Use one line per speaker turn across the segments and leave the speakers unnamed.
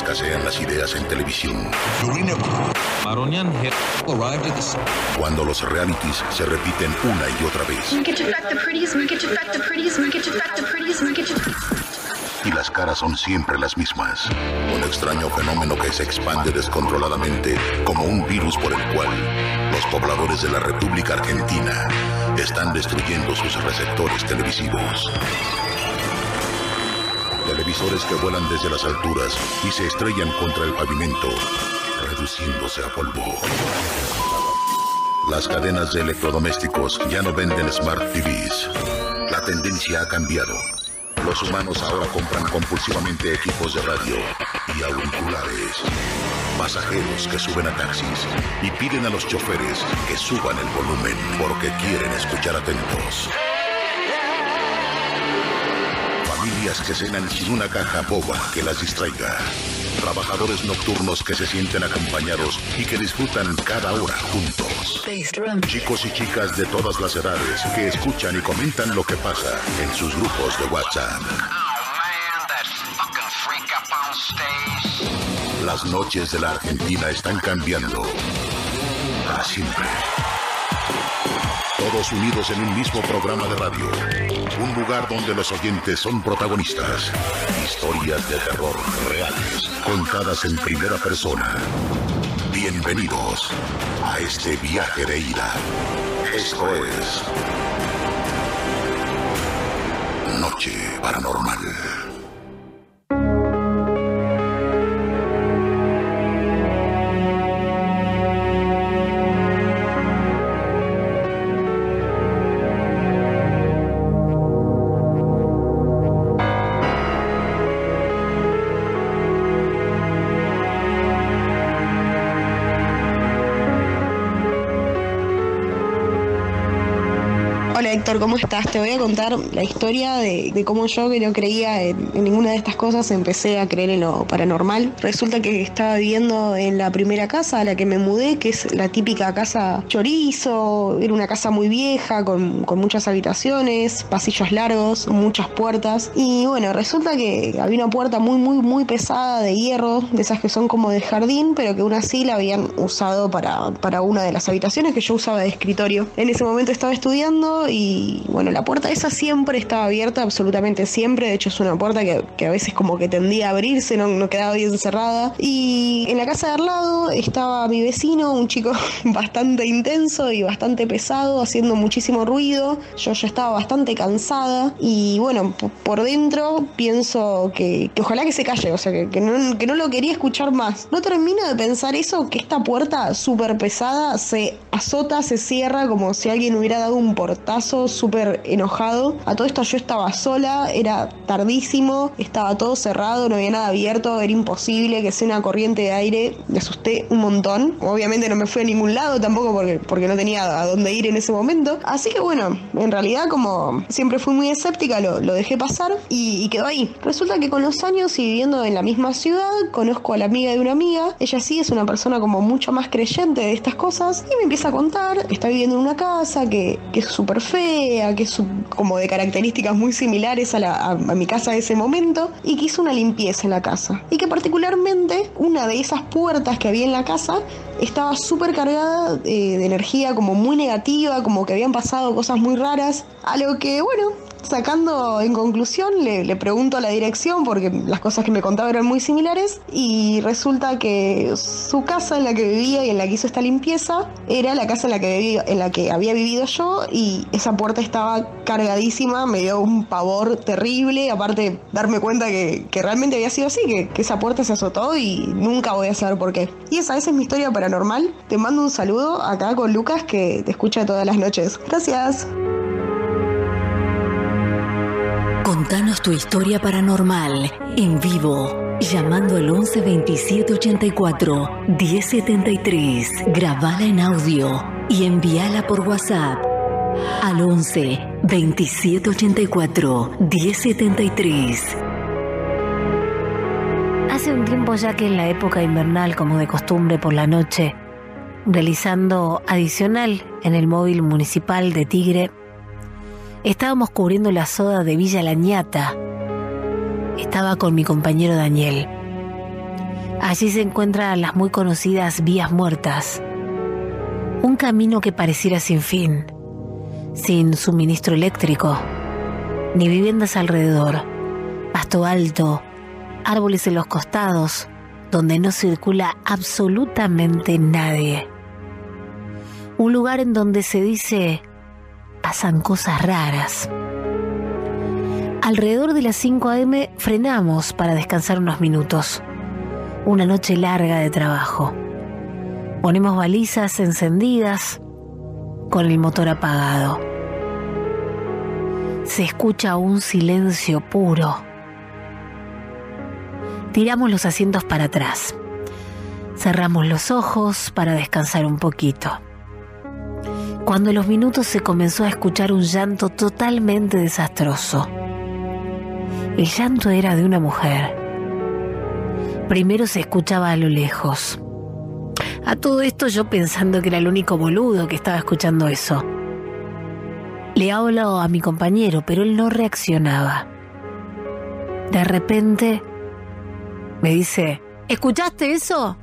escasean las ideas en televisión. Cuando los realities se repiten una y otra vez. Y las caras son siempre las mismas. Un extraño fenómeno que se expande descontroladamente como un virus por el cual los pobladores de la República Argentina están destruyendo sus receptores televisivos. Televisores que vuelan desde las alturas y se estrellan contra el pavimento, reduciéndose a polvo. Las cadenas de electrodomésticos ya no venden Smart TVs. La tendencia ha cambiado. Los humanos ahora compran compulsivamente equipos de radio y auriculares. Pasajeros que suben a taxis y piden a los choferes que suban el volumen porque quieren escuchar atentos. Familias que cenan sin una caja boba que las distraiga. Trabajadores nocturnos que se sienten acompañados y que disfrutan cada hora juntos. Chicos y chicas de todas las edades que escuchan y comentan lo que pasa en sus grupos de WhatsApp. Las noches de la Argentina están cambiando para siempre. Todos unidos en un mismo programa de radio. Un lugar donde los oyentes son protagonistas. Historias de terror reales, contadas en primera persona. Bienvenidos a este viaje de ida. Esto es Noche Paranormal.
Te voy a contar la historia de, de cómo yo, que no creía en, en ninguna de estas cosas, empecé a creer en lo paranormal. Resulta que estaba viviendo en la primera casa a la que me mudé, que es la típica casa chorizo, era una casa muy vieja, con, con muchas habitaciones, pasillos largos, muchas puertas. Y bueno, resulta que había una puerta muy, muy, muy pesada de hierro, de esas que son como de jardín, pero que aún así la habían usado para, para una de las habitaciones que yo usaba de escritorio. En ese momento estaba estudiando y bueno, la puerta esa siempre estaba abierta, absolutamente siempre. De hecho, es una puerta que, que a veces como que tendía a abrirse, no, quedaba bien cerrada. Y en la casa de al lado estaba mi vecino, un chico bastante intenso y bastante pesado, haciendo muchísimo ruido. Yo ya estaba bastante cansada y bueno, por dentro pienso que, que ojalá que se calle, o sea, que, que no, que no lo quería escuchar más. No termino de pensar eso, que esta puerta súper pesada se azota, se cierra como si alguien hubiera dado un portazo súper enojado. A todo esto yo estaba sola, era tardísimo, estaba todo cerrado, no había nada abierto, era imposible que sea una corriente de aire. Me asusté un montón. Obviamente no me fui a ningún lado tampoco porque, porque no tenía a dónde ir en ese momento. Así que bueno, en realidad como siempre fui muy escéptica, lo, lo dejé pasar y, quedó ahí. Resulta que con los años y viviendo en la misma ciudad, conozco a la amiga de una amiga. Ella sí es una persona como mucho más creyente de estas cosas y me empieza a contar, está viviendo en una casa que, que es súper fea, que es como de características muy similares a, la- mi casa de ese momento y que hizo una limpieza en la casa. Y que particularmente una de esas puertas que había en la casa estaba súper cargada eh, de energía como muy negativa, como que habían pasado cosas muy raras. A lo que, bueno, sacando en conclusión, le, le pregunto a la dirección porque las cosas que me contaba eran muy similares y resulta que su casa en la que vivía y en la que hizo esta limpieza era la casa en la que, viví- en la que había vivido yo y esa puerta estaba cargadísima, me dio un pavor terrible, aparte darme cuenta que, que realmente había sido así, que, que esa puerta se azotó y nunca voy a saber por qué. Y esa, esa es mi historia paranormal. Te mando un saludo acá con Lucas que te escucha todas las noches. Gracias.
Contanos tu historia paranormal en vivo. Llamando al 11 27 84 1073. Grabala en audio y envíala por WhatsApp al 11 27 84 1073.
Hace un tiempo ya que en la época invernal, como de costumbre por la noche, realizando adicional en el móvil municipal de Tigre, estábamos cubriendo la soda de Villa Lañata. Estaba con mi compañero Daniel. Allí se encuentran las muy conocidas vías muertas, un camino que pareciera sin fin, sin suministro eléctrico, ni viviendas alrededor, pasto alto, árboles en los costados, donde no circula absolutamente nadie. Un lugar en donde se dice pasan cosas raras. Alrededor de las 5 a.m. frenamos para descansar unos minutos. Una noche larga de trabajo. Ponemos balizas encendidas con el motor apagado. Se escucha un silencio puro. Tiramos los asientos para atrás. Cerramos los ojos para descansar un poquito. Cuando los minutos se comenzó a escuchar un llanto totalmente desastroso. El llanto era de una mujer. Primero se escuchaba a lo lejos. A todo esto yo pensando que era el único boludo que estaba escuchando eso. Le hablo a mi compañero, pero él no reaccionaba. De repente me dice, ¿escuchaste eso?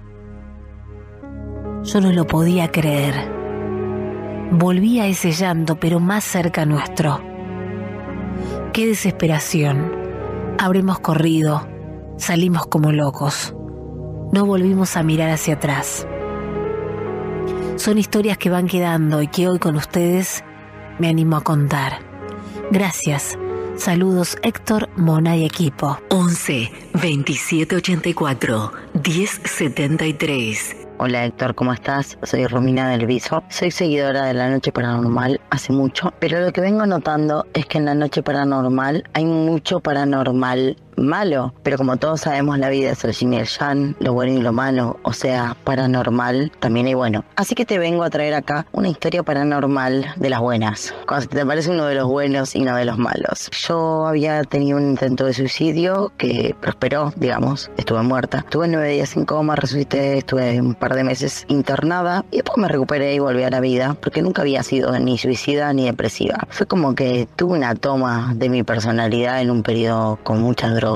Yo no lo podía creer. Volví a ese llanto, pero más cerca nuestro. Qué desesperación. Habremos corrido, salimos como locos. No volvimos a mirar hacia atrás. Son historias que van quedando y que hoy con ustedes me animo a contar. Gracias. Saludos Héctor, Mona y equipo.
11 27 84 10 73.
Hola Héctor, ¿cómo estás? Soy Romina del Viso. Soy seguidora de la Noche Paranormal hace mucho, pero lo que vengo notando es que en la Noche Paranormal hay mucho paranormal malo, pero como todos sabemos la vida es el yin y el yang, lo bueno y lo malo, o sea, paranormal también hay bueno. Así que te vengo a traer acá una historia paranormal de las buenas, cuando te parece uno de los buenos y uno de los malos. Yo había tenido un intento de suicidio que prosperó, digamos, estuve muerta. Estuve nueve días en coma, resucité, estuve un par de meses internada y después me recuperé y volví a la vida porque nunca había sido ni suicida ni depresiva. Fue como que tuve una toma de mi personalidad en un periodo con mucha droga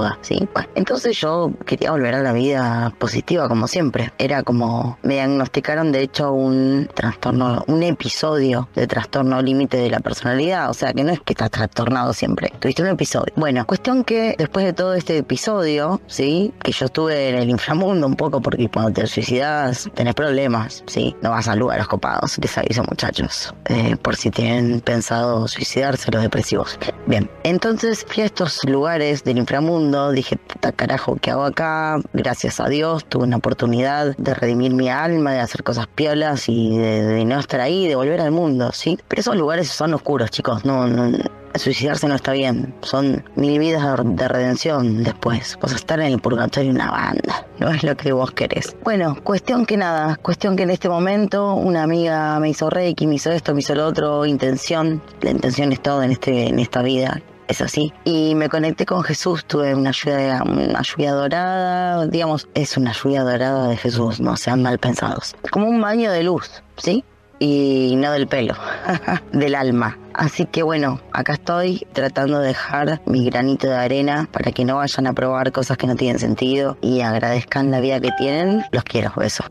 entonces yo quería volver a la vida positiva como siempre. Era como, me diagnosticaron de hecho un trastorno, un episodio de trastorno límite de la personalidad, o sea que no es que estás trastornado siempre, tuviste un episodio. Bueno, cuestión que después de todo este episodio, ¿sí? Que yo estuve en el inframundo un poco porque cuando te suicidas tenés problemas, ¿sí? No vas a lugares copados, les aviso muchachos, eh, por si tienen pensado suicidarse los depresivos. Bien, entonces fui a estos lugares del inframundo dije, puta carajo, ¿qué hago acá? Gracias a Dios tuve una oportunidad de redimir mi alma, de hacer cosas piolas y de, no estar ahí, de volver al mundo, ¿sí? Pero esos lugares son oscuros, chicos, no, no, suicidarse no está bien. Son mil vidas de redención después. Vas estar en el purgatorio una banda. No es lo que vos querés. Bueno, cuestión que nada. Cuestión que en este momento una amiga me hizo reiki, me hizo esto, me hizo lo otro. Intención. La intención es todo en, este, en esta vida es así. Y me conecté con Jesús, tuve una lluvia, una lluvia dorada, digamos, es una lluvia dorada de Jesús, no sean mal pensados. Como un baño de luz, ¿sí? Y no del pelo, del alma. Así que bueno, acá estoy tratando de dejar mi granito de arena para que no vayan a probar cosas que no tienen sentido y agradezcan la vida que tienen. Los quiero, besos.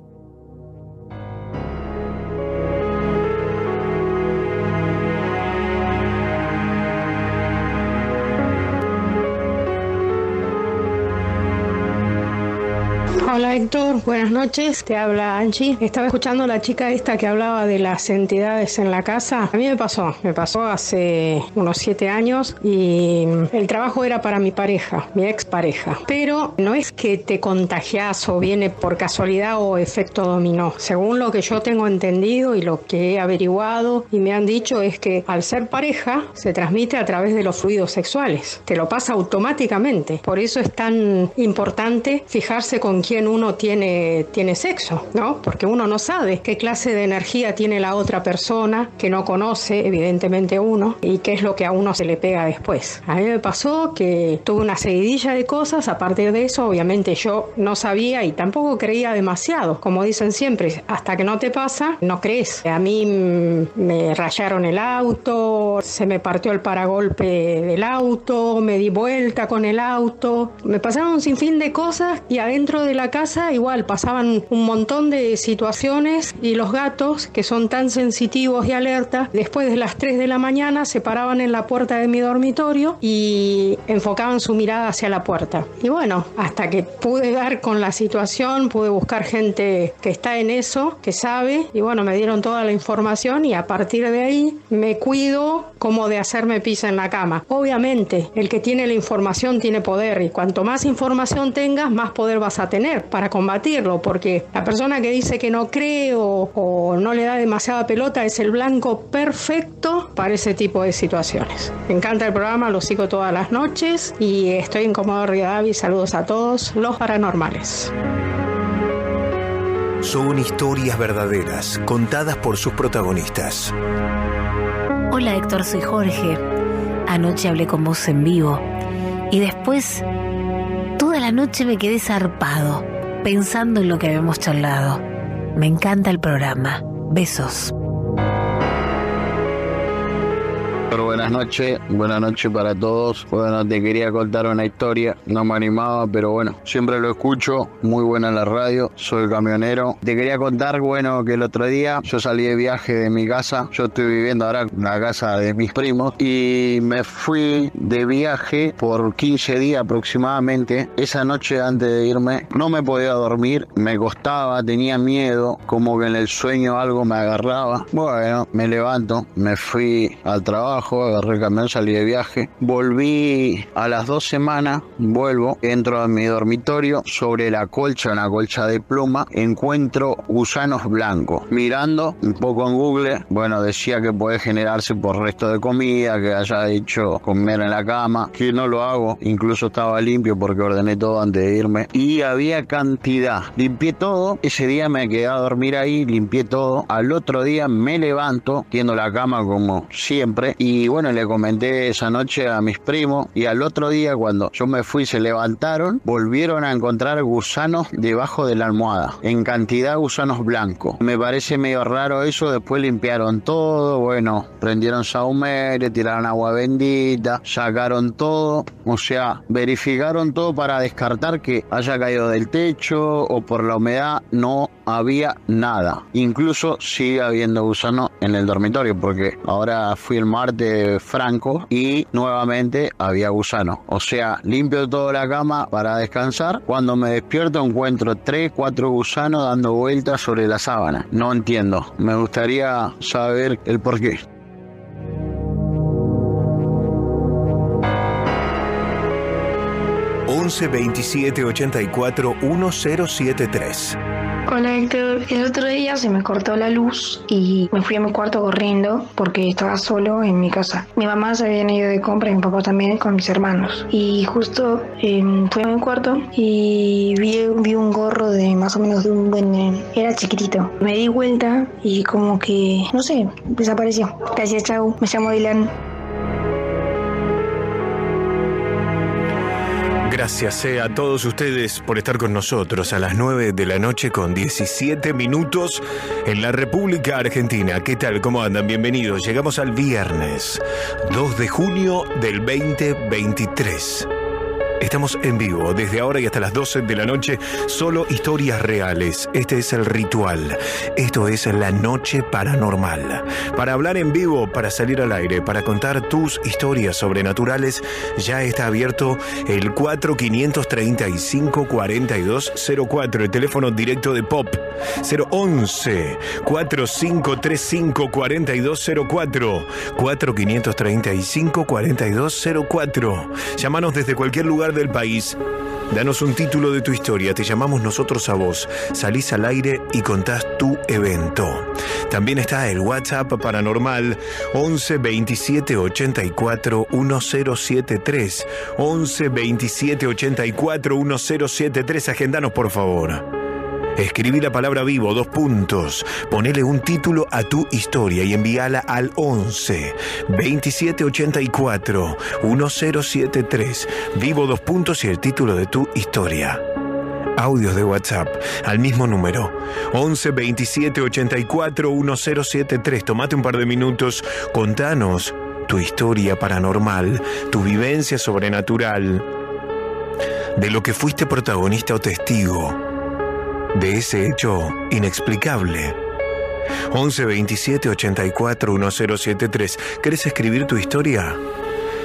Héctor, buenas noches, te habla Angie. Estaba escuchando a la chica esta que hablaba de las entidades en la casa. A mí me pasó, me pasó hace unos siete años y el trabajo era para mi pareja, mi expareja. Pero no es que te contagias o viene por casualidad o efecto dominó. Según lo que yo tengo entendido y lo que he averiguado y me han dicho es que al ser pareja se transmite a través de los fluidos sexuales. Te lo pasa automáticamente. Por eso es tan importante fijarse con quién uno tiene, tiene sexo, ¿no? Porque uno no sabe qué clase de energía tiene la otra persona que no conoce, evidentemente uno, y qué es lo que a uno se le pega después. A mí me pasó que tuve una seguidilla de cosas, a partir de eso obviamente yo no sabía y tampoco creía demasiado, como dicen siempre, hasta que no te pasa, no crees. A mí me rayaron el auto, se me partió el paragolpe del auto, me di vuelta con el auto, me pasaron un sinfín de cosas y adentro de la casa casa igual pasaban un montón de situaciones y los gatos, que son tan sensitivos y alerta, después de las 3 de la mañana se paraban en la puerta de mi dormitorio y enfocaban su mirada hacia la puerta. Y bueno, hasta que pude dar con la situación, pude buscar gente que está en eso, que sabe, y bueno, me dieron toda la información y a partir de ahí me cuido como de hacerme pis en la cama. Obviamente, el que tiene la información tiene poder y cuanto más información tengas, más poder vas a tener para combatirlo, porque la persona que dice que no cree o, no le da demasiada pelota es el blanco perfecto para ese tipo de situaciones. Me encanta el programa, lo sigo todas las noches y estoy en Comodoro Rivadavia. Saludos a todos los paranormales.
Son historias verdaderas, contadas por sus protagonistas.
Hola Héctor, soy Jorge. Anoche hablé con vos en vivo y después toda la noche me quedé zarpado, pensando en lo que habíamos charlado. Me encanta el programa. Besos.
Buenas noches, buenas noches para todos. Bueno, te quería contar una historia, no me animaba, pero bueno, siempre lo escucho, muy buena la radio, soy camionero. Te quería contar, bueno, que el otro día yo salí de viaje de mi casa, yo estoy viviendo ahora en la casa de mis primos y me fui de viaje por 15 días aproximadamente. Esa noche antes de irme no me podía dormir, me costaba, tenía miedo, como que en el sueño algo me agarraba. Bueno, me levanto, me fui al trabajo agarré el camión, salí de viaje. Volví a las dos semanas, vuelvo, entro a mi dormitorio, sobre la colcha, una colcha de pluma, encuentro gusanos blancos. Mirando un poco en Google, bueno, decía que puede generarse por resto de comida, que haya hecho comer en la cama, que no lo hago, incluso estaba limpio porque ordené todo antes de irme. Y había cantidad. Limpié todo, ese día me quedé a dormir ahí, limpié todo. Al otro día me levanto, tiendo la cama como siempre, y y bueno, le comenté esa noche a mis primos y al otro día cuando yo me fui se levantaron, volvieron a encontrar gusanos debajo de la almohada, en cantidad gusanos blancos. Me parece medio raro eso, después limpiaron todo, bueno, prendieron saumerio, tiraron agua bendita, sacaron todo, o sea, verificaron todo para descartar que haya caído del techo o por la humedad, no había nada. Incluso sigue habiendo gusanos en el dormitorio porque ahora fui el martes Franco y nuevamente había gusano. O sea, limpio toda la cama para descansar. Cuando me despierto encuentro 3, 4 gusanos dando vueltas sobre la sábana. No entiendo. Me gustaría saber el por qué.
11 27 84 1073
Hola Héctor, el otro día se me cortó la luz y me fui a mi cuarto corriendo porque estaba solo en mi casa. Mi mamá se había ido de compra y mi papá también con mis hermanos. Y justo em, fui a mi cuarto y vi, vi, un gorro de más o menos de un buen... Era chiquitito. Me di vuelta y como que, no sé, desapareció. Gracias, chau. Me llamo Dylan.
Gracias eh, a todos ustedes por estar con nosotros a las 9 de la noche con 17 minutos en la República Argentina. ¿Qué tal? ¿Cómo andan? Bienvenidos. Llegamos al viernes 2 de junio del 2023. Estamos en vivo desde ahora y hasta las 12 de la noche, solo historias reales. Este es el ritual. Esto es la noche paranormal. Para hablar en vivo, para salir al aire, para contar tus historias sobrenaturales, ya está abierto el 4535 4204, el teléfono directo de Pop 011 4535 4204 4535 4204. Llámanos desde cualquier lugar del país. Danos un título de tu historia, te llamamos nosotros a vos. Salís al aire y contás tu evento. También está el WhatsApp paranormal 11 27 84 1073. 11 27 84 1073. Agendanos por favor. Escribí la palabra vivo, dos puntos. Ponele un título a tu historia y envíala al 11 2784 1073. Vivo, dos puntos y el título de tu historia audios de WhatsApp al mismo número 11 27 84 1073. Tomate un par de minutos, contanos tu historia paranormal, tu vivencia sobrenatural, de lo que fuiste protagonista o testigo de ese hecho inexplicable. 11 27 84 1073. ¿Querés escribir tu historia?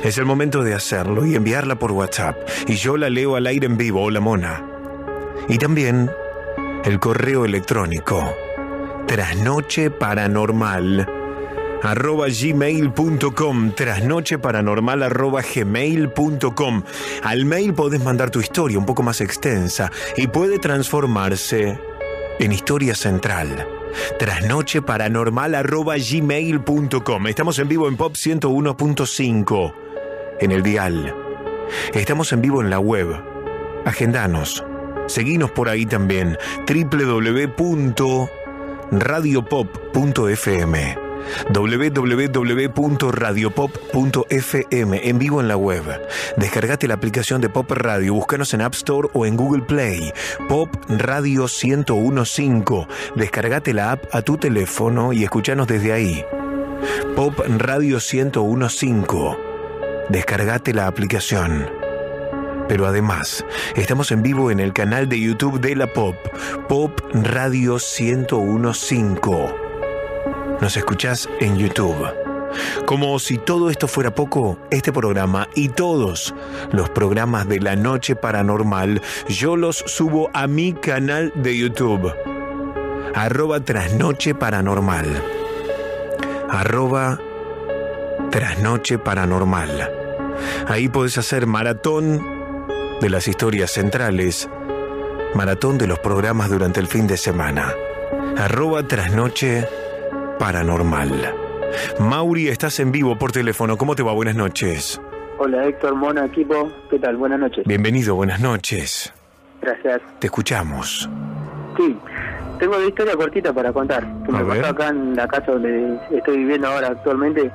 Es el momento de hacerlo y enviarla por WhatsApp. Y yo la leo al aire en vivo, hola mona. Y también el correo electrónico trasnoche paranormal arroba gmail.com trasnoche paranormal arroba gmail.com al mail podés mandar tu historia un poco más extensa y puede transformarse en historia central. Trasnoche paranormal arroba gmail.com estamos en vivo en pop 101.5 en el dial. Estamos en vivo en la web. Agendanos. Seguinos por ahí también www.radiopop.fm www.radiopop.fm en vivo en la web. Descargate la aplicación de Pop Radio, búscanos en App Store o en Google Play. Pop Radio 1015. Descargate la app a tu teléfono y escuchanos desde ahí. Pop Radio 1015. Descargate la aplicación. Pero además, estamos en vivo en el canal de YouTube de la Pop, Pop Radio 1015. Nos escuchás en YouTube. Como si todo esto fuera poco, este programa y todos los programas de la noche paranormal, yo los subo a mi canal de YouTube. Arroba Trasnoche Paranormal. Arroba Trasnoche Paranormal. Ahí podés hacer maratón de las historias centrales, maratón de los programas durante el fin de semana. Arroba Trasnoche Paranormal. Mauri, estás en vivo por teléfono. ¿Cómo te va? Buenas noches.
Hola Héctor, Mona, equipo. ¿Qué tal? Buenas noches.
Bienvenido, buenas noches.
Gracias.
Te escuchamos.
Sí, tengo una historia cortita para contar. Que me pasó acá en la casa donde estoy viviendo ahora actualmente.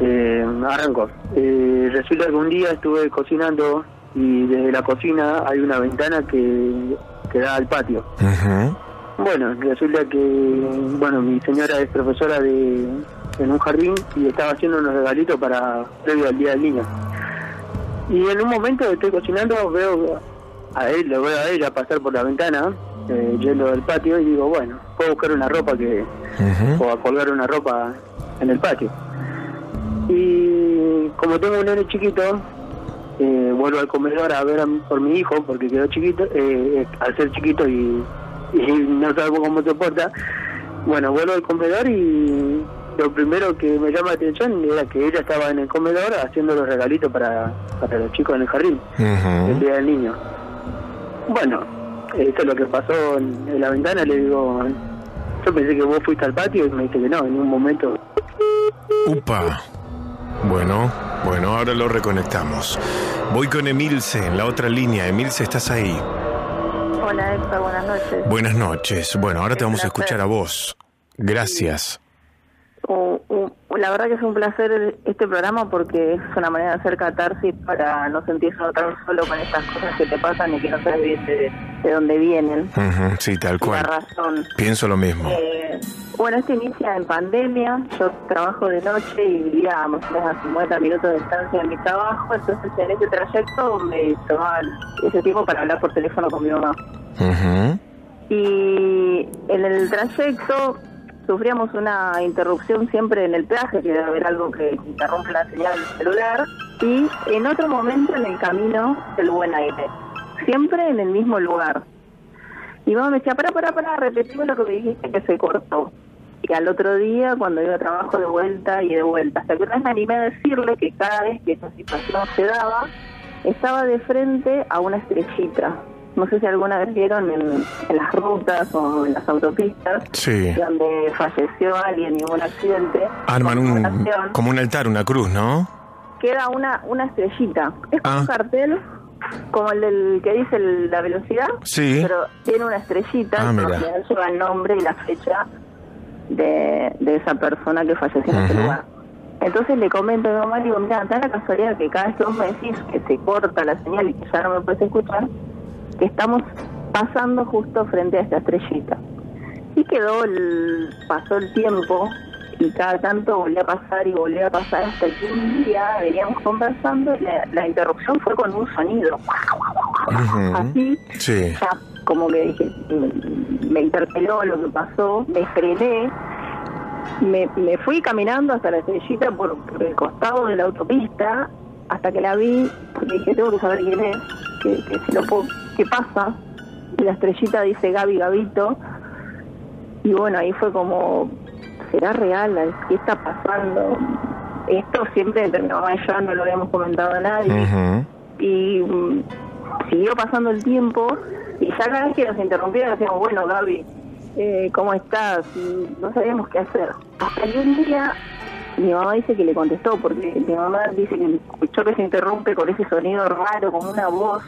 Eh, arranco. Eh, resulta que un día estuve cocinando y desde la cocina hay una ventana que, que da al patio. Bueno, resulta que bueno mi señora es profesora de en un jardín y estaba haciendo unos regalitos para previo al día del niño. Y en un momento estoy cocinando veo a él, le veo a ella pasar por la ventana, eh, yendo del patio y digo, bueno, puedo buscar una ropa que o a colgar una ropa en el patio. Y como tengo un nene chiquito, eh, vuelvo al comedor a ver por mi hijo porque quedó chiquito, eh, al ser chiquito y, no sabemos cómo se porta. Bueno, vuelvo al comedor y lo primero que me llama la atención era que ella estaba en el comedor haciendo los regalitos para, para los chicos en el jardín, el día del niño. Bueno, esto es lo que pasó en, la ventana, le digo, yo pensé que vos fuiste al patio y me dice que no, en un momento...
Upa. Bueno, bueno, ahora lo reconectamos. Voy con Emilce en la otra línea. Emilce, ¿estás ahí?
Hola Héctor, buenas noches.
Buenas noches. Bueno, ahora te vamos a escuchar a vos. Gracias.
La verdad que es un placer este programa porque es una manera de hacer catarsis para no sentirse tan solo con estas cosas que te pasan y que no sabes bien de, dónde vienen.
sí, tal cual.
La razón.
Pienso lo mismo.
Eh, bueno, esto inicia en pandemia. Yo trabajo de noche y vivía más o menos a 50 minutos de distancia de mi trabajo. Entonces, en ese trayecto me tomaba ese tiempo para hablar por teléfono con mi mamá. Y en el trayecto sufríamos una interrupción siempre en el peaje, que debe haber algo que interrumpe la señal del celular. Y en otro momento en el camino del buen aire. Siempre en el mismo lugar. Y mamá me decía, para, para, para, repetimos lo que me dijiste que se cortó. Y al otro día, cuando iba a trabajo de vuelta y de vuelta, hasta que una vez me animé a decirle que cada vez que esa situación se daba, estaba de frente a una estrellita. No sé si alguna vez vieron en, las rutas o en las autopistas, donde falleció alguien y hubo un accidente.
Arman un, como un altar, una cruz, ¿no?
Queda una, una estrellita. Es un ah. cartel como el del que dice la velocidad,
sí.
pero tiene una estrellita
ah,
lleva el nombre y la fecha de, de esa persona que falleció en ese lugar. Entonces le comento a mi mamá, digo, mira, da la casualidad que cada vez que vos me decís que se corta la señal y que ya no me puedes escuchar, que estamos pasando justo frente a esta estrellita. Y quedó, el, pasó el tiempo y cada tanto volvía a pasar y volvía a pasar hasta que un día veníamos conversando y la, interrupción fue con un sonido. Así, como que dije, me interpeló lo que pasó, me frené, me, me fui caminando hasta la estrellita por, el costado de la autopista, hasta que la vi, porque dije, tengo que saber quién es, que, si lo puedo, qué pasa. Y la estrellita dice Gaby Gabito. Y bueno, ahí fue como, ¿será real? ¿Qué está pasando? Esto siempre entre mi mamá y yo no lo habíamos comentado a nadie. Y mm, siguió pasando el tiempo y ya cada vez que nos interrumpieron decíamos, bueno, Gaby, eh, ¿cómo estás? Y no sabíamos qué hacer. Hasta que un día mi mamá dice que le contestó, porque mi mamá dice que escuchó que se interrumpe con ese sonido raro, como una voz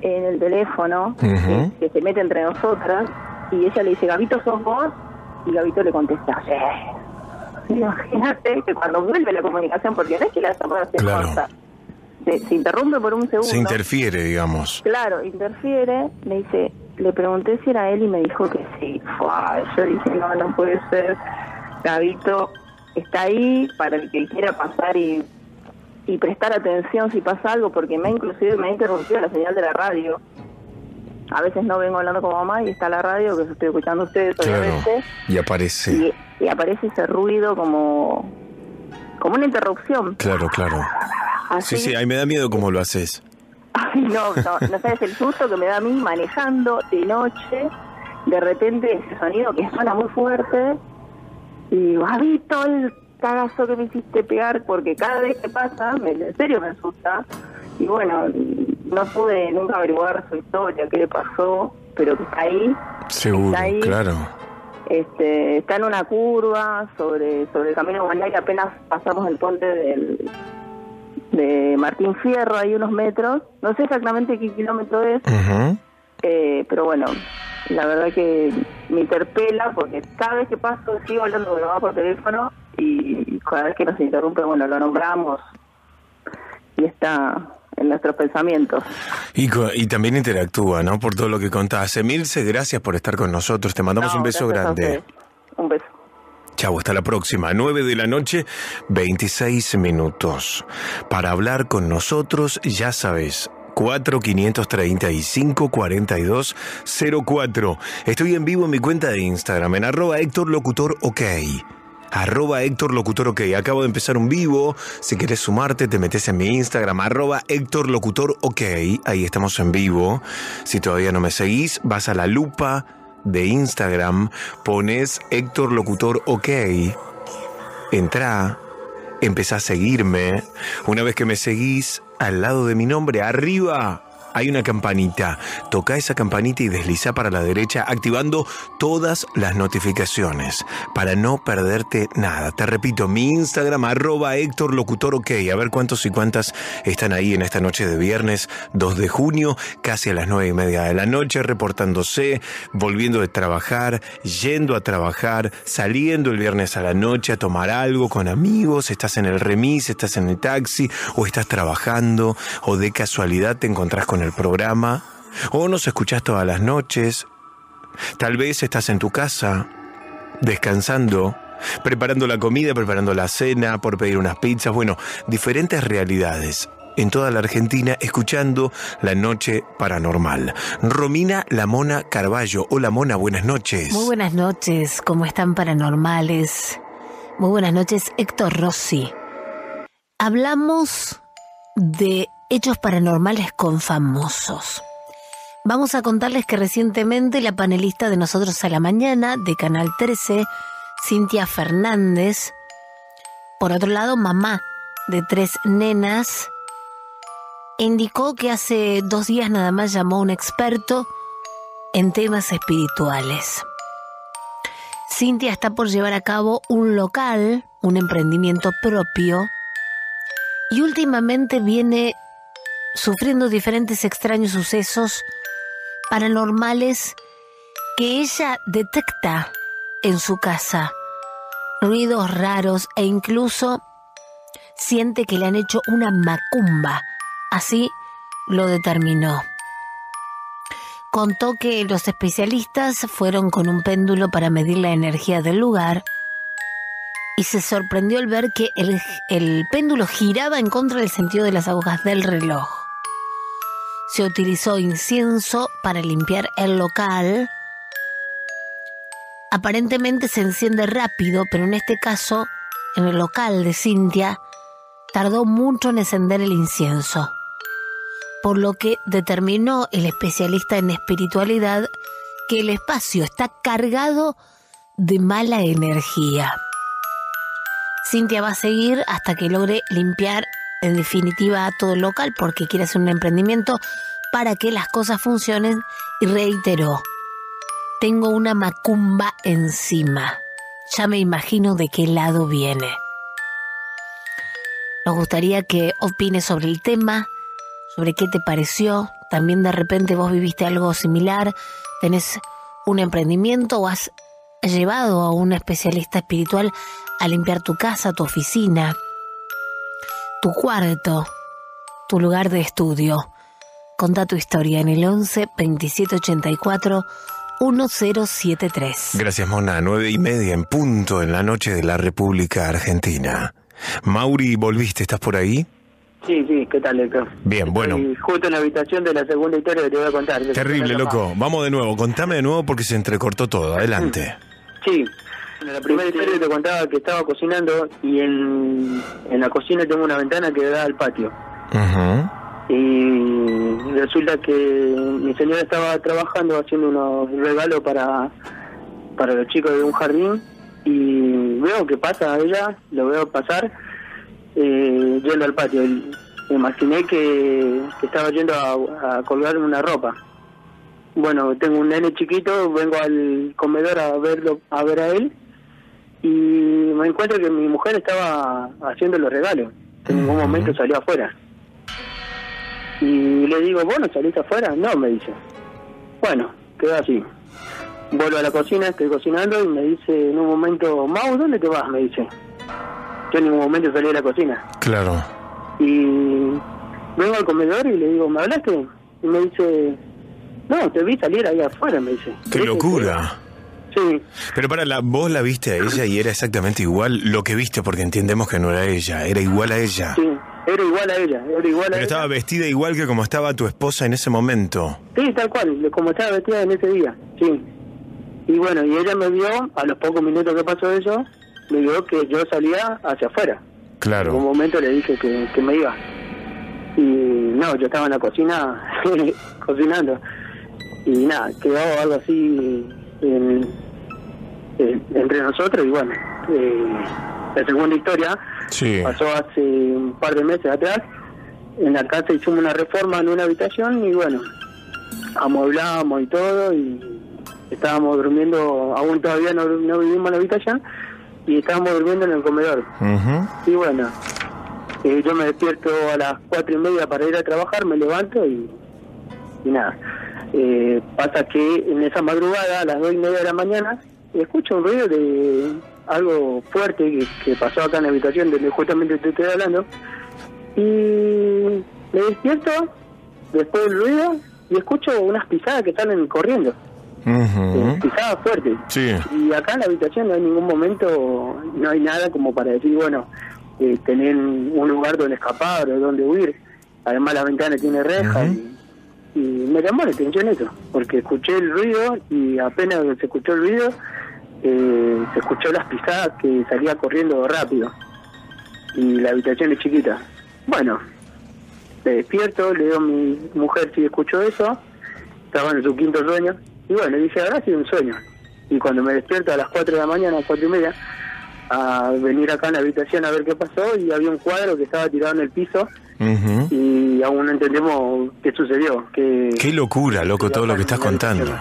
en el teléfono, que, se mete entre nosotras, y ella le dice, Gabito, ¿sos vos? Y Gabito le contesta, sí. Imagínate que cuando vuelve la comunicación, porque no es que la llamadas se claro. se, se, interrumpe por un segundo.
Se interfiere, digamos.
Claro, interfiere, me dice, le pregunté si era él y me dijo que sí. yo dije, no, no puede ser. Gabito está ahí para el que quiera pasar y, y prestar atención si pasa algo, porque me inclusive me ha interrumpido la señal de la radio. A veces no vengo hablando con mamá y está la radio, que estoy escuchando a ustedes, obviamente.
Y aparece.
Y, aparece ese ruido como, como una interrupción.
Claro, claro. Sí, sí, ahí me da miedo cómo lo haces.
Ay, no, no, no sabes el susto que me da a mí manejando de noche, de repente ese sonido que suena muy fuerte y has visto el cagazo que me hiciste pegar porque cada vez que pasa, me, en serio me asusta. Y bueno, no pude nunca averiguar su historia, qué le pasó, pero que está ahí.
Seguro, claro.
Este, está en una curva sobre, sobre el camino de y apenas pasamos el puente del, de Martín Fierro, hay unos metros. No sé exactamente qué kilómetro es, eh, pero bueno, la verdad que me interpela porque cada vez que paso sigo hablando con mamá por teléfono y cada vez que nos interrumpe, bueno, lo nombramos y está en nuestros pensamientos.
Y, y también interactúa, ¿no? Por todo lo que contás. Emilce, gracias por estar con nosotros. Te mandamos un beso grande.
Un beso.
Chau, hasta la próxima. 9 de la noche, 26 minutos. Para hablar con nosotros, ya sabes, 4535 4204. Estoy en vivo en mi cuenta de Instagram, en arroba Héctor Locutor OK. Arroba Héctor Locutor OK. Acabo de empezar un vivo. Si quieres sumarte, te metes en mi Instagram, arroba Héctor Locutor OK. Ahí estamos en vivo. Si todavía no me seguís, vas a la lupa de Instagram, pones Héctor Locutor OK. Entra, empezá a seguirme. Una vez que me seguís, al lado de mi nombre, arriba, hay una campanita. Toca esa campanita y desliza para la derecha activando todas las notificaciones para no perderte nada. Te repito, mi Instagram arroba Héctor Locutor OK. A ver cuántos y cuántas están ahí en esta noche de viernes 2 de junio, casi a las nueve y media de la noche, reportándose, volviendo de trabajar, yendo a trabajar, saliendo el viernes a la noche a tomar algo con amigos, estás en el remis, estás en el taxi o estás trabajando o de casualidad te encontrás con el el programa, o nos escuchás todas las noches, tal vez estás en tu casa, descansando, preparando la comida, preparando la cena, por pedir unas pizzas, bueno, diferentes realidades en toda la Argentina escuchando La Noche Paranormal. Romina La Mona Carballo. Hola Mona, buenas noches.
Muy buenas noches, ¿cómo están paranormales? Muy buenas noches, Héctor Rossi. Hablamos de hechos paranormales con famosos. Vamos a contarles que recientemente la panelista de Nosotros a la Mañana de Canal 13, Cintia Fernández, por otro lado, mamá de tres nenas, indicó que hace dos días nada más llamó a un experto en temas espirituales. Cintia está por llevar a cabo un local, un emprendimiento propio, y últimamente viene sufriendo diferentes extraños sucesos paranormales que ella detecta en su casa, ruidos raros e incluso siente que le han hecho una macumba, así lo determinó. Contó que los especialistas fueron con un péndulo para medir la energía del lugar y se sorprendió al ver que el, péndulo giraba en contra del sentido de las agujas del reloj. Se utilizó incienso para limpiar el local. Aparentemente se enciende rápido, pero en este caso, en el local de Cintia, tardó mucho en encender el incienso, por lo que determinó el especialista en espiritualidad que el espacio está cargado de mala energía. Cintia va a seguir hasta que logre limpiar en definitiva todo el local porque quiere hacer un emprendimiento para que las cosas funcionen y reiteró, tengo una macumba encima, ya me imagino de qué lado viene. Nos gustaría que opines sobre el tema, sobre qué te pareció, también de repente vos viviste algo similar, tenés un emprendimiento o has llevado a un especialista espiritual a limpiar tu casa, tu oficina, tu cuarto, tu lugar de estudio. Conta tu historia en el 11 2784 1073.
Gracias, Mona. Nueve y media en punto en la noche de la República Argentina. Mauri, ¿volviste? ¿Estás por ahí?
Sí, sí, ¿qué tal, Héctor?
Bien, bueno.
justo en la habitación de la segunda historia que te voy a contar.
Terrible, loco. Vamos de nuevo. Contame de nuevo porque se entrecortó todo. Adelante.
Sí. En la primera historia te contaba que estaba cocinando y en, en la cocina tengo una ventana que da al patio. Y resulta que mi señora estaba trabajando haciendo unos regalos para, para los chicos de un jardín y veo que pasa ella, lo veo pasar eh, yendo al patio. Me imaginé que, estaba yendo a, a colgarme una ropa bueno, tengo un nene chiquito, vengo al comedor a verlo, a ver a él y me encuentro que mi mujer estaba haciendo los regalos. En ningún momento salió afuera. Y le digo, ¿vos no saliste afuera? No, me dice. Bueno, quedó así. Vuelvo a la cocina, estoy cocinando y me dice en un momento, Mau, ¿dónde te vas? Me dice. Yo en ningún momento salí de la cocina.
Claro.
Y vengo al comedor y le digo, ¿me hablaste? Y me dice, no, te vi salir ahí afuera, me dice.
¡Qué locura!
Sí.
Pero para la, vos la viste a ella y era exactamente igual lo que viste, porque entendemos que no era ella, era igual a ella.
Sí, era igual a ella, era igual a
Pero estaba vestida igual que como estaba tu esposa en ese momento.
Sí, tal cual, como estaba vestida en ese día, sí. Y bueno, y ella me vio, a los pocos minutos que pasó eso, me vio que yo salía hacia afuera.
Claro.
En un momento le dije que, que me iba. Y no, yo estaba en la cocina cocinando y nada, quedó algo así entre nosotros y bueno, eh, la segunda historia. Pasó hace un par de meses atrás, en la casa hicimos una reforma en una habitación y bueno, amueblamos y todo y estábamos durmiendo, aún todavía no, vivimos en la habitación y estábamos durmiendo en el comedor. Y bueno, eh, yo me despierto a las cuatro y media para ir a trabajar, me levanto y, y nada. Eh, pasa que en esa madrugada, a las dos y media de la mañana, escucho un ruido de algo fuerte que, pasó acá en la habitación donde justamente te estoy hablando. Y me despierto después del ruido y escucho unas pisadas que salen corriendo. Eh, pisadas fuertes. Y acá en la habitación no hay ningún momento, no hay nada como para decir, bueno, eh, tener un lugar donde escapar o donde huir. Además la ventana tiene reja y y me llamó la atención eso, porque escuché el ruido y apenas se escuchó el ruido, eh, se escuchó las pisadas que salía corriendo rápido y la habitación es chiquita. Bueno, me despierto, le digo a mi mujer si escuchó eso, estaba en su quinto sueño, y bueno, dije, habrá sido un sueño. Y cuando me despierto a las 4 de la mañana, a 4 y media, a venir acá en la habitación a ver qué pasó, y había un cuadro que estaba tirado en el piso, y aún no entendemos qué sucedió. Qué,
qué locura, loco, todo lo que estás contando.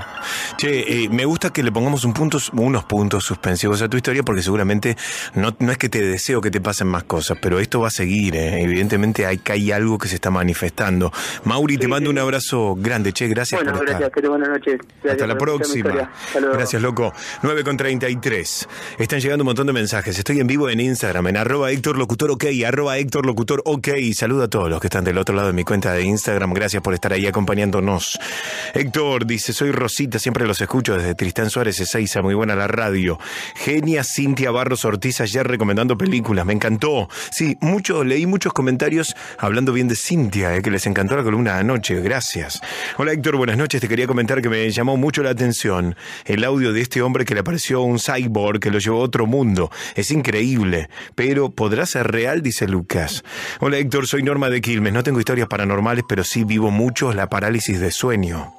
Che, eh, me gusta que le pongamos un punto, unos puntos suspensivos a tu historia porque seguramente no, no es que te deseo que te pasen más cosas, pero esto va a seguir. Eh. Evidentemente hay, hay algo que se está manifestando. Mauri, te mando un abrazo grande. Che, gracias
bueno,
por
gracias, Que buenas noches.
Hasta la próxima. Gracias, loco. 9 con 33. Están llegando un montón de mensajes. Estoy en vivo en Instagram, en arroba Héctor Locutor OK, arroba Héctor Locutor OK. Saluda a todos los que están del otro lado de mi cuenta de Instagram. Gracias por estar ahí acompañándonos. Héctor dice, soy Rosita, siempre los escucho desde Tristán Suárez Ezeiza, muy buena la radio. Genia Cintia Barros Ortiz ayer recomendando películas, me encantó. Sí, mucho, leí muchos comentarios hablando bien de Cintia, eh, que les encantó la columna anoche, gracias. Hola Héctor, buenas noches, te quería comentar que me llamó mucho la atención el audio de este hombre que le apareció un cyborg que lo llevó a otro mundo. Es increíble, pero ¿podrá ser real? Dice Lucas. Hola Héctor, soy Norma de Quilmes, no tengo historias paranormales, pero sí vivo mucho la parálisis de sueño.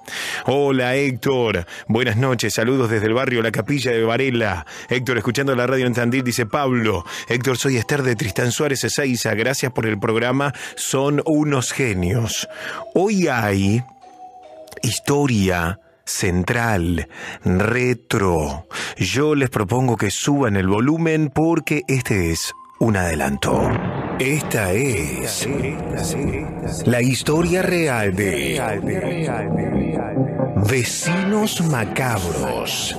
Hola Héctor, buenas noches, saludos desde el barrio La Capilla de Varela. Héctor, escuchando la radio en Tandil, dice Pablo. Héctor, soy Esther de Tristán Suárez Ezeiza, gracias por el programa, son unos genios. Hoy hay historia central, retro. Yo les propongo que suban el volumen porque este es un adelanto. Esta es la historia real de Vecinos Macabros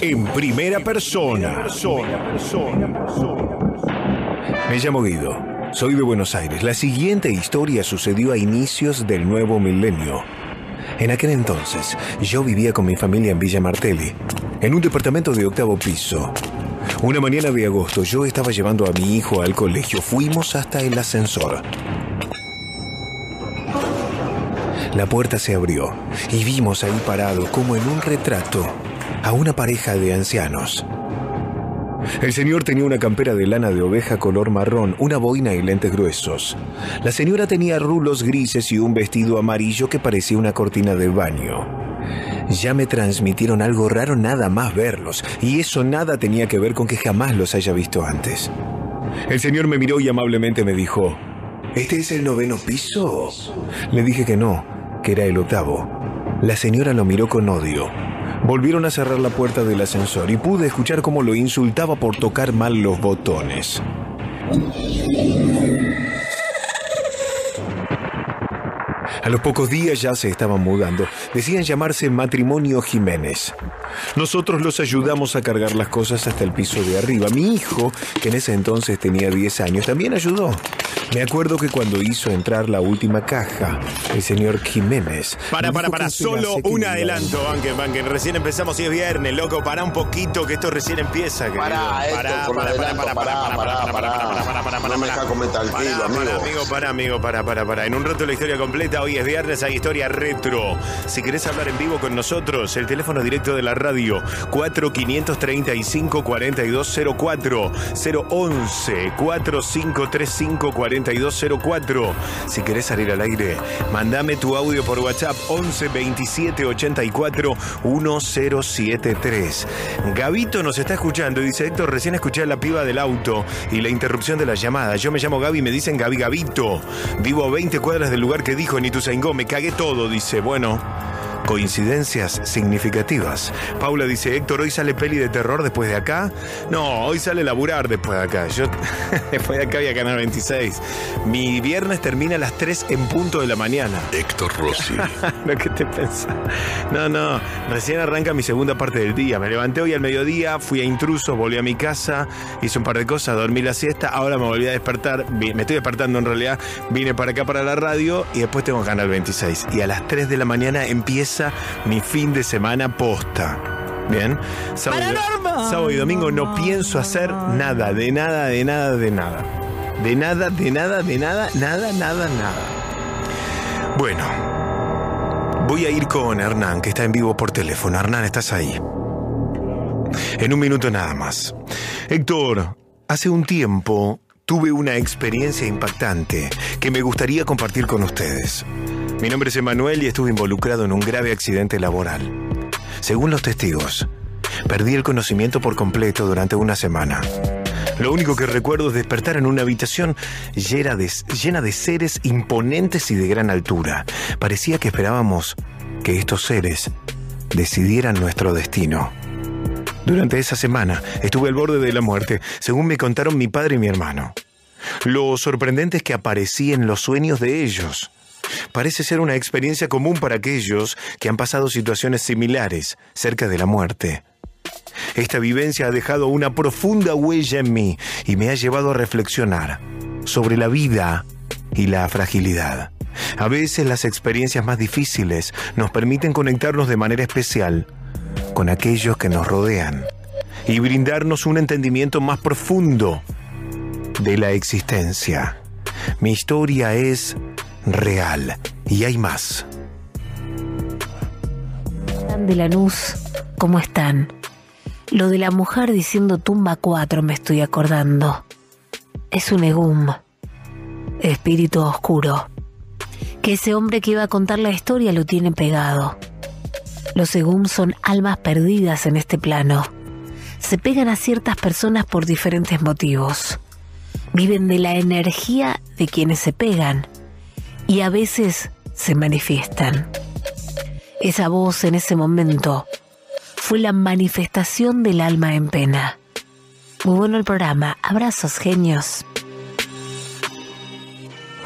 en primera persona. Me llamo Guido, soy de Buenos Aires. La siguiente historia sucedió a inicios del nuevo milenio. En aquel entonces, yo vivía con mi familia en Villa Martelli, en un departamento de octavo piso. Una mañana de agosto yo estaba llevando a mi hijo al colegio. Fuimos hasta el ascensor. La puerta se abrió y vimos ahí parado, como en un retrato, a una pareja de ancianos. El señor tenía una campera de lana de oveja color marrón, una boina y lentes gruesos. La señora tenía rulos grises y un vestido amarillo que parecía una cortina de baño. Ya me transmitieron algo raro nada más verlos, y eso nada tenía que ver con que jamás los haya visto antes. El señor me miró y amablemente me dijo, ¿Este es el noveno piso? Le dije que no, que era el octavo. La señora lo miró con odio. Volvieron a cerrar la puerta del ascensor y pude escuchar cómo lo insultaba por tocar mal los botones. A los pocos días ya se estaban mudando. Decían llamarse Matrimonio Jiménez. Nosotros los ayudamos a cargar las cosas hasta el piso de arriba. Mi hijo, que en ese entonces tenía 10 años, también ayudó. Me acuerdo que cuando hizo entrar la última caja, el señor Jiménez.
Para, para, para, solo un adelanto, Banken, Banken. Recién empezamos y es viernes, loco. Para un poquito que esto recién empieza.
Pará,
para,
para, para, para, para, para, No me deja comentar el tiro, amigo.
amigo, para, amigo, para, para, para. En un rato la historia completa. Hoy es viernes, hay historia retro. Si querés hablar en vivo con nosotros, el teléfono directo de la radio 4535 4204 011 4535 4204. Si querés salir al aire, mandame tu audio por WhatsApp 11 27 84 1073. Gabito nos está escuchando y dice, Héctor, recién escuché la piba del auto y la interrupción de la llamada. Yo me llamo Gaby y me dicen Gaby Gabito. Vivo a 20 cuadras del lugar que dijo ni tu me cagué todo, dice. Bueno coincidencias significativas. Paula dice, Héctor, ¿hoy sale peli de terror después de acá? No, hoy sale laburar después de acá. Yo después de acá voy a Canal 26. Mi viernes termina a las 3 en punto de la mañana.
Héctor Rossi.
Lo que te pensás. No, no, recién arranca mi segunda parte del día. Me levanté hoy al mediodía, fui a intruso, volví a mi casa, hice un par de cosas, dormí la siesta, ahora me volví a despertar, me estoy despertando en realidad, vine para acá para la radio y después tengo Canal 26. Y a las 3 de la mañana empieza mi fin de semana posta. Bien. Sábado, y domingo no pienso hacer nada, de nada, de nada, de nada. De nada, de nada, de nada, nada, nada, nada. Bueno. Voy a ir con Hernán, que está en vivo por teléfono. Hernán, estás ahí. En un minuto nada más. Héctor, hace un tiempo tuve una experiencia impactante que me gustaría compartir con ustedes. Mi nombre es Emanuel y estuve involucrado en un grave accidente laboral. Según los testigos, perdí el conocimiento por completo durante una semana. Lo único que recuerdo es despertar en una habitación llena de, de seres imponentes y de gran altura. Parecía que esperábamos que estos seres decidieran nuestro destino. Durante esa semana estuve al borde de la muerte, según me contaron mi padre y mi hermano. Lo sorprendente es que aparecí en los sueños de ellos. Parece ser una experiencia común para aquellos que han pasado situaciones similares cerca de la muerte. Esta vivencia ha dejado una profunda huella en mí y me ha llevado a reflexionar sobre la vida y la fragilidad.
A veces las experiencias más difíciles nos permiten conectarnos de manera especial con aquellos que nos rodean y brindarnos un entendimiento más profundo de la existencia. Mi historia es real y hay más.
de Lanús, ¿cómo están? Lo de la mujer diciendo tumba 4 me estoy acordando. Es un egum, espíritu oscuro, que ese hombre que iba a contar la historia lo tiene pegado. Los egum son almas perdidas en este plano. Se pegan a ciertas personas por diferentes motivos. Viven de la energía de quienes se pegan y a veces se manifiestan. Esa voz en ese momento fue la manifestación del alma en pena. Muy bueno el programa. Abrazos, genios.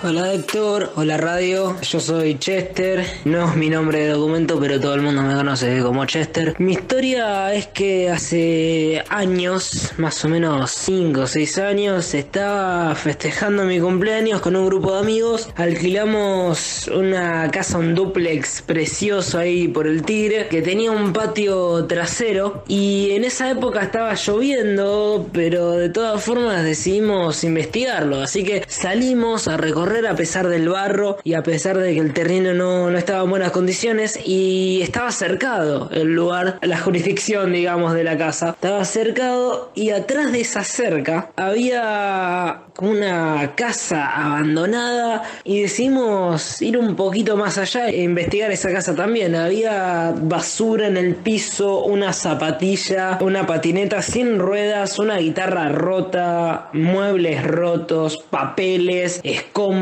Hola Héctor, hola radio, yo soy Chester, no es mi nombre de documento pero todo el mundo me conoce como Chester. Mi historia es que hace años, más o menos 5 o 6 años, estaba festejando mi cumpleaños con un grupo de amigos, alquilamos una casa, un duplex precioso ahí por el Tigre, que tenía un patio trasero. Y en esa época estaba lloviendo, pero de todas formas decidimos investigarlo, así que salimos a recorrer a pesar del barro y a pesar de que el terreno no, no estaba en buenas condiciones y estaba cercado el lugar, la jurisdicción digamos de la casa. Estaba cercado y atrás de esa cerca había una casa abandonada y decidimos ir un poquito más allá e investigar esa casa también. Había basura en el piso, una zapatilla, una patineta sin ruedas, una guitarra rota, muebles rotos, papeles, escombros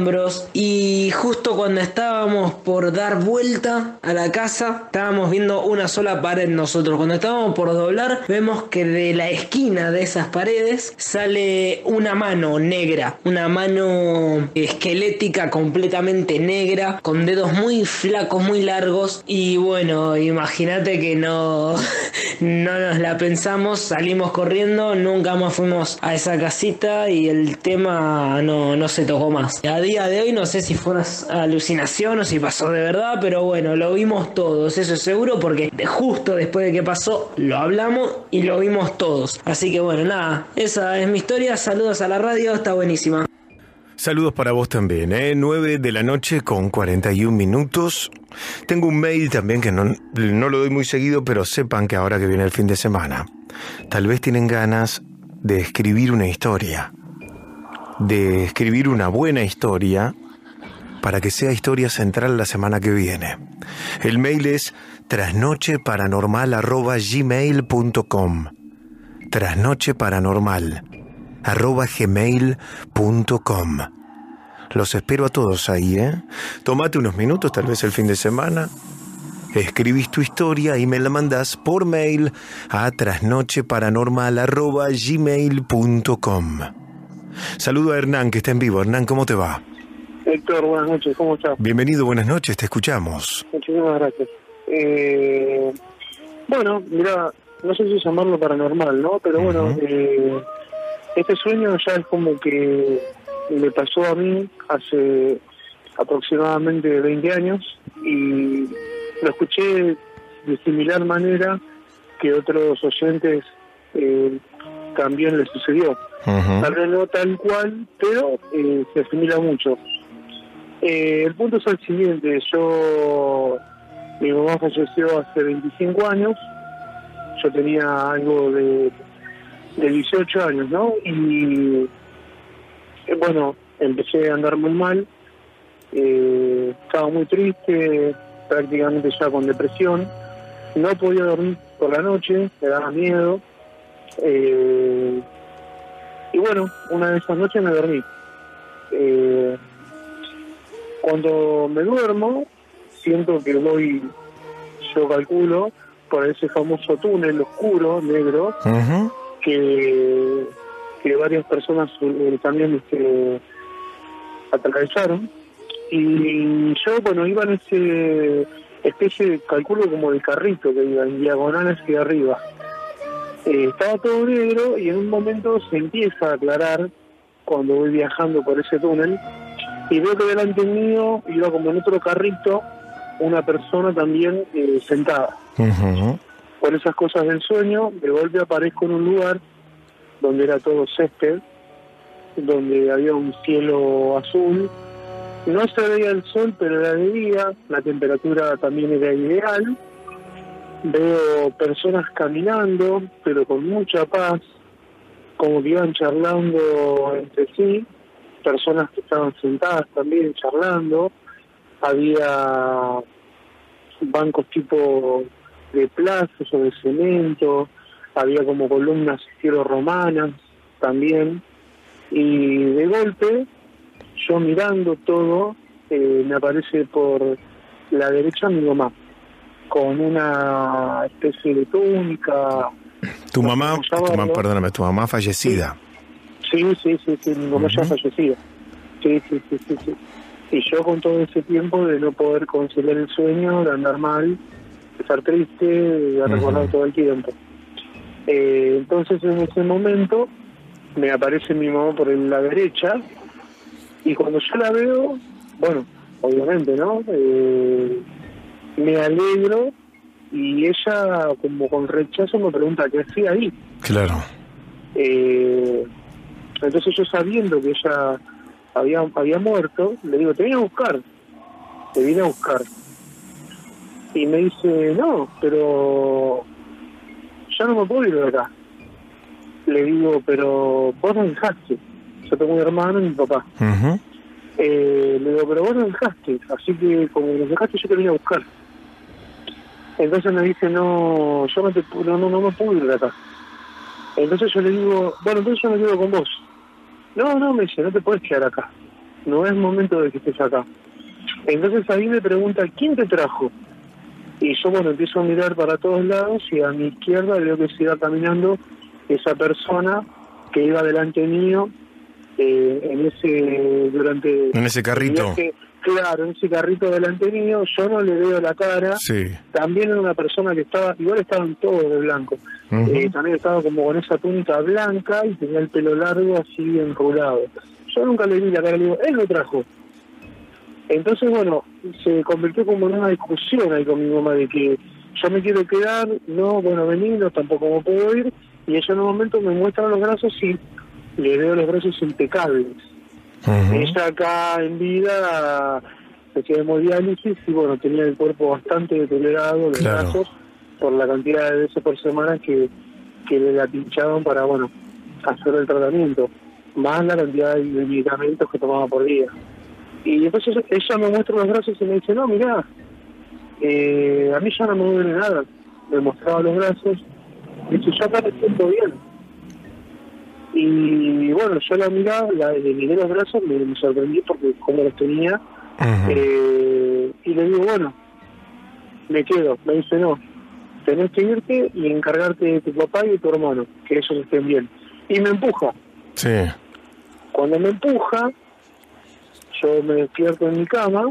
y justo cuando estábamos por dar vuelta a la casa estábamos viendo una sola pared nosotros. Cuando estábamos por doblar vemos que de la esquina de esas paredes sale una mano negra una mano esquelética completamente negra, con dedos muy flacos, muy largos. Y bueno, imagínate que no, no nos la pensamos, salimos corriendo, nunca más fuimos a esa casita y el tema no, no se tocó más. Día de hoy no sé si fue una alucinación o si pasó de verdad, pero bueno, lo vimos todos, eso es seguro, porque justo después de que pasó lo hablamos y lo vimos todos. Así que bueno, nada, esa es mi historia, saludos a la radio, hasta buenísima.
Saludos para vos también, ¿eh? 9 de la noche con 41 minutos. Tengo un mail también que no, no lo doy muy seguido, pero sepan que ahora que viene el fin de semana, tal vez tienen ganas de escribir una historia, de escribir una buena historia para que sea historia central la semana que viene. El mail es trasnocheparanormal.gmail.com trasnocheparanormal arroba gmail.com. Los espero a todos ahí, ¿eh? Tómate unos minutos, tal vez el fin de semana. Escribís tu historia y me la mandás por mail a trasnocheparanormal.gmail.com. Saludo a Hernán, que está en vivo. Hernán, ¿cómo te va?
Héctor, buenas noches, ¿cómo estás?
Bienvenido, buenas noches, te escuchamos.
Muchísimas gracias. Eh, bueno, mira, no sé si llamarlo paranormal, ¿no? Pero bueno, eh, este sueño ya es como que me pasó a mí hace aproximadamente 20 años y lo escuché de similar manera que otros oyentes eh, también les sucedió. Tal vez no tal cual, pero eh, se asimila mucho. Eh, el punto es el siguiente, yo, mi mamá falleció hace 25 años, yo tenía algo de de 18 años, ¿no? Y eh, bueno, empecé a andar muy mal, eh, estaba muy triste, prácticamente ya con depresión, no podía dormir por la noche, me daba miedo. Eh, y bueno, una de esas noches me dormí. cuando me duermo, siento que voy, yo calculo, por ese famoso túnel oscuro, negro, que, que varias personas eh, también este, atravesaron. Y yo, bueno, iba en ese especie, calculo como de carrito que iba en diagonal hacia arriba. Eh, estaba todo negro y en un momento se empieza a aclarar cuando voy viajando por ese túnel y veo que delante mío iba como en otro carrito una persona también eh, sentada. Por esas cosas del sueño, de golpe aparezco en un lugar donde era todo césped, donde había un cielo azul. No se veía el sol, pero era de día, la temperatura también era ideal. Veo personas caminando, pero con mucha paz, como que iban charlando entre sí, personas que estaban sentadas también charlando, había bancos tipo de plazas o de cemento, había como columnas romanas también, y de golpe, yo mirando todo, eh, me aparece por la derecha mi mamá, con una especie de túnica.
¿Tu mamá, tu mamá perdóname, tu mamá fallecida?
Sí, sí, sí, sí, mi mamá ya fallecida. Sí, sí, sí, sí, sí. Y yo con todo ese tiempo de no poder conciliar el sueño, de andar mal, de estar triste, de recordar todo el tiempo. Eh, entonces en ese momento me aparece mi mamá por la derecha y cuando yo la veo, bueno, obviamente, ¿no? Eh, me alegro y ella como con rechazo me pregunta qué hacía ahí.
Claro.
Eh, entonces yo sabiendo que ella había, había muerto, le digo, te vine a buscar, te vine a buscar. Y me dice, no, pero ya no me puedo ir de acá. Le digo, pero vos no dejaste. Yo tengo un hermano y mi papá. eh, le digo, pero vos no dejaste, así que como nos dejaste yo te vine a buscar. Entonces me dice, no, yo no, te, no, no, no me puedo ir de acá. Entonces yo le digo, bueno, entonces yo me quedo con vos. No, no, me dice, no te puedes quedar acá. No es momento de que estés acá. Entonces ahí me pregunta, ¿quién te trajo? Y yo, bueno, empiezo a mirar para todos lados y a mi izquierda veo que se iba caminando esa persona que iba delante mío eh, en ese durante
en ese carrito
claro en ese carrito delante mío yo no le veo la cara.
Sí.
también era una persona que estaba igual estaban todos de blanco. Eh, también estaba como con esa túnica blanca y tenía el pelo largo así enrulado yo nunca le vi la cara le digo él lo trajo entonces bueno se convirtió como en una discusión ahí con mi mamá de que yo me quiero quedar no bueno vení no tampoco me puedo ir. Y ella en un momento me muestra los brazos y le veo los brazos impecables. Ella acá en vida hacía hemodiálisis y bueno, tenía el cuerpo bastante deteriorado, los brazos, por la cantidad de veces por semana que, que le la pinchaban para, bueno, hacer el tratamiento, más la cantidad de medicamentos que tomaba por día. Y entonces ella me muestra los brazos y me dice, no, mira, eh, a mí ya no me duele nada. Me mostraba los brazos Dice, yo acá me siento bien. Y bueno, yo la miraba, la, le miré los brazos, me, sorprendí porque como los tenía. eh, y le digo, bueno, me quedo. Me dice, no, tenés que irte y encargarte de tu papá y de tu hermano, que ellos estén bien. Y me empuja.
Sí.
Cuando me empuja, yo me despierto en mi cama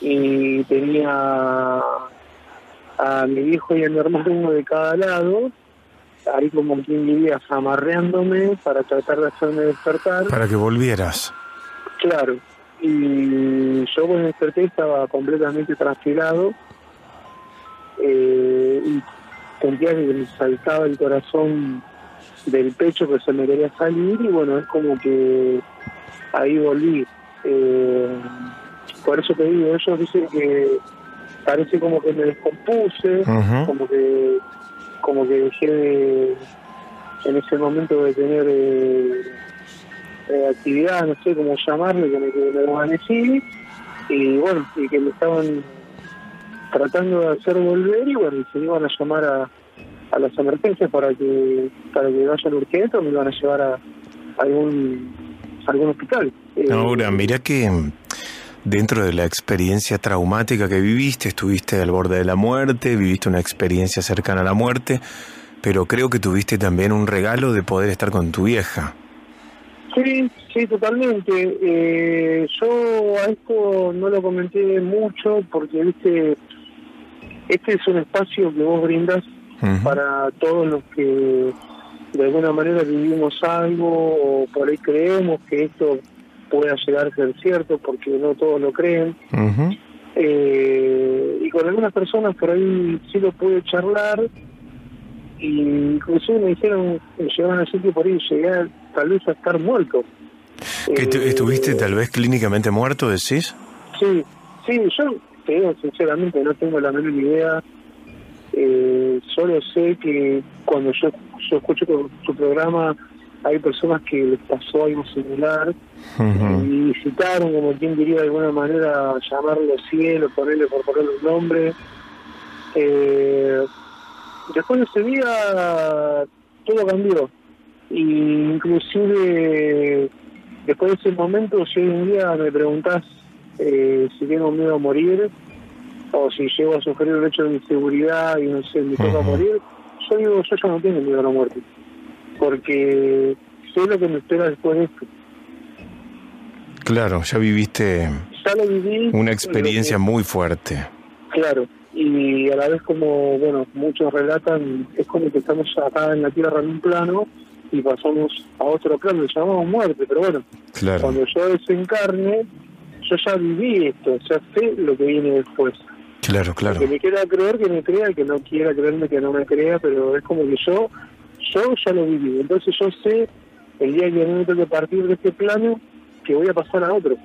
y tenía a mi hijo y a mi hermano uno de cada lado, ahí como quien vivía amarreándome para tratar de hacerme despertar.
Para que volvieras.
Claro, y yo cuando desperté estaba completamente transpirado eh, y sentía que me saltaba el corazón del pecho que se me quería salir y bueno, es como que ahí volví. Eh, por eso te digo, ellos dicen que parece como que me descompuse, como que como que dejé de, en ese momento de tener eh, eh, actividad, no sé cómo llamarle, que me, que desvanecí y bueno, y que me estaban tratando de hacer volver y bueno, y se iban a llamar a, a las emergencias para que para que vayan urgente o me iban a llevar a, algún algún hospital.
Ahora, mira que dentro de la experiencia traumática que viviste, estuviste al borde de la muerte, viviste una experiencia cercana a la muerte, pero creo que tuviste también un regalo de poder estar con tu vieja.
Sí, sí, totalmente. Eh, yo a esto no lo comenté mucho porque, viste, este es un espacio que vos brindas para todos los que de alguna manera vivimos algo o por ahí creemos que esto pueda llegar a ser cierto, porque no todos lo creen. Eh, y con algunas personas por ahí sí lo pude charlar, y inclusive me dijeron, me llevaron al sitio por ahí, llegué tal vez a estar muerto.
¿Que ¿Estuviste tal vez clínicamente muerto, decís?
Sí, sí, yo te digo sinceramente, no tengo la menor idea. Eh, solo sé que cuando yo, yo escucho tu programa, hay personas que les pasó algo similar y visitaron, como quien diría de alguna manera, llamarlo cielo, ponerle por ponerle un nombre. Eh, después de ese día todo cambió. Y inclusive después de ese momento, si hoy en día me preguntás eh, si tengo miedo a morir o si llego a sufrir un hecho de inseguridad y no sé, me toca morir, yo digo, yo ya no tengo miedo a la muerte porque sé lo que me espera después de esto.
Claro, ya viviste una experiencia muy fuerte.
Claro, y a la vez como, bueno, muchos relatan, es como que estamos acá en la Tierra en un plano y pasamos a otro plano, le llamamos muerte, pero bueno, cuando yo desencarne, yo ya viví esto, ya sé lo que viene después.
Claro, claro.
Que me quiera creer, que me crea, que no quiera creerme, que no me crea, pero es como que yo yo ya lo viví, entonces yo sé el día que me tengo que partir de este plano que voy a pasar a otro.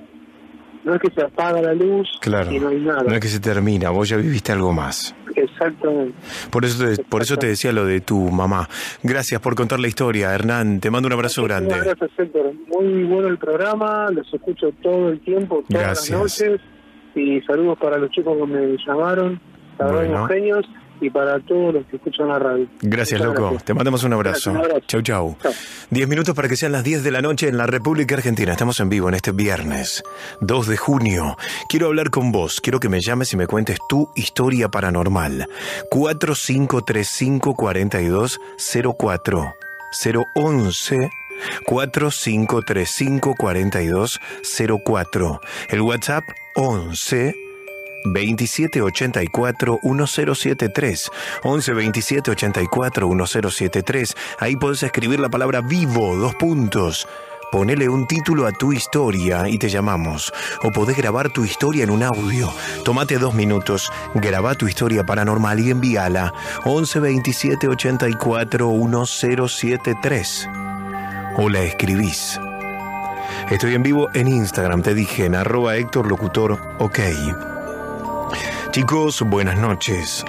No es que se apaga la luz y no hay nada.
No es que se termina, vos ya viviste algo más.
Exactamente.
Por eso, te, por eso te decía lo de tu mamá. Gracias por contar la historia, Hernán. Te mando un abrazo grande.
Gracias, Héctor. Muy bueno el programa, los escucho todo el tiempo, todas las noches. Y saludos para los chicos que me llamaron, los genios y para todos los que escuchan la radio.
Gracias, loco. Te mandamos un abrazo. Chau, chau. Diez minutos para que sean las diez de la noche en la República Argentina. Estamos en vivo en este viernes, 2 de junio. Quiero hablar con vos. Quiero que me llames y me cuentes tu historia paranormal. 4535-4204. 011 4535-4204. El WhatsApp 11 2784 1073 11 27 84 1073 ahí podés escribir la palabra vivo dos puntos Ponele un título a tu historia y te llamamos. O podés grabar tu historia en un audio. Tómate dos minutos, graba tu historia paranormal y envíala. 11 27 84 1073. O la escribís. Estoy en vivo en Instagram, te dije en arroba Héctor Locutor, ok. Chicos, buenas noches.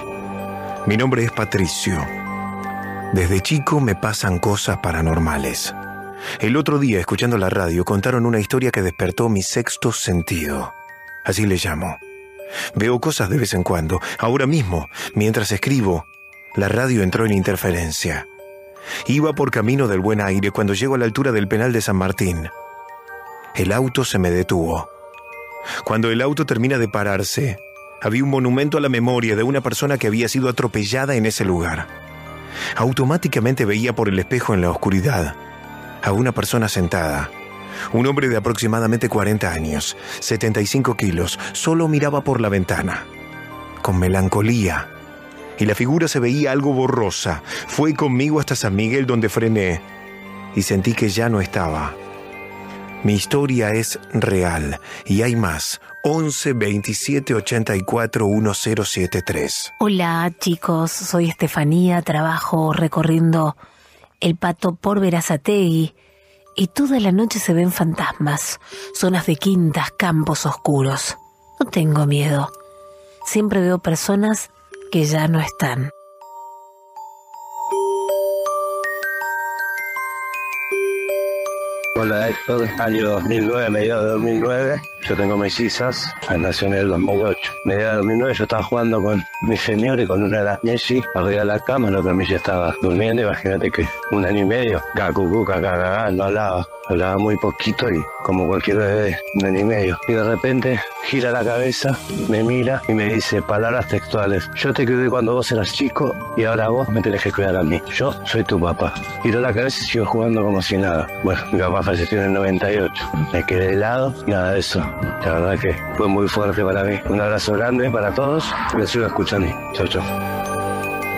Mi nombre es Patricio. Desde chico me pasan cosas paranormales. El otro día, escuchando la radio, contaron una historia que despertó mi sexto sentido. Así le llamo. Veo cosas de vez en cuando. Ahora mismo, mientras escribo, la radio entró en interferencia. Iba por camino del buen aire cuando llego a la altura del penal de San Martín. El auto se me detuvo. Cuando el auto termina de pararse, había un monumento a la memoria de una persona que había sido atropellada en ese lugar. Automáticamente veía por el espejo en la oscuridad a una persona sentada. Un hombre de aproximadamente 40 años, 75 kilos, solo miraba por la ventana, con melancolía. Y la figura se veía algo borrosa. Fue conmigo hasta San Miguel donde frené y sentí que ya no estaba. Mi historia es real y hay más. 11 27 84 1073.
Hola chicos, soy Estefanía, trabajo recorriendo el pato por Verazategui y toda la noche se ven fantasmas, zonas de quintas, campos oscuros. No tengo miedo. Siempre veo personas que ya no están.
Hola Héctor, año 2009, mediados de 2009. Yo tengo mellizas, nació en el 2008. Mediados de 2009 yo estaba jugando con mi señor y con una de las Messi arriba de la cama, la otra ya estaba durmiendo. Imagínate que un año y medio, cacucu, no hablaba hablaba muy poquito y como cualquier bebé un y medio. Y de repente gira la cabeza, me mira y me dice palabras textuales. Yo te cuidé cuando vos eras chico y ahora vos me tenés que cuidar a mí. Yo soy tu papá. Giro la cabeza y sigo jugando como si nada. Bueno, mi papá falleció en el 98. Me quedé helado, nada de eso. La verdad que fue muy fuerte para mí. Un abrazo grande para todos. Me sigo escuchando. Chau, chau.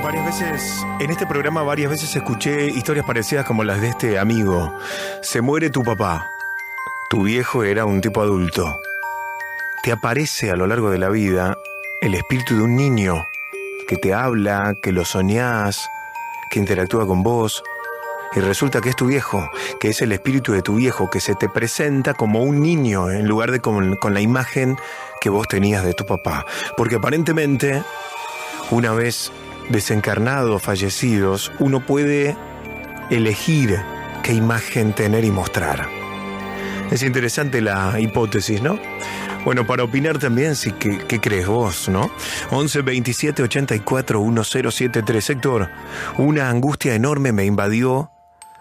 Varias veces, en este programa varias veces escuché historias parecidas como las de este amigo. Se muere tu papá. tu viejo era un tipo adulto. Te aparece a lo largo de la vida el espíritu de un niño que te habla, que lo soñás, que interactúa con vos. Y resulta que es tu viejo, que es el espíritu de tu viejo, que se te presenta como un niño en lugar de con, la imagen que vos tenías de tu papá. Porque aparentemente, una vez desencarnados, fallecidos, uno puede elegir qué imagen tener y mostrar. Es interesante la hipótesis, ¿no? Bueno, para opinar también, sí, ¿qué, qué crees vos, no? 11 27 84 1073. Héctor, una angustia enorme me invadió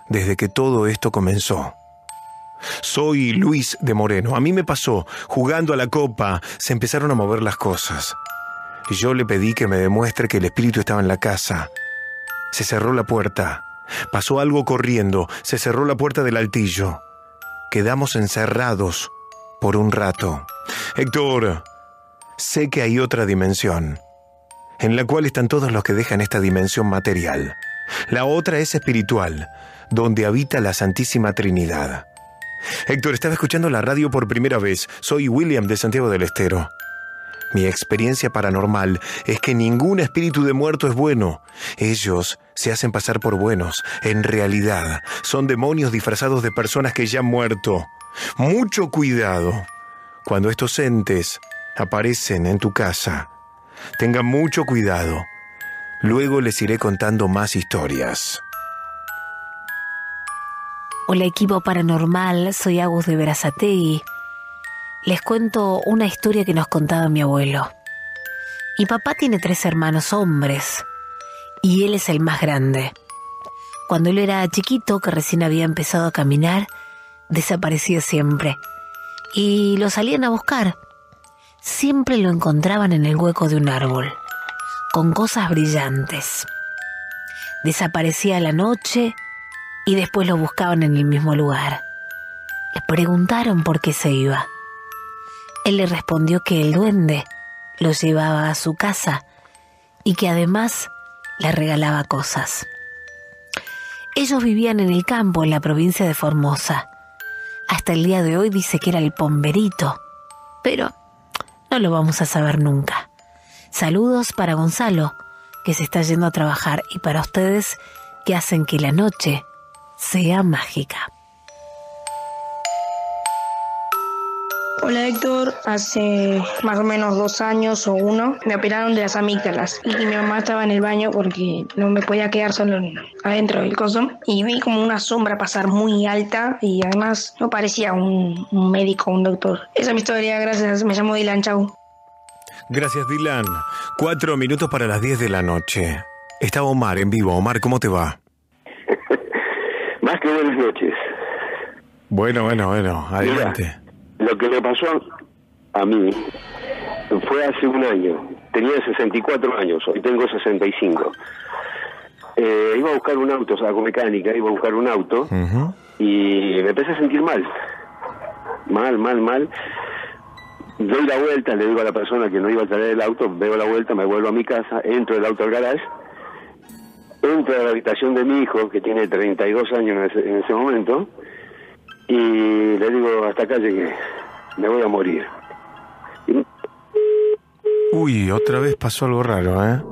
desde que todo esto comenzó. Soy Luis de Moreno. A mí me pasó, jugando a la copa, se empezaron a mover las cosas. Yo le pedí que me demuestre que el espíritu estaba en la casa. Se cerró la puerta. Pasó algo corriendo. Se cerró la puerta del altillo. Quedamos encerrados por un rato. Héctor, sé que hay otra dimensión, en la cual están todos los que dejan esta dimensión material. La otra es espiritual, donde habita la Santísima Trinidad. Héctor, estaba escuchando la radio por primera vez. Soy William de Santiago del Estero. Mi experiencia paranormal es que ningún espíritu de muerto es bueno. Ellos se hacen pasar por buenos. En realidad, son demonios disfrazados de personas que ya han muerto. Mucho cuidado cuando estos entes aparecen en tu casa. Tenga mucho cuidado. Luego les iré contando más historias.
Hola equipo paranormal, soy Agus de Verazategui. Les cuento una historia que nos contaba mi abuelo. Mi papá tiene tres hermanos hombres y él es el más grande. Cuando él era chiquito, que recién había empezado a caminar, desaparecía siempre y lo salían a buscar. Siempre lo encontraban en el hueco de un árbol, con cosas brillantes. Desaparecía a la noche y después lo buscaban en el mismo lugar. Le preguntaron por qué se iba. Él le respondió que el duende lo llevaba a su casa y que además le regalaba cosas. Ellos vivían en el campo en la provincia de Formosa. Hasta el día de hoy dice que era el pomberito, pero no lo vamos a saber nunca. Saludos para Gonzalo, que se está yendo a trabajar, y para ustedes que hacen que la noche sea mágica.
Hola Héctor, hace más o menos dos años o uno me operaron de las amígdalas y mi mamá estaba en el baño porque no me podía quedar solo adentro del coso y vi como una sombra pasar muy alta y además no parecía un, un médico, un doctor. Esa es mi historia, gracias, me llamo Dylan, chau.
Gracias Dylan. Cuatro minutos para las diez de la noche. Está Omar en vivo. Omar, ¿cómo te va?
Más que buenas noches.
Bueno, bueno, bueno, adelante.
Lo que me pasó a mí fue hace un año. Tenía 64 años, hoy tengo 65. Eh, iba a buscar un auto, o con mecánica, iba a buscar un auto y me empecé a sentir mal. Mal, mal, mal. Doy la vuelta, le digo a la persona que no iba a traer el auto, veo la vuelta, me vuelvo a mi casa, entro el auto al garage, entro a la habitación de mi hijo, que tiene 32 años en ese, en ese momento, y le digo, hasta acá llegué, me voy a morir.
Uy, otra vez pasó algo raro, ¿eh?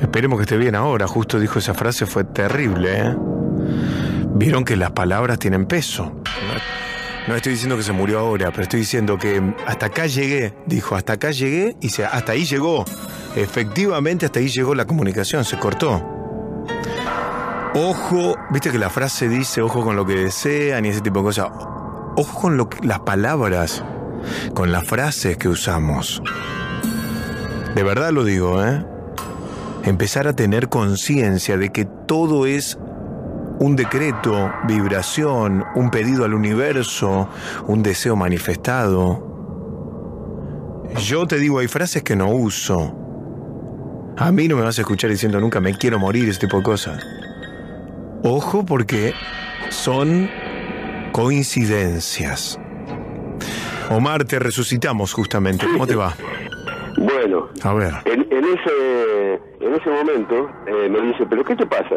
Esperemos que esté bien ahora, justo dijo esa frase, fue terrible, ¿eh? Vieron que las palabras tienen peso. No, estoy diciendo que se murió ahora, pero estoy diciendo que hasta acá llegué, dijo, hasta acá llegué y se, hasta ahí llegó. Efectivamente, hasta ahí llegó la comunicación, se cortó. Ojo, viste que la frase dice ojo con lo que desean y ese tipo de cosas. Ojo con las palabras, con las frases que usamos. De verdad lo digo, ¿eh? Empezar a tener conciencia de que todo es un decreto, vibración, un pedido al universo, un deseo manifestado. Yo te digo, hay frases que no uso. A mí no me vas a escuchar diciendo nunca me quiero morir, ese tipo de cosas. Ojo porque son coincidencias. Omar, te resucitamos justamente. ¿Cómo te va?
Bueno,
A ver.
en, en ese en ese momento eh, me dice, ¿pero qué te pasa?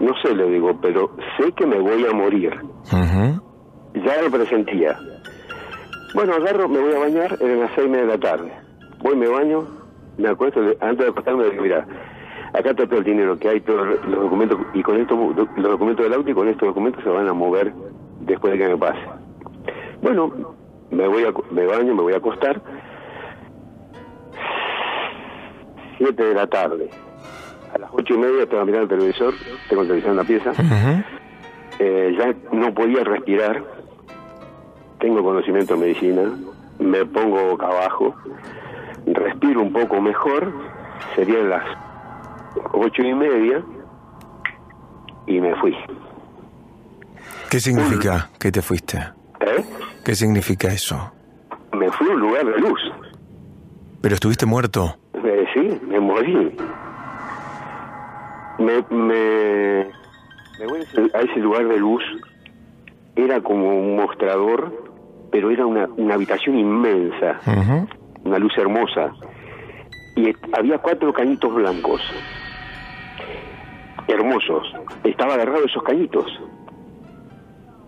No sé, le digo, pero sé que me voy a morir. Ya lo presentía. Bueno, agarro, me voy a bañar, eran las seis y media de la tarde. Voy, me baño, me acuesto, antes de acostarme, digo, mira, acá está todo el dinero que hay, todos los documentos, y con esto, los documentos del auto y con estos documentos se van a mover después de que me pase. Bueno, me voy a, me baño, me voy a acostar. Siete de la tarde. A las ocho y media estaba mirando el televisor, tengo el televisor en la pieza. Eh, ya no podía respirar. Tengo conocimiento de medicina. Me pongo boca abajo. Respiro un poco mejor. Serían las ocho y media. Y me fui.
¿Qué significa que te fuiste?
¿Eh?
¿Qué significa eso?
Me fui a un lugar de luz.
¿Pero estuviste muerto?
Eh, sí, me morí. Me, me, me voy a ese, a ese lugar de luz. Era como un mostrador, pero era una, una habitación inmensa, una luz hermosa. Y había cuatro cañitos blancos, hermosos. Estaba agarrado a esos cañitos.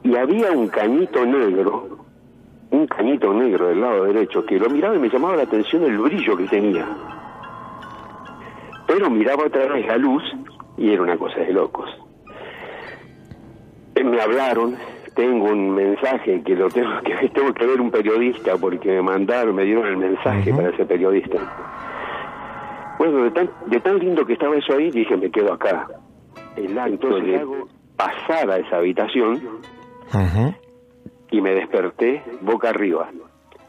Y había un cañito negro, un cañito negro del lado derecho, que lo miraba y me llamaba la atención el brillo que tenía. Pero miraba otra vez la luz y era una cosa de locos. Eh, Me hablaron, tengo un mensaje que lo tengo que tengo que ver un periodista porque me mandaron, me dieron el mensaje para ese periodista. Bueno, de tan, de tan lindo que estaba eso ahí, dije, me quedo acá. El acto de pasar a esa habitación y me desperté boca arriba.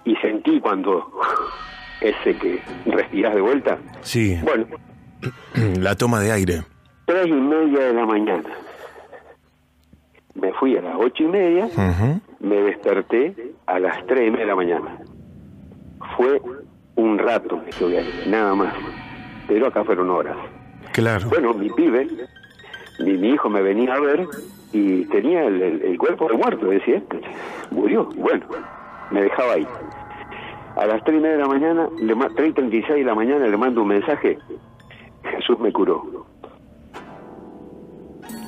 Y sentí cuando ese que respirás de vuelta.
Sí.
Bueno,
La toma de aire.
Tres y media de la mañana. Me fui a las ocho y media, me desperté a las tres y media de la mañana. Fue un rato que estuve ahí, nada más. Pero acá fueron horas.
Claro.
Bueno, mi pibe, mi, mi hijo me venía a ver y tenía el, el- el cuerpo de muerto, decía, "Este, murió. Bueno, me dejaba ahí. A las tres y media de la mañana, le ma- tres y treinta y seis de la mañana, le mando un mensaje, Jesús me curó.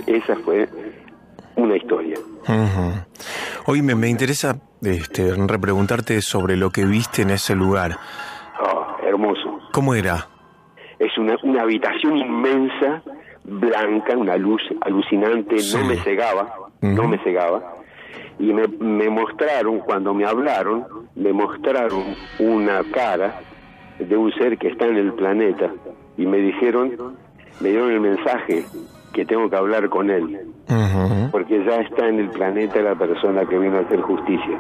Esa fue una historia.
Hoy me, me interesa este, repreguntarte sobre lo que viste en ese lugar.
Oh, hermoso.
¿Cómo era?
Es una, una habitación inmensa, blanca, una luz alucinante, no me cegaba, no me cegaba. Y me, me mostraron, cuando me hablaron, me mostraron una cara de un ser que está en el planeta. Y me dijeron, me dieron el mensaje que tengo que hablar con él. Porque ya está en el planeta la persona que vino a hacer justicia.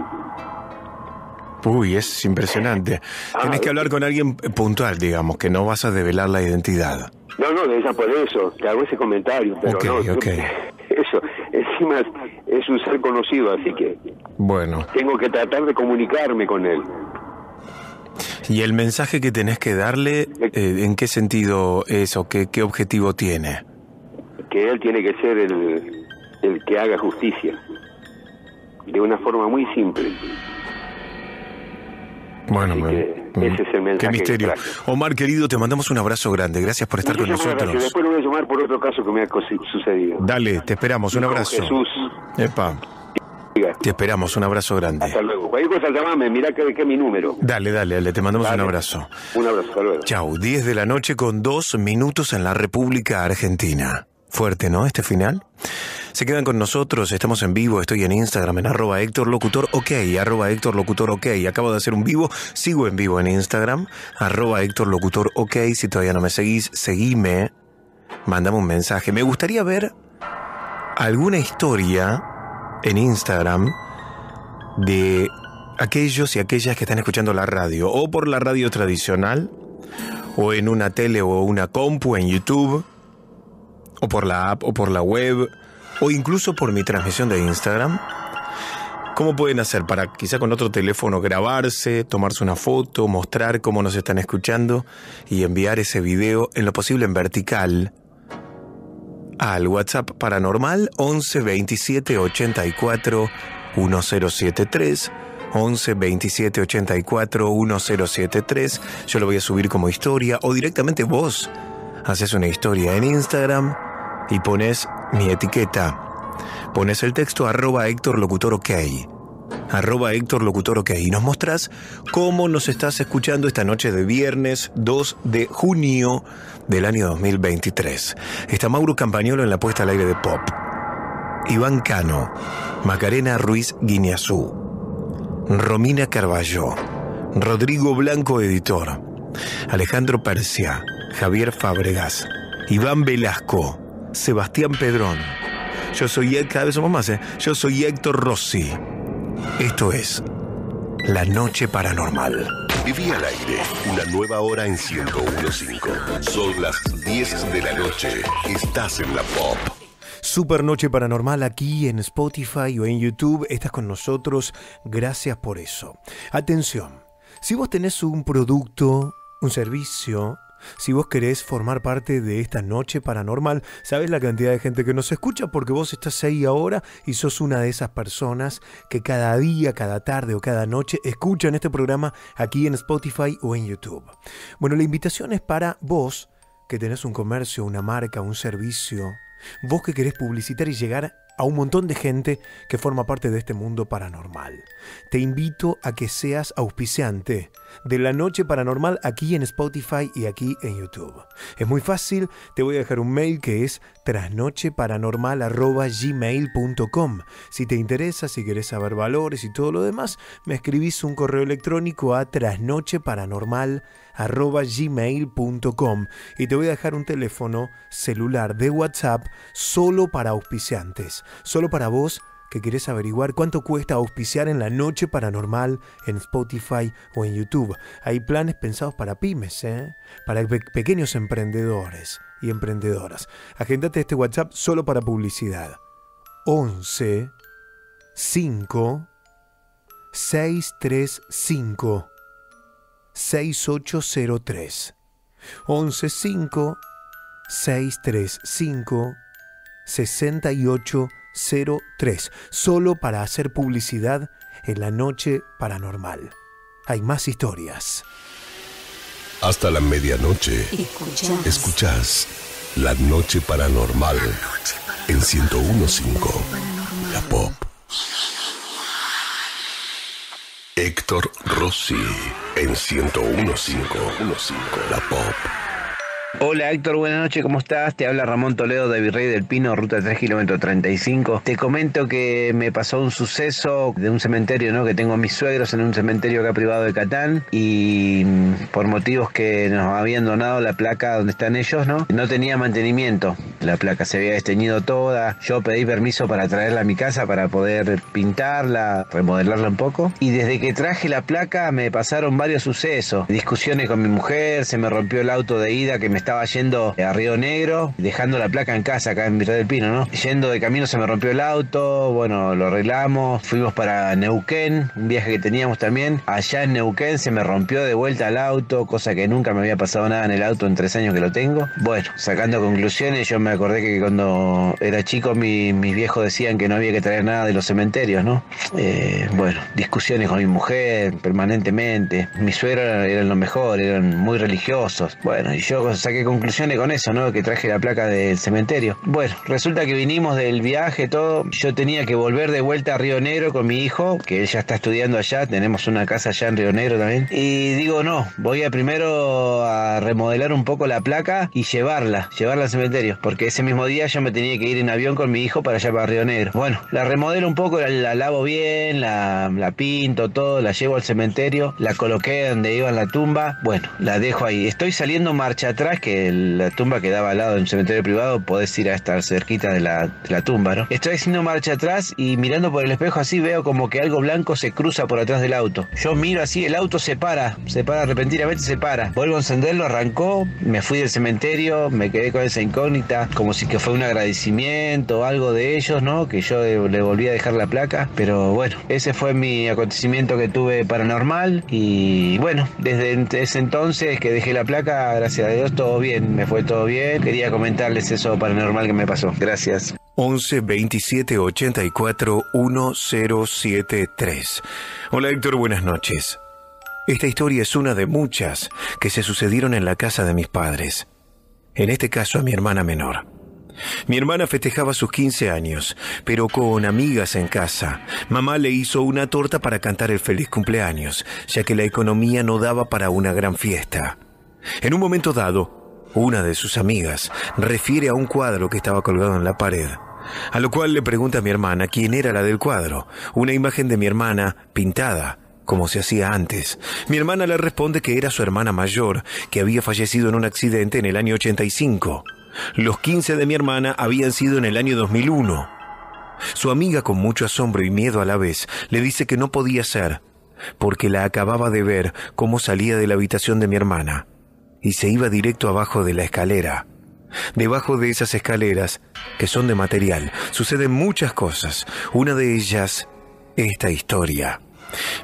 Uy, es impresionante.
Ah,
Tenés que hablar con alguien puntual, digamos, que no vas a develar la identidad.
No, no, de esa por eso, te hago ese comentario, pero
Ok,
no,
ok.
eso, encima es, es un ser conocido, así que
Bueno,
tengo que tratar de comunicarme con él.
¿y el mensaje que tenés que darle, eh, en qué sentido es o qué, qué objetivo tiene?
Que él tiene que ser el, el que haga justicia, de una forma muy simple.
Bueno,
que ese es el mensaje
qué misterio. Omar, querido, te mandamos un abrazo grande. Gracias por estar con
Muchísimas gracias.
nosotros.
Después lo voy a llamar por otro caso que me ha sucedido.
Dale, te esperamos. Un abrazo.
Jesús,
Epa, te esperamos. Un abrazo grande.
hasta luego. Cualquier cosa llamame, mirá que, que mi número.
Dale, dale, dale. Te mandamos un abrazo.
Un abrazo, hasta luego.
Chau, 10 de la noche con dos minutos en la República Argentina. Fuerte, ¿no? Este final. Se quedan con nosotros, estamos en vivo, estoy en Instagram en arroba Héctor Locutor OK, arroba Locutor OK. Acabo de hacer un vivo, sigo en vivo en Instagram, arroba Héctor Locutor OK. Si todavía no me seguís, seguime, mándame un mensaje. Me gustaría ver alguna historia en Instagram de aquellos y aquellas que están escuchando la radio, o por la radio tradicional, o en una tele o una compu en YouTube, o por la app o por la web, o incluso por mi transmisión de Instagram. ¿Cómo pueden hacer para quizá con otro teléfono grabarse, tomarse una foto, mostrar cómo nos están escuchando y enviar ese video en lo posible en vertical al WhatsApp paranormal 11 27 84 1073 11 27 84 1073 yo lo voy a subir como historia o directamente vos haces una historia en Instagram y pones mi etiqueta. Pones el texto arroba Héctor Locutor OK. Arroba Héctor Locutor OK. Y nos mostrás cómo nos estás escuchando esta noche de viernes 2 de junio del año 2023. Está Mauro Campañolo en la puesta al aire de Pop. Iván Cano, Macarena Ruiz Guineazú, Romina Carballo, Rodrigo Blanco, editor, Alejandro Persia, Javier Fábregas, Iván Velasco, Sebastián Pedrón. Yo soy cada vez somos más, ¿eh? Yo soy Héctor Rossi. Esto es La Noche Paranormal.
Viví al aire, una nueva hora en 1015. Son las 10 de la noche. Estás en la pop.
Super Noche Paranormal aquí en Spotify o en YouTube. Estás con nosotros. Gracias por eso. Atención. Si vos tenés un producto, un servicio, si vos querés formar parte de esta noche paranormal, sabes la cantidad de gente que nos escucha porque vos estás ahí ahora y sos una de esas personas que cada día, cada tarde o cada noche escuchan este programa aquí en Spotify o en YouTube. Bueno, la invitación es para vos que tenés un comercio, una marca, un servicio, vos que querés publicitar y llegar a un montón de gente que forma parte de este mundo paranormal. Te invito a que seas auspiciante de la noche paranormal aquí en Spotify y aquí en YouTube. Es muy fácil, te voy a dejar un mail que es trasnocheparanormal.gmail.com. Si te interesa, si querés saber valores y todo lo demás, me escribís un correo electrónico a trasnocheparanormal.gmail.com y te voy a dejar un teléfono celular de WhatsApp solo para auspiciantes, solo para vos que querés averiguar cuánto cuesta auspiciar en la noche paranormal en Spotify o en YouTube. Hay planes pensados para pymes, ¿eh? para pequeños emprendedores y emprendedoras. Agendate este WhatsApp solo para publicidad. 11 5 635 6803 11 5 635 6803 03, solo para hacer publicidad en la noche paranormal. Hay más historias.
Hasta la medianoche. Escuchás, La Noche Paranormal en 1015. La Pop. Héctor Rossi en 1015. La Pop.
Hola Héctor, buenas noches, ¿cómo estás? Te habla Ramón Toledo de Virrey del Pino, ruta 3 kilómetro 35. Te comento que me pasó un suceso de un cementerio, ¿no? Que tengo a mis suegros en un cementerio acá privado de Catán y mm, por motivos que nos habían donado la placa donde están ellos, ¿no? No tenía mantenimiento. La placa se había desteñido toda. Yo pedí permiso para traerla a mi casa para poder pintarla, remodelarla un poco. Y desde que traje la placa me pasaron varios sucesos. Discusiones con mi mujer, se me rompió el auto de ida que me estaba yendo a Río Negro, dejando la placa en casa, acá en Virrey del Pino, ¿no? Yendo de camino se me rompió el auto, bueno, lo arreglamos, fuimos para Neuquén, un viaje que teníamos también. Allá en Neuquén se me rompió de vuelta el auto, cosa que nunca me había pasado nada en el auto en tres años que lo tengo. Bueno, sacando conclusiones, yo me acordé que cuando era chico mis viejos decían que no había que traer nada de los cementerios, ¿no? Eh, bueno, discusiones con mi mujer permanentemente. Mis suegros eran lo mejor, eran muy religiosos. Bueno, y yo saqué conclusiones con eso, ¿no? Que traje la placa del cementerio. Bueno, resulta que vinimos del viaje, todo. Yo tenía que volver de vuelta a Río Negro con mi hijo, que ella está estudiando allá. Tenemos una casa allá en Río Negro también. Y digo, no, voy a primero a remodelar un poco la placa y llevarla, llevarla al cementerio. Porque ese mismo día yo me tenía que ir en avión con mi hijo para allá para Río Negro. Bueno, la remodelo un poco, la, lavo bien, la, la pinto, todo, la llevo al cementerio, la coloqué donde iba en la tumba. Bueno, la dejo ahí. Estoy saliendo marcha atrás que la tumba quedaba al lado de un cementerio privado, podés ir a estar cerquita de la, tumba, ¿no? Estoy haciendo marcha atrás y mirando por el espejo así veo como que algo blanco se cruza por atrás del auto. Yo miro así, el auto se para, se para repentinamente, se para. Vuelvo a encenderlo, arrancó, me fui del cementerio, me quedé con esa incógnita, como si que fue un agradecimiento o algo de ellos, ¿no? Que yo le volví a dejar la placa, pero bueno, ese fue mi acontecimiento que tuve paranormal y bueno, desde ese entonces que dejé la placa, gracias a Dios, todo bien, me fue todo bien. Quería comentarles eso paranormal que me pasó. Gracias.
11 27 84 1073. Hola Héctor, buenas noches. Esta historia es una de muchas que se sucedieron en la casa de mis padres. En este caso a mi hermana menor. Mi hermana festejaba sus 15 años, pero con amigas en casa. Mamá le hizo una torta para cantar el feliz cumpleaños, ya que la economía no daba para una gran fiesta. En un momento dado, una de sus amigas refiere a un cuadro que estaba colgado en la pared, a lo cual le pregunta a mi hermana quién era la del cuadro, una imagen de mi hermana pintada, como se hacía antes. Mi hermana le responde que era su hermana mayor, que había fallecido en un accidente en el año 85. Los 15 de mi hermana habían sido en el año 2001. Su amiga, con mucho asombro y miedo a la vez, le dice que no podía ser, porque la acababa de ver cómo salía de la habitación de mi hermana y se iba directo abajo de la escalera. Debajo de esas escaleras, que son de material, suceden muchas cosas. Una de ellas, esta historia.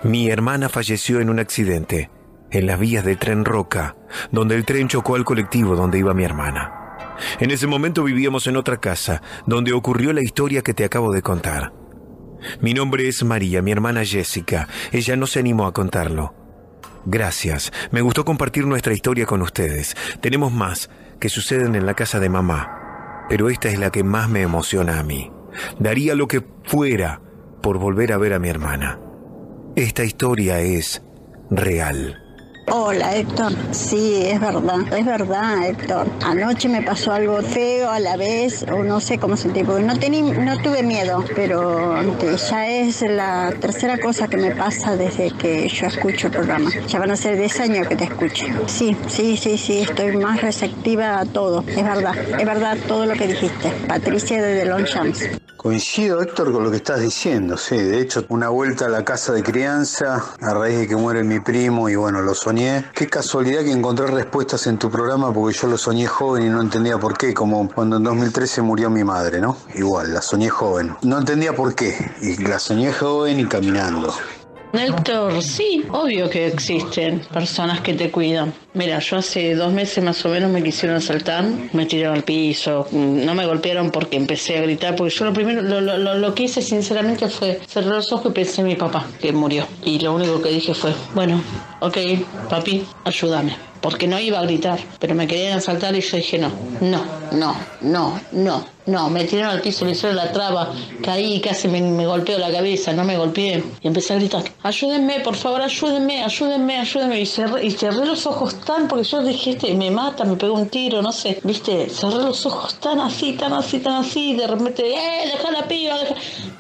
Mi hermana falleció en un accidente, en las vías de tren Roca, donde el tren chocó al colectivo donde iba mi hermana. En ese momento vivíamos en otra casa, donde ocurrió la historia que te acabo de contar. Mi nombre es María, mi hermana Jessica. Ella no se animó a contarlo. Gracias, me gustó compartir nuestra historia con ustedes. Tenemos más que suceden en la casa de mamá, pero esta es la que más me emociona a mí. Daría lo que fuera por volver a ver a mi hermana. Esta historia es real.
Hola Héctor, sí, es verdad, es verdad Héctor. Anoche me pasó algo feo a la vez, o no sé cómo sentir, porque no, no tuve miedo, pero ya es la tercera cosa que me pasa desde que yo escucho el programa. Ya van a ser 10 años que te escucho. Sí, sí, sí, sí, estoy más receptiva a todo, es verdad, es verdad todo lo que dijiste. Patricia de Longchamps.
Coincido, Héctor, con lo que estás diciendo, sí. De hecho, una vuelta a la casa de crianza a raíz de que muere mi primo y bueno, lo soñé. Qué casualidad que encontré respuestas en tu programa porque yo lo soñé joven y no entendía por qué, como cuando en 2013 murió mi madre, ¿no? Igual, la soñé joven. No entendía por qué y la soñé joven y caminando.
Néstor, sí, obvio que existen personas que te cuidan. Mira, yo hace dos meses más o menos me quisieron asaltar, me tiraron al piso, no me golpearon porque empecé a gritar, porque yo lo primero, lo, lo, lo que hice sinceramente fue cerrar los ojos y pensé en mi papá, que murió. Y lo único que dije fue, bueno, ok, papi, ayúdame porque no iba a gritar, pero me querían asaltar y yo dije no, no, no, no, no, no, me tiraron al piso, me hicieron la traba, caí, casi me, me golpeó la cabeza, no me golpeé y empecé a gritar, ayúdenme, por favor, ayúdenme, ayúdenme, ayúdenme y cerré, y cerré los ojos tan, porque yo dije, este me mata, me pegó un tiro, no sé, viste, cerré los ojos tan así, tan así, tan así, y de repente, eh, deja la piba,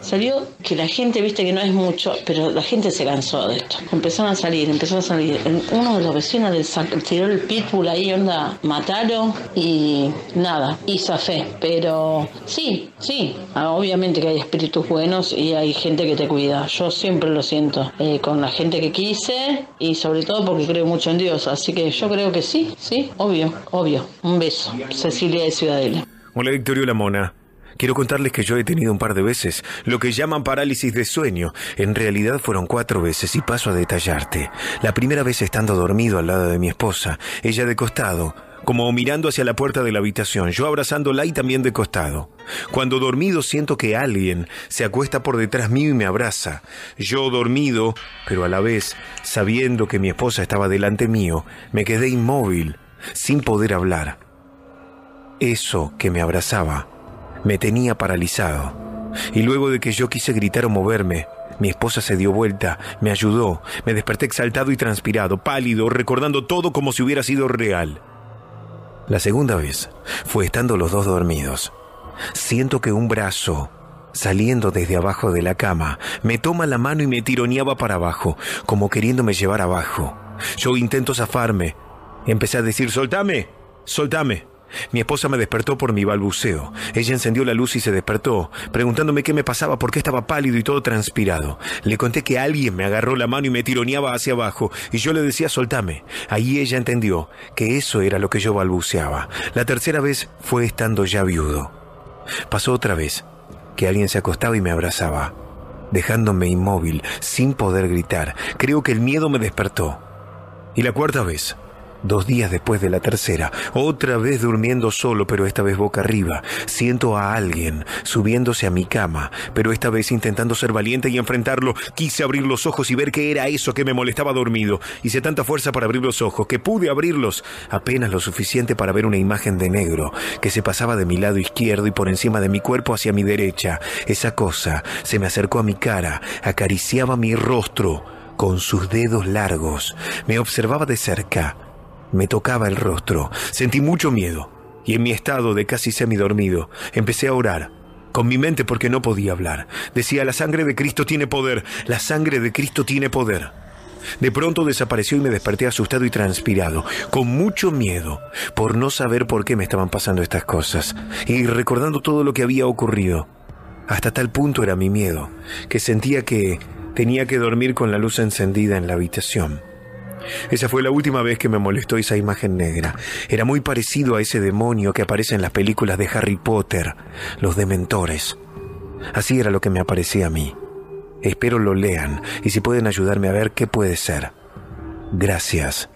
Salió que la gente, viste que no es mucho, pero la gente se cansó de esto. Empezaron a salir, empezaron a salir. Uno de los vecinos del tiró el pitbull ahí, onda, mataron y nada, hizo fe. Pero sí, sí, ah, obviamente que hay espíritus buenos y hay gente que te cuida. Yo siempre lo siento eh, con la gente que quise y sobre todo porque creo mucho en Dios. Así que yo creo que sí, sí, obvio, obvio. Un beso. Cecilia de Ciudadela.
Hola Victorio La Mona. Quiero contarles que yo he tenido un par de veces lo que llaman parálisis de sueño. En realidad fueron cuatro veces y paso a detallarte. La primera vez estando dormido al lado de mi esposa, ella de costado, como mirando hacia la puerta de la habitación, yo abrazándola y también de costado. Cuando dormido siento que alguien se acuesta por detrás mío y me abraza. Yo dormido, pero a la vez sabiendo que mi esposa estaba delante mío, me quedé inmóvil, sin poder hablar. Eso que me abrazaba me tenía paralizado. Y luego de que yo quise gritar o moverme, mi esposa se dio vuelta, me ayudó, me desperté exaltado y transpirado, pálido, recordando todo como si hubiera sido real. La segunda vez fue estando los dos dormidos. Siento que un brazo, saliendo desde abajo de la cama, me toma la mano y me tironeaba para abajo, como queriéndome llevar abajo. Yo intento zafarme. Empecé a decir, soltame, soltame. Mi esposa me despertó por mi balbuceo. Ella encendió la luz y se despertó, preguntándome qué me pasaba, por qué estaba pálido y todo transpirado. Le conté que alguien me agarró la mano y me tironeaba hacia abajo, y yo le decía soltame. Ahí ella entendió que eso era lo que yo balbuceaba. La tercera vez fue estando ya viudo. Pasó otra vez, que alguien se acostaba y me abrazaba, dejándome inmóvil, sin poder gritar. Creo que el miedo me despertó. Y la cuarta vez, Dos días después de la tercera, otra vez durmiendo solo, pero esta vez boca arriba, siento a alguien subiéndose a mi cama, pero esta vez intentando ser valiente y enfrentarlo, quise abrir los ojos y ver qué era eso que me molestaba dormido. Hice tanta fuerza para abrir los ojos que pude abrirlos apenas lo suficiente para ver una imagen de negro que se pasaba de mi lado izquierdo y por encima de mi cuerpo hacia mi derecha. Esa cosa se me acercó a mi cara, acariciaba mi rostro con sus dedos largos, me observaba de cerca me tocaba el rostro. Sentí mucho miedo y en mi estado de casi semidormido empecé a orar. Con mi mente porque no podía hablar. Decía, la sangre de Cristo tiene poder, la sangre de Cristo tiene poder. De pronto desapareció y me desperté asustado y transpirado, con mucho miedo, por no saber por qué me estaban pasando estas cosas, y recordando todo lo que había ocurrido. Hasta tal punto era mi miedo, que sentía que tenía que dormir con la luz encendida en la habitación. Esa fue la última vez que me molestó esa imagen negra. Era muy parecido a ese demonio que aparece en las películas de Harry Potter, los dementores. Así era lo que me aparecía a mí. Espero lo lean y si pueden ayudarme a ver qué puede ser. Gracias.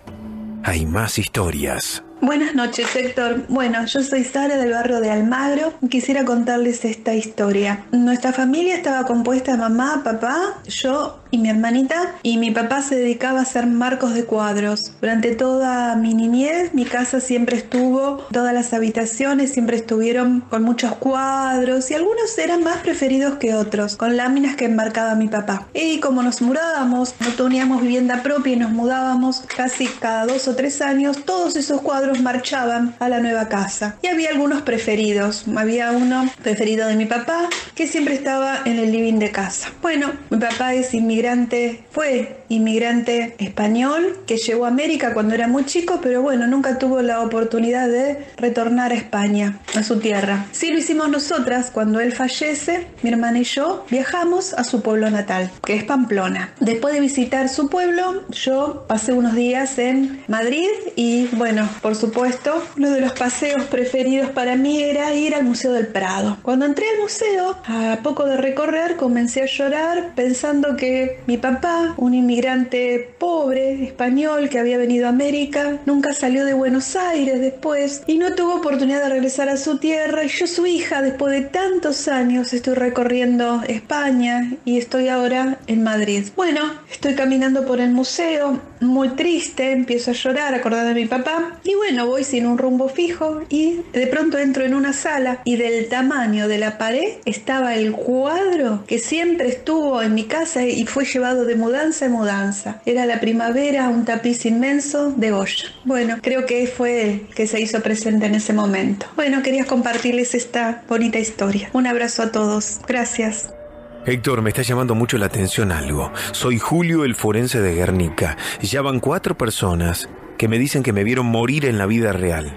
Hay más historias.
Buenas noches, Héctor. Bueno, yo soy Sara del barrio de Almagro. Quisiera contarles esta historia. Nuestra familia estaba compuesta de mamá, papá, yo y mi hermanita y mi papá se dedicaba a hacer marcos de cuadros. Durante toda mi niñez mi casa siempre estuvo, todas las habitaciones siempre estuvieron con muchos cuadros y algunos eran más preferidos que otros, con láminas que enmarcaba mi papá. Y como nos mudábamos, no teníamos vivienda propia y nos mudábamos casi cada dos o tres años, todos esos cuadros marchaban a la nueva casa. Y había algunos preferidos. Había uno preferido de mi papá que siempre estaba en el living de casa. Bueno, mi papá es inmigrante, fue inmigrante español que llegó a América cuando era muy chico, pero bueno, nunca tuvo la oportunidad de retornar a España, a su tierra. Sí lo hicimos nosotras, cuando él fallece, mi hermana y yo viajamos a su pueblo natal, que es Pamplona. Después de visitar su pueblo, yo pasé unos días en Madrid y bueno, por supuesto, uno de los paseos preferidos para mí era ir al Museo del Prado. Cuando entré al museo, a poco de recorrer, comencé a llorar pensando que mi papá, un inmigrante pobre, español, que había venido a América, nunca salió de Buenos Aires después y no tuvo oportunidad de regresar a su tierra. Y yo, su hija, después de tantos años, estoy recorriendo España y estoy ahora en Madrid. Bueno, estoy caminando por el museo, muy triste, empiezo a llorar, acordando de mi papá. Y bueno, voy sin un rumbo fijo y de pronto entro en una sala y del tamaño de la pared estaba el cuadro que siempre estuvo en mi casa y fue llevado de mudanza en mudanza. Era la primavera, un tapiz inmenso de Goya. Bueno, creo que fue él que se hizo presente en ese momento. Bueno, quería compartirles esta bonita historia. Un abrazo a todos. Gracias.
Héctor, me está llamando mucho la atención algo. Soy Julio el forense de Guernica. Ya van cuatro personas que me dicen que me vieron morir en la vida real.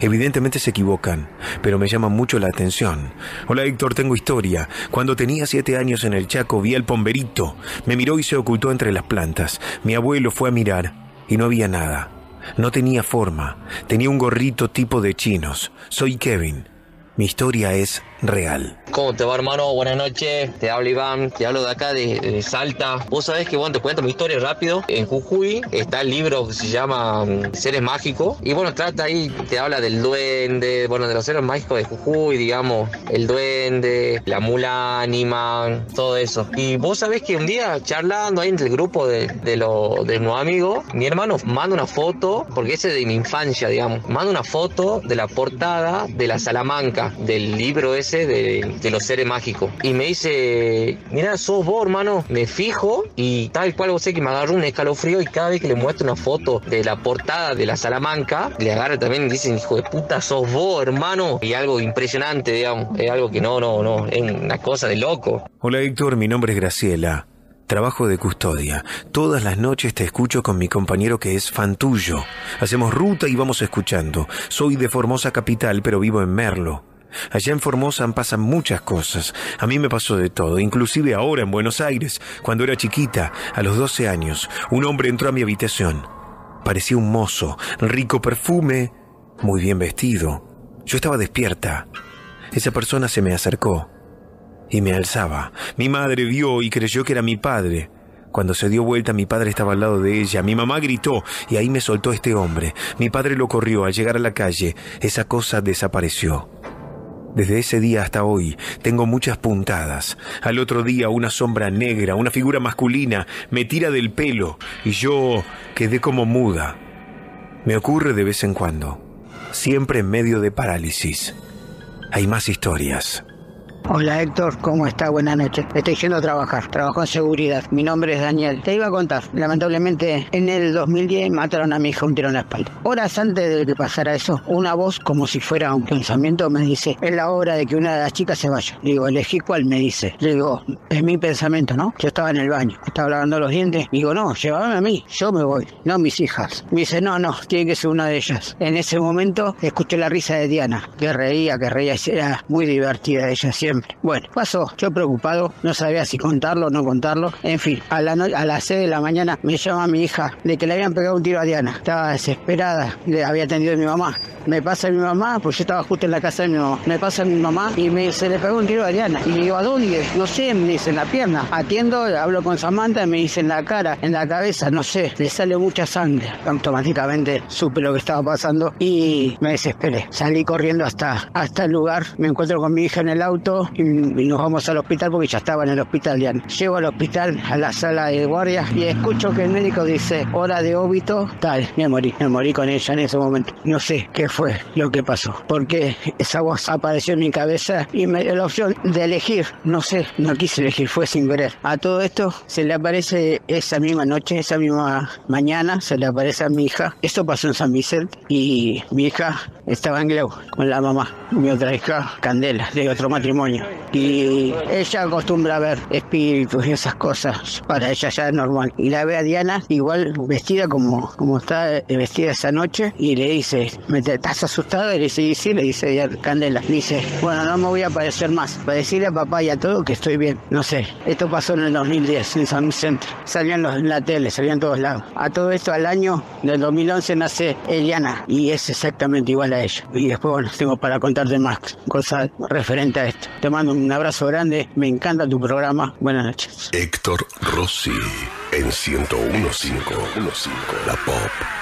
Evidentemente se equivocan, pero me llama mucho la atención. Hola Héctor, tengo historia. Cuando tenía siete años en el Chaco vi al pomberito. Me miró y se ocultó entre las plantas. Mi abuelo fue a mirar y no había nada. No tenía forma. Tenía un gorrito tipo de chinos. Soy Kevin. Mi historia es real.
¿Cómo te va, hermano? Buenas noches. Te hablo Iván, te hablo de acá de, Salta. Vos sabés que, bueno, te cuento mi historia rápido. En Jujuy está el libro que se llama mm, Seres Mágicos. Y bueno, trata ahí, te habla del duende, bueno, de los seres mágicos de Jujuy, digamos, el duende, la mula anima, todo eso. Y vos sabés que un día, charlando ahí entre el grupo de, de, lo, de amigos, mi hermano manda una foto, porque ese es de mi infancia, digamos, manda una foto de la portada de la Salamanca, del libro de, los seres mágicos. Y me dice, mira, sos vos, hermano. Me fijo y tal cual vos sé que me agarró un escalofrío y cada vez que le muestro una foto de la portada de la Salamanca, le agarra también y dicen, hijo de puta, sos vos, hermano. Y algo impresionante, digamos. Es algo que no, no, no, es una cosa de loco.
Hola Héctor, mi nombre es Graciela. Trabajo de custodia. Todas las noches te escucho con mi compañero que es fan tuyo. Hacemos ruta y vamos escuchando. Soy de Formosa Capital, pero vivo en Merlo. Allá en Formosa pasan muchas cosas. A mí me pasó de todo, inclusive ahora en Buenos Aires, cuando era chiquita, a los 12 años, un hombre entró a mi habitación. Parecía un mozo, rico perfume, muy bien vestido. Yo estaba despierta. Esa persona se me acercó y me alzaba. Mi madre vio y creyó que era mi padre. Cuando se dio vuelta, mi padre estaba al lado de ella. Mi mamá gritó y ahí me soltó este hombre. Mi padre lo corrió. Al llegar a la calle, esa cosa desapareció. Desde ese día hasta hoy tengo muchas puntadas. Al otro día una sombra negra, una figura masculina, me tira del pelo y yo quedé como muda. Me ocurre de vez en cuando, siempre en medio de parálisis. Hay más historias.
Hola Héctor, ¿cómo está? Buenas noches. Estoy yendo a trabajar, trabajo en seguridad. Mi nombre es Daniel. Te iba a contar, lamentablemente en el 2010 mataron a mi hija un tiro en la espalda. Horas antes de que pasara eso, una voz como si fuera un pensamiento me dice, es la hora de que una de las chicas se vaya. Le digo, elegí cuál me dice. Le digo, es mi pensamiento, ¿no? Yo estaba en el baño, estaba lavando los dientes. Digo, no, llévame a mí, yo me voy, no mis hijas. Me dice, no, no, tiene que ser una de ellas. En ese momento escuché la risa de Diana, que reía, que reía, era muy divertida ella bueno, pasó, yo preocupado, no sabía si contarlo o no contarlo. En fin, a, la a las 6 de la mañana me llama mi hija de que le habían pegado un tiro a Diana. Estaba desesperada, había atendido a mi mamá. Me pasa mi mamá, pues yo estaba justo en la casa de mi mamá. Me pasa mi mamá y me dice, le pegó un tiro a Diana. Y le digo, ¿a dónde? No sé, me dice, en la pierna. Atiendo, hablo con Samantha, me dice en la cara, en la cabeza, no sé, le sale mucha sangre. Automáticamente supe lo que estaba pasando y me desesperé. Salí corriendo hasta, hasta el lugar, me encuentro con mi hija en el auto y, nos vamos al hospital porque ya estaba en el hospital Diana. Llego al hospital, a la sala de guardia y escucho que el médico dice, hora de óbito, tal, me morí, me morí con ella en ese momento. No sé qué fue lo que pasó. Porque esa voz apareció en mi cabeza y me dio la opción de elegir. No sé, no quise elegir, fue sin querer. A todo esto se le aparece esa misma noche, esa misma mañana, se le aparece a mi hija. Esto pasó en San Vicente y mi hija estaba en Gleu con la mamá. Mi otra hija, Candela, de otro matrimonio. Y ella acostumbra a ver espíritus y esas cosas. Para ella ya es normal. Y la ve a Diana igual vestida como, como está vestida esa noche y le dice, ¿me estás asustada? Y le dice, sí, le dice Candela. Dice, bueno, no me voy a aparecer más. Para decirle a papá y a todo que estoy bien. No sé, esto pasó en el 2010 en San Vicente. Salían en la tele, salían todos lados. A todo esto al año del 2011 nace Eliana y es exactamente igual a ella. Y después, bueno, tengo para contarte más cosas referentes a esto. Te mando un abrazo grande, me encanta tu programa. Buenas noches.
Héctor Rossi en 101.5 La Pop.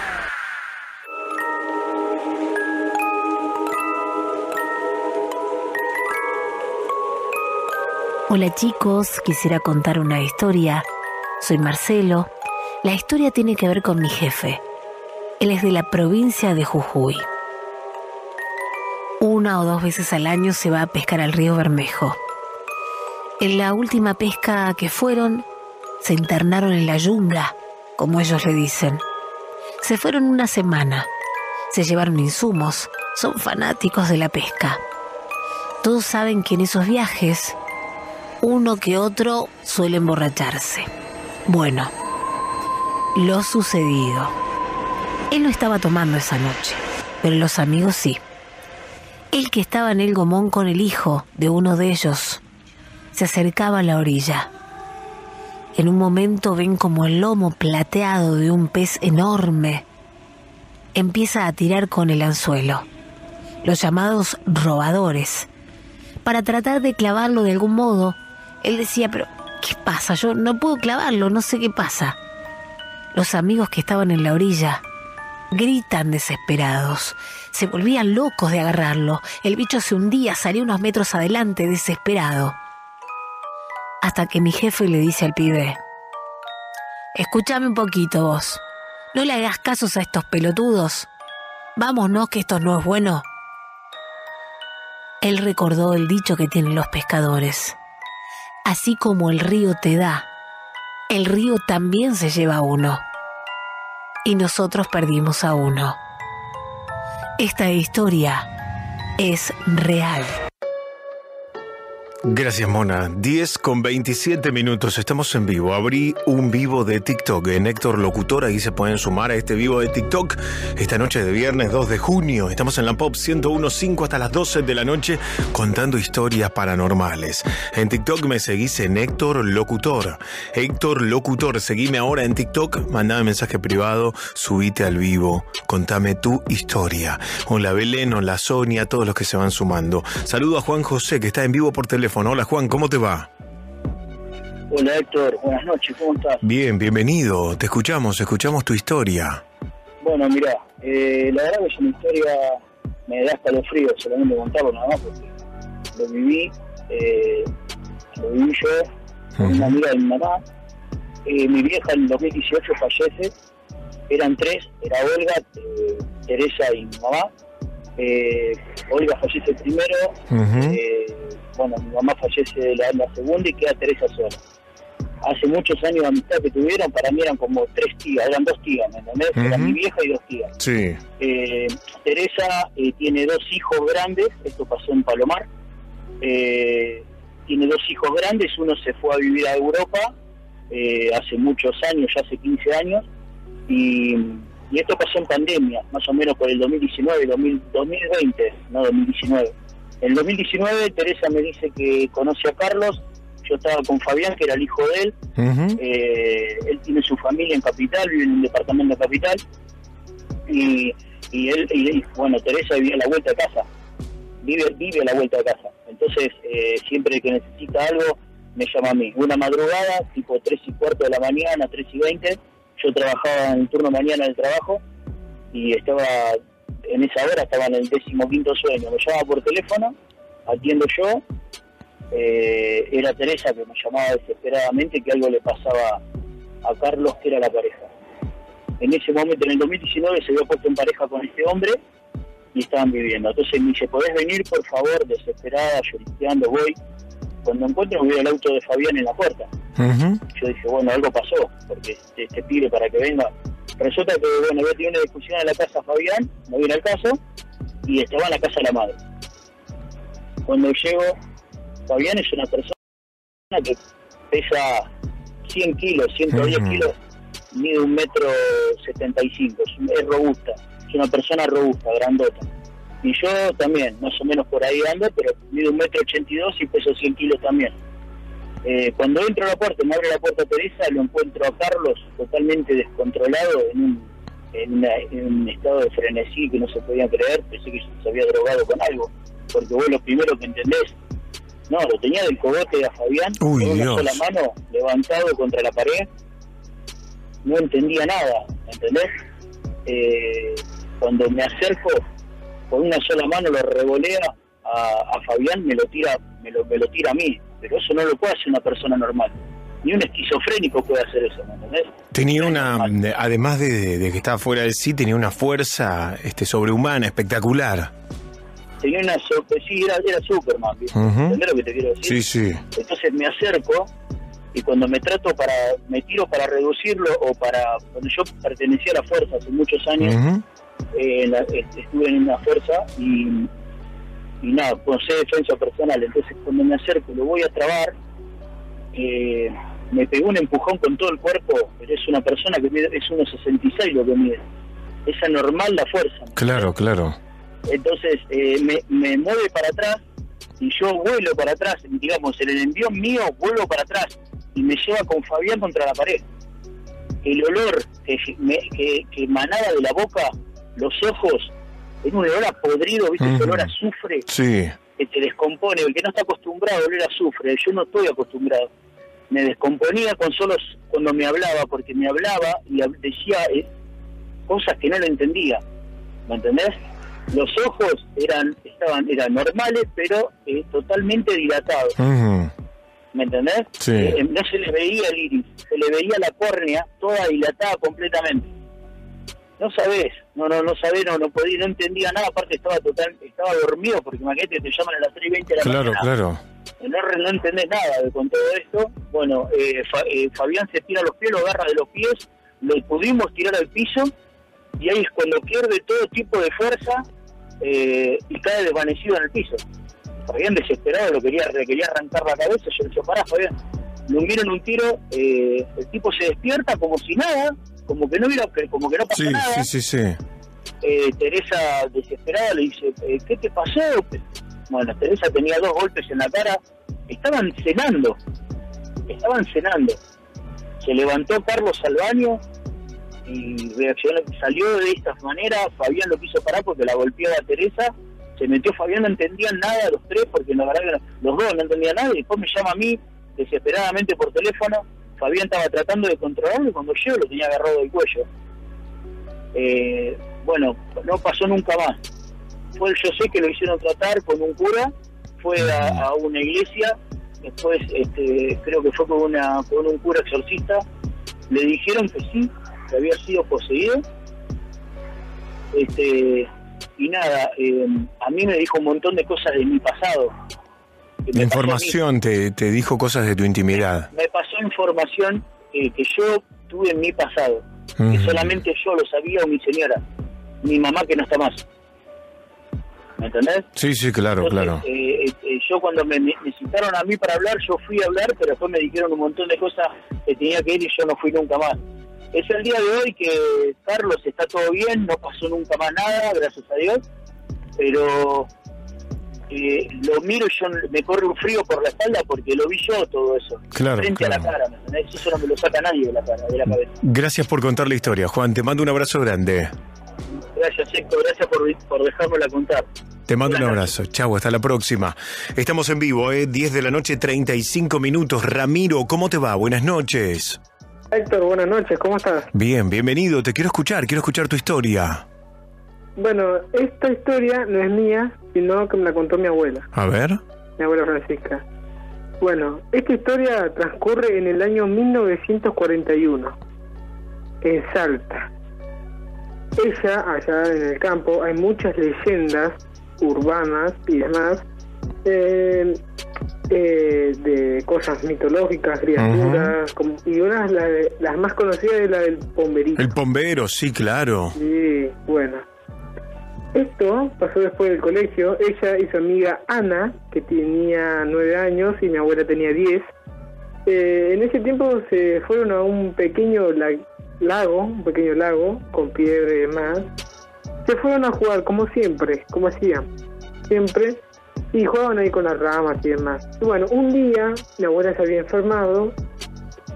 Hola chicos, quisiera contar una historia. Soy Marcelo. La historia tiene que ver con mi jefe. Él es de la provincia de Jujuy. Una o dos veces al año se va a pescar al río Bermejo. En la última pesca que fueron, se internaron en la yunga, como ellos le dicen. Se fueron una semana, se llevaron insumos, son fanáticos de la pesca. Todos saben que en esos viajes uno que otro suele emborracharse. Bueno, lo sucedido. Él no estaba tomando esa noche, pero los amigos sí. El que estaba en el gomón con el hijo de uno de ellos se acercaba a la orilla. En un momento ven como el lomo plateado de un pez enorme empieza a tirar con el anzuelo, los llamados robadores, para tratar de clavarlo de algún modo él decía, pero ¿qué pasa? Yo no puedo clavarlo, no sé qué pasa. Los amigos que estaban en la orilla gritan desesperados. Se volvían locos de agarrarlo. El bicho se hundía, salía unos metros adelante, desesperado. Hasta que mi jefe le dice al pibe, escúchame un poquito vos, no le hagas casos a estos pelotudos. Vámonos que esto no es bueno. Él recordó el dicho que tienen los pescadores. Así como el río te da, el río también se lleva a uno. Y nosotros perdimos a uno. Esta historia es real.
Gracias, Mona. 10 con 27 minutos. Estamos en vivo. Abrí un vivo de TikTok en Héctor Locutor. Ahí se pueden sumar a este vivo de TikTok. Esta noche de viernes 2 de junio. Estamos en la Pop 101.5 hasta las 12 de la noche contando historias paranormales. En TikTok me seguís en Héctor Locutor. Héctor Locutor. Seguime ahora en TikTok. Mandame mensaje privado. Subite al vivo. Contame tu historia. Hola Belén, hola Sonia, todos los que se van sumando. Saludo a Juan José que está en vivo por teléfono. Hola Juan, ¿cómo te va?
Hola Héctor, buenas noches, ¿cómo estás?
Bien, bienvenido, te escuchamos, escuchamos tu historia.
Bueno, mira, eh, la verdad que es una historia, me da hasta los fríos solamente contarlo nada más porque lo viví, eh, lo viví yo, una amiga de mi mamá. Eh, mi vieja en 2018 fallece, eran tres, era Olga, Teresa y mi mamá. Olga fallece primero, bueno, mi mamá fallece la, la segunda y queda Teresa sola. Hace muchos años de amistad que tuvieron, para mí eran como tres tías, eran dos tías, ¿me entendés? Era mi vieja y dos tías.
Sí.
Eh, Teresa eh, tiene dos hijos grandes, esto pasó en Palomar. Eh, tiene dos hijos grandes, uno se fue a vivir a Europa eh, hace muchos años, ya hace 15 años, y, y esto pasó en pandemia, más o menos por el 2019, 2000 2020, no 2019. En el 2019 Teresa me dice que conoce a Carlos, yo estaba con Fabián, que era el hijo de él, eh, él tiene su familia en Capital, vive en un departamento de Capital, y, y él, y, bueno, Teresa vivía a la vuelta de casa, vive, vive a la vuelta de casa. Entonces, eh, siempre que necesita algo, me llama a mí. Una madrugada, tipo 3 y cuarto de la mañana, 3 y 20, yo trabajaba en el turno mañana del trabajo y estaba, en esa hora estaba en el décimo quinto sueño. Me llama por teléfono, atiendo yo, eh, era Teresa que me llamaba desesperadamente que algo le pasaba a Carlos, que era la pareja. En ese momento, en el 2019, se había puesto en pareja con este hombre y estaban viviendo. Entonces me dice, ¿podés venir, por favor? Desesperada, lloriqueando, voy. Cuando encuentro, veo el auto de Fabián en la puerta. Yo dije, bueno, algo pasó, porque te, te pide para que venga. Resulta que, bueno, había tenido una discusión en la casa Fabián, no viene al caso, y estaba en la casa de la madre. Cuando llego, Fabián es una persona que pesa 100 kilos, 110
Ujú.
kilos, mide un metro 75, es, es robusta, es una persona robusta, grandota. Y yo también, más o menos por ahí ando, pero mido un metro 82 y peso 100 kilos también. Eh, cuando entro a la puerta, me abre la puerta Teresa, lo encuentro a Carlos totalmente descontrolado en un, en, una- en un estado de frenesí que no se podía creer, pensé que se había drogado con algo, porque vos lo primero que entendés, no, lo tenía del cogote a Fabián,
Uy,
con una
Dios.
sola mano, levantado contra la pared, no entendía nada, ¿entendés? Eh, cuando me acerco, con una sola mano lo revolea a, a Fabián, me lo tira me lo, me lo tira a mí, pero eso no lo puede hacer una persona normal. Ni un esquizofrénico puede hacer eso, ¿me entendés?
Tenía una, además de, de que estaba fuera de sí, tenía una fuerza este, sobrehumana, espectacular.
Tenía una... so- Sí, era, era Superman. ¿entendés lo que te quiero decir?
Sí, sí.
Entonces me acerco y cuando me trato para, me tiro para reducirlo o para, cuando yo pertenecía a la fuerza hace muchos años, eh, la- eh, estuve en una fuerza y, y nada, posee defensa personal. Entonces cuando me acerco lo voy a trabar, eh, me pegó un empujón con todo el cuerpo, pero es una persona que mide, es 1,66 lo que mide. Es anormal la fuerza.
Claro, claro.
Entonces eh, me, me mueve para atrás y yo vuelo para atrás, digamos, en el envión mío vuelvo para atrás y me lleva con Fabián contra la pared. El olor que, me, que, que emanaba de la boca, los ojos, era un olor a podrido, ¿viste? Ese
Ujú.
olor a azufre
Sí.
que te descompone, el que no está acostumbrado a oler a azufre, yo no estoy acostumbrado. Me descomponía con solos cuando me hablaba, porque me hablaba y decía eh, cosas que no lo entendía, ¿me entendés? Los ojos eran estaban eran normales, pero eh, totalmente dilatados. ¿me entendés?
Sí.
Eh, no se le veía el iris, se le veía la córnea toda dilatada completamente. No sabés, no, no, no sabés, no, no podía, no entendía nada, aparte estaba total, estaba dormido, porque imagínate te llaman a las 3 y 20 de la
Claro,
mañana
claro.
no, re- no entendés nada de con todo esto. Bueno, eh, Fa- eh, Fabián se tira los pies, lo agarra de los pies, lo pudimos tirar al piso y ahí es cuando pierde todo tipo de fuerza eh, y cae desvanecido en el piso. Fabián desesperado lo quería, le quería arrancar la cabeza, yo le dije, pará Fabián, lo miran un tiro, eh, el tipo se despierta como si nada, como que no hubiera, como que no pasó
Sí,
nada.
sí, sí, sí.
Eh, Teresa desesperada le dice, eh, ¿qué te pasó? Bueno, Teresa tenía dos golpes en la cara, estaban cenando, estaban cenando. Se levantó Carlos al baño y reaccionó, salió de esta manera, Fabián lo quiso parar porque la golpeaba a Teresa, se metió Fabián, no entendían nada los tres, porque la verdad que los dos no entendían nada, y después me llama a mí, desesperadamente por teléfono. Fabián estaba tratando de controlarlo y cuando llego lo tenía agarrado del cuello. Eh, bueno, no pasó nunca más. Fue, yo sé que lo hicieron tratar con un cura, fue a, una iglesia, después este, creo que fue con, una, con un cura exorcista, le dijeron que sí, que había sido poseído. Este, y nada, eh, a mí me dijo un montón de cosas de mi pasado.
La información te, te, dijo cosas de tu intimidad.
Me pasó información que yo tuve en mi pasado, que solamente yo lo sabía o mi señora, mi mamá que no está más. ¿Me entendés?
Sí, sí, claro, claro.
Eh, eh, yo cuando me necesitaron a mí para hablar, yo fui a hablar, pero después me dijeron un montón de cosas que tenía que ir y yo no fui nunca más. Es el día de hoy que Carlos está todo bien, no pasó nunca más nada, gracias a Dios, pero eh, lo miro y yo me corre un frío por la espalda porque lo vi yo todo eso.
Claro,
frente a la cara, ¿me Eso no me lo saca nadie de la, cara, de la cabeza.
Gracias por contar la historia, Juan. Te mando un abrazo grande.
Gracias, Héctor. Gracias por, por dejármela contar.
Te mando un abrazo. Chau, hasta la próxima. Estamos en vivo, ¿eh? 10 de la noche, 35 minutos. Ramiro, ¿cómo te va? Buenas noches.
Héctor, buenas noches, ¿cómo estás?
Bien, bienvenido, te quiero escuchar, quiero escuchar tu historia.
Bueno, esta historia no es mía, sino que me la contó mi abuela.
A ver.
Mi abuela Francisca. Bueno, esta historia transcurre en el año 1941, en Salta. Ella, allá en el campo, hay muchas leyendas urbanas y demás, eh, eh, de cosas mitológicas, criaturas, y una de las más conocidas es la del pomberito.
El pombero, sí, claro.
Sí, bueno. Esto pasó después del colegio. Ella y su amiga Ana, que tenía nueve años y mi abuela tenía diez, eh, en ese tiempo se fueron a un pequeño lago, un pequeño lago con piedra y demás. Se fueron a jugar como siempre, como hacían, siempre y jugaban ahí con las ramas y demás. Y bueno, un día mi abuela se había enfermado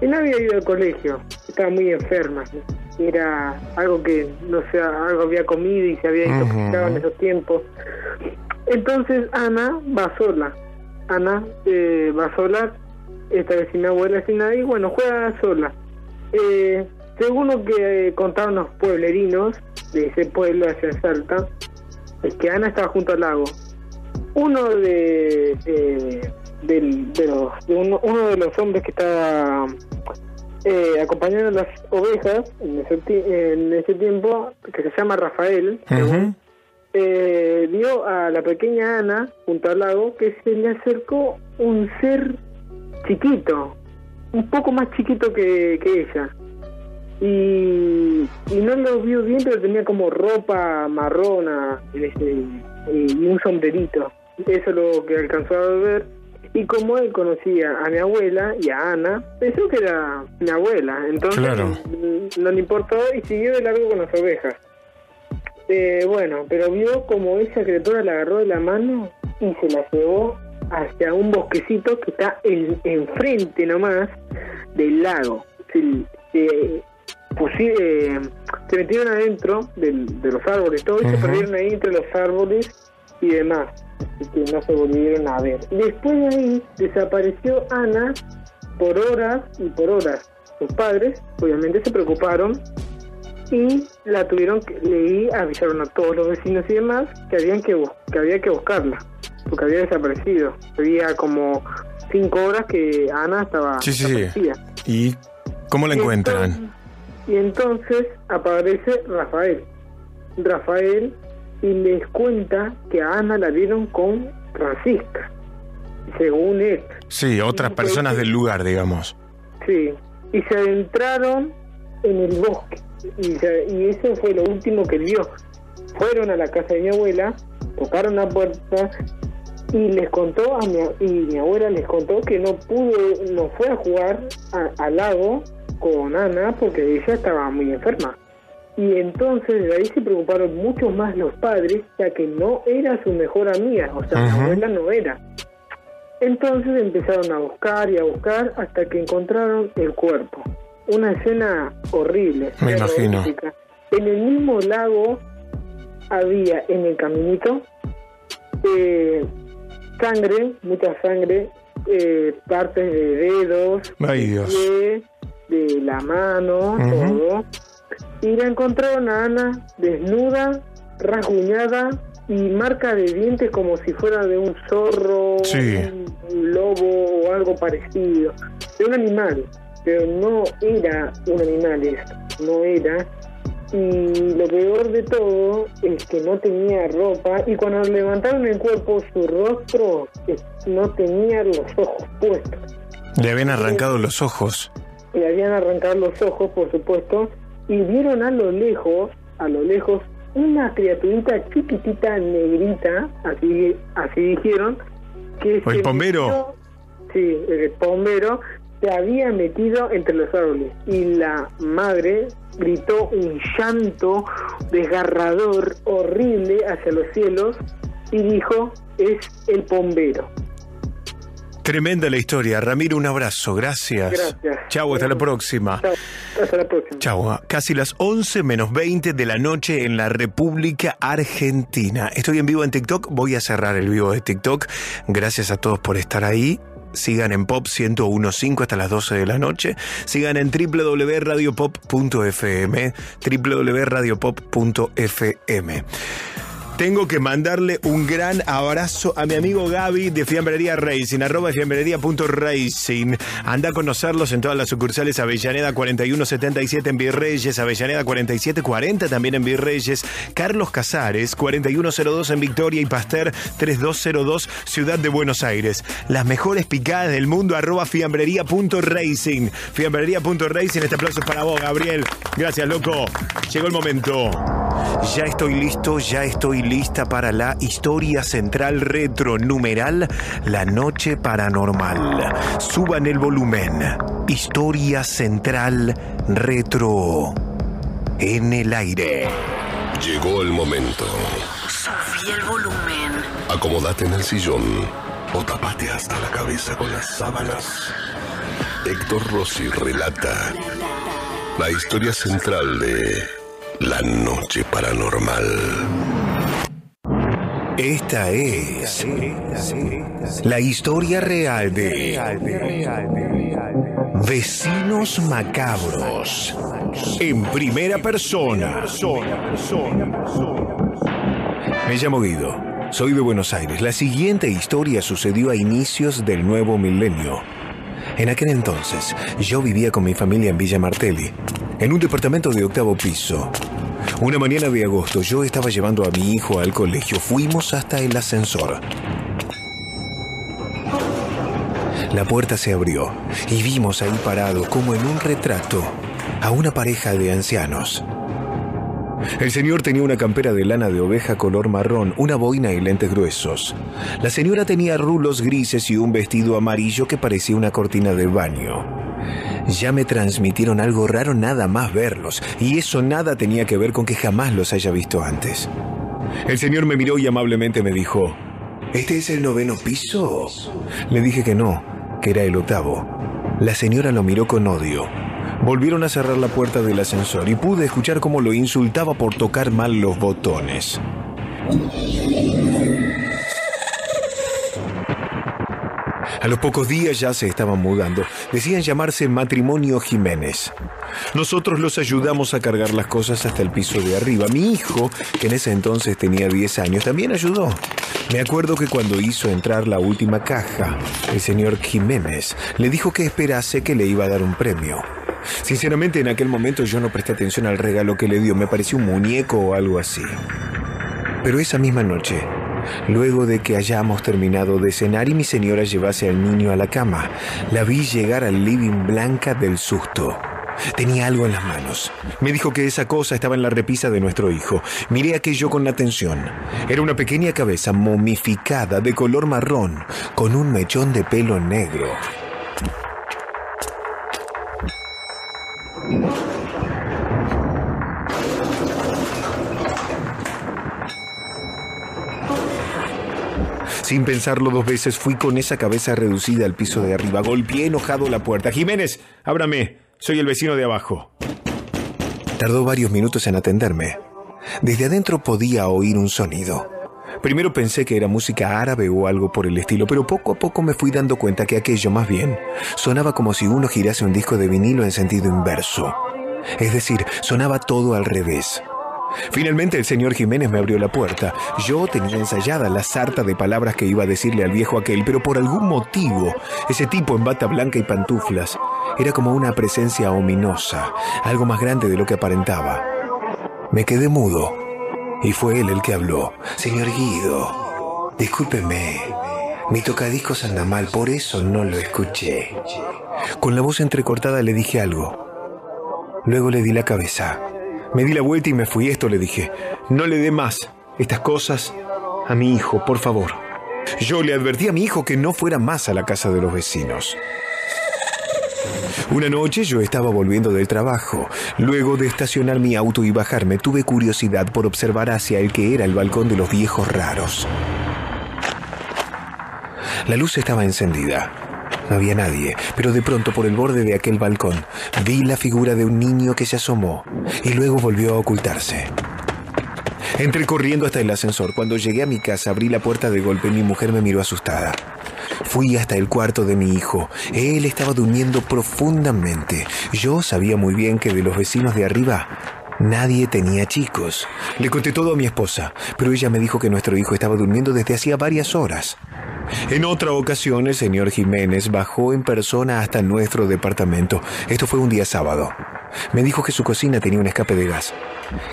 y no había ido al colegio, estaba muy enferma. Era algo que, no sé, algo había comido y se había intoxicado en esos tiempos. Entonces Ana va sola. Ana eh, va sola, esta vez sin abuela, sin nadie, bueno, juega sola. Eh, según lo que eh, contaron los pueblerinos de ese pueblo hacia Salta, es que Ana estaba junto al lago uno de, de, los uno, de los hombres que estaba eh, acompañando las ovejas en ese, en ese tiempo que se llama Rafael eh, vio a la pequeña Ana junto al lago que se le acercó un ser chiquito un poco más chiquito que, que ella. Y, y no lo vio bien pero tenía como ropa marrona y un sombrerito. Eso es lo que alcanzó a ver. Y como él conocía a mi abuela y a Ana, pensó que era mi abuela. Entonces no le importó y siguió de largo con las ovejas. Eh, bueno, pero vio como esa criatura la agarró de la mano y se la llevó hacia un bosquecito que está en, enfrente nomás del lago. Se, eh, se metieron adentro de los árboles, todos y se perdieron ahí entre los árboles y demás que no se volvieron a ver. Después de ahí desapareció Ana por horas y por horas. Sus padres obviamente se preocuparon y la tuvieron que leí, avisaron a todos los vecinos y demás que habían que, que había que buscarla porque había desaparecido. Había como cinco horas que Ana estaba
sí, sí, sí. ¿Y cómo la encuentran?
y entonces aparece Rafael. Rafael y les cuenta que a Ana la vieron con Francisca, según él.
Sí, otras personas del lugar, digamos.
Sí, y se adentraron en el bosque, y, y eso fue lo último que vio. Fueron a la casa de mi abuela, tocaron la puerta y les contó a mi, y mi abuela les contó que no pudo, no fue a jugar al lago con Ana porque ella estaba muy enferma. Y entonces de ahí se preocuparon mucho más los padres, ya que no era su mejor amiga, o sea, su abuela no era. Entonces empezaron a buscar y a buscar hasta que encontraron el cuerpo. Una escena horrible.
Me imagino.
En el mismo lago había en el caminito eh, sangre, mucha sangre, eh, partes de dedos,
Ay,
de
Dios.
pie, de la mano, todo. Y la encontraron a Ana desnuda, rasguñada y marca de dientes como si fuera de un zorro,
Sí.
un, lobo o algo parecido. De un animal, pero no era un animal esto, no era. Y lo peor de todo es que no tenía ropa y cuando levantaron el cuerpo su rostro no tenía los ojos puestos.
Le habían arrancado los ojos.
Le habían arrancado los ojos, por supuesto, y vieron a lo lejos, a lo lejos, una criaturita chiquitita, negrita, así, así dijeron, que
¿O el
se
bombero?
metió- sí, el bombero se había metido entre los árboles y la madre gritó un llanto desgarrador, horrible hacia los cielos y dijo, es el bombero.
Tremenda la historia. Ramiro, un abrazo. Gracias.
Gracias.
Chau, hasta la próxima.
Hasta la próxima.
Chau. Casi las 11 menos 20 de la noche en la República Argentina. Estoy en vivo en TikTok. Voy a cerrar el vivo de TikTok. Gracias a todos por estar ahí. Sigan en Pop 1015 hasta las 12 de la noche. Sigan en www.radiopop.fm. www.radiopop.fm. Tengo que mandarle un gran abrazo a mi amigo Gaby de Fiambrería Racing, arroba fiambrería.racing. Anda a conocerlos en todas las sucursales Avellaneda 4177 en Virreyes, Avellaneda 4740 también en Virreyes, Carlos Casares 4102 en Victoria y Pasteur 3202 Ciudad de Buenos Aires. Las mejores picadas del mundo, arroba fiambrería.racing. Fiambrería.racing, este aplauso es para vos, Gabriel. Gracias, loco. Llegó el momento. Ya estoy listo, ya estoy lista para la historia central retro numeral La Noche Paranormal. Suban el volumen. Historia central retro en el aire.
Llegó el momento.
Subí el volumen.
Acomódate en el sillón o tapate hasta la cabeza con las sábanas. Héctor Rossi relata la historia central de La Noche Paranormal.
Esta es la historia real de Vecinos Macabros en primera persona. Me llamo Guido, soy de Buenos Aires. La siguiente historia sucedió a inicios del nuevo milenio. En aquel entonces, yo vivía con mi familia en Villa Martelli, en un departamento de octavo piso. Una mañana de agosto yo estaba llevando a mi hijo al colegio. Fuimos hasta el ascensor. La puerta se abrió y vimos ahí parado, como en un retrato, a una pareja de ancianos. El señor tenía una campera de lana de oveja color marrón, una boina y lentes gruesos. La señora tenía rulos grises y un vestido amarillo que parecía una cortina de baño. Ya me transmitieron algo raro nada más verlos, y eso nada tenía que ver con que jamás los haya visto antes. El señor me miró y amablemente me dijo, ¿Este es el noveno piso? Le dije que no, que era el octavo. La señora lo miró con odio. Volvieron a cerrar la puerta del ascensor y pude escuchar cómo lo insultaba por tocar mal los botones. A los pocos días ya se estaban mudando. Decían llamarse Matrimonio Jiménez. Nosotros los ayudamos a cargar las cosas hasta el piso de arriba. Mi hijo, que en ese entonces tenía 10 años, también ayudó. Me acuerdo que cuando hizo entrar la última caja, el señor Jiménez le dijo que esperase que le iba a dar un premio. Sinceramente, en aquel momento yo no presté atención al regalo que le dio. Me pareció un muñeco o algo así. Pero esa misma noche, luego de que hayamos terminado de cenar y mi señora llevase al niño a la cama, la vi llegar al living blanca del susto. Tenía algo en las manos. Me dijo que esa cosa estaba en la repisa de nuestro hijo. Miré aquello con atención. Era una pequeña cabeza momificada de color marrón, con un mechón de pelo negro. Sin pensarlo dos veces, fui con esa cabeza reducida al piso de arriba. Golpeé enojado la puerta. Jiménez, ábrame. Soy el vecino de abajo. Tardó varios minutos en atenderme. Desde adentro podía oír un sonido. Primero pensé que era música árabe o algo por el estilo, pero poco a poco me fui dando cuenta que aquello más bien sonaba como si uno girase un disco de vinilo en sentido inverso. Es decir, sonaba todo al revés. Finalmente el señor Jiménez me abrió la puerta. Yo tenía ensayada la sarta de palabras que iba a decirle al viejo aquel, pero por algún motivo, ese tipo en bata blanca y pantuflas era como una presencia ominosa, algo más grande de lo que aparentaba. Me quedé mudo y fue él el que habló. Señor Guido, discúlpeme. Mi tocadiscos anda mal, por eso no lo escuché. Con la voz entrecortada le dije algo. Luego le di la cabeza. Me di la vuelta y me fui. Esto le dije. No le dé más estas cosas a mi hijo, por favor. Yo le advertí a mi hijo que no fuera más a la casa de los vecinos. Una noche yo estaba volviendo del trabajo. Luego de estacionar mi auto y bajarme, tuve curiosidad por observar hacia el que era el balcón de los viejos raros. La luz estaba encendida. No había nadie, pero de pronto por el borde de aquel balcón vi la figura de un niño que se asomó y luego volvió a ocultarse. Entré corriendo hasta el ascensor. Cuando llegué a mi casa abrí la puerta de golpe y mi mujer me miró asustada. Fui hasta el cuarto de mi hijo. Él estaba durmiendo profundamente. Yo sabía muy bien que de los vecinos de arriba nadie tenía chicos. Le conté todo a mi esposa, pero ella me dijo que nuestro hijo estaba durmiendo desde hacía varias horas. En otra ocasión, el señor Jiménez bajó en persona hasta nuestro departamento. Esto fue un día sábado. Me dijo que su cocina tenía un escape de gas,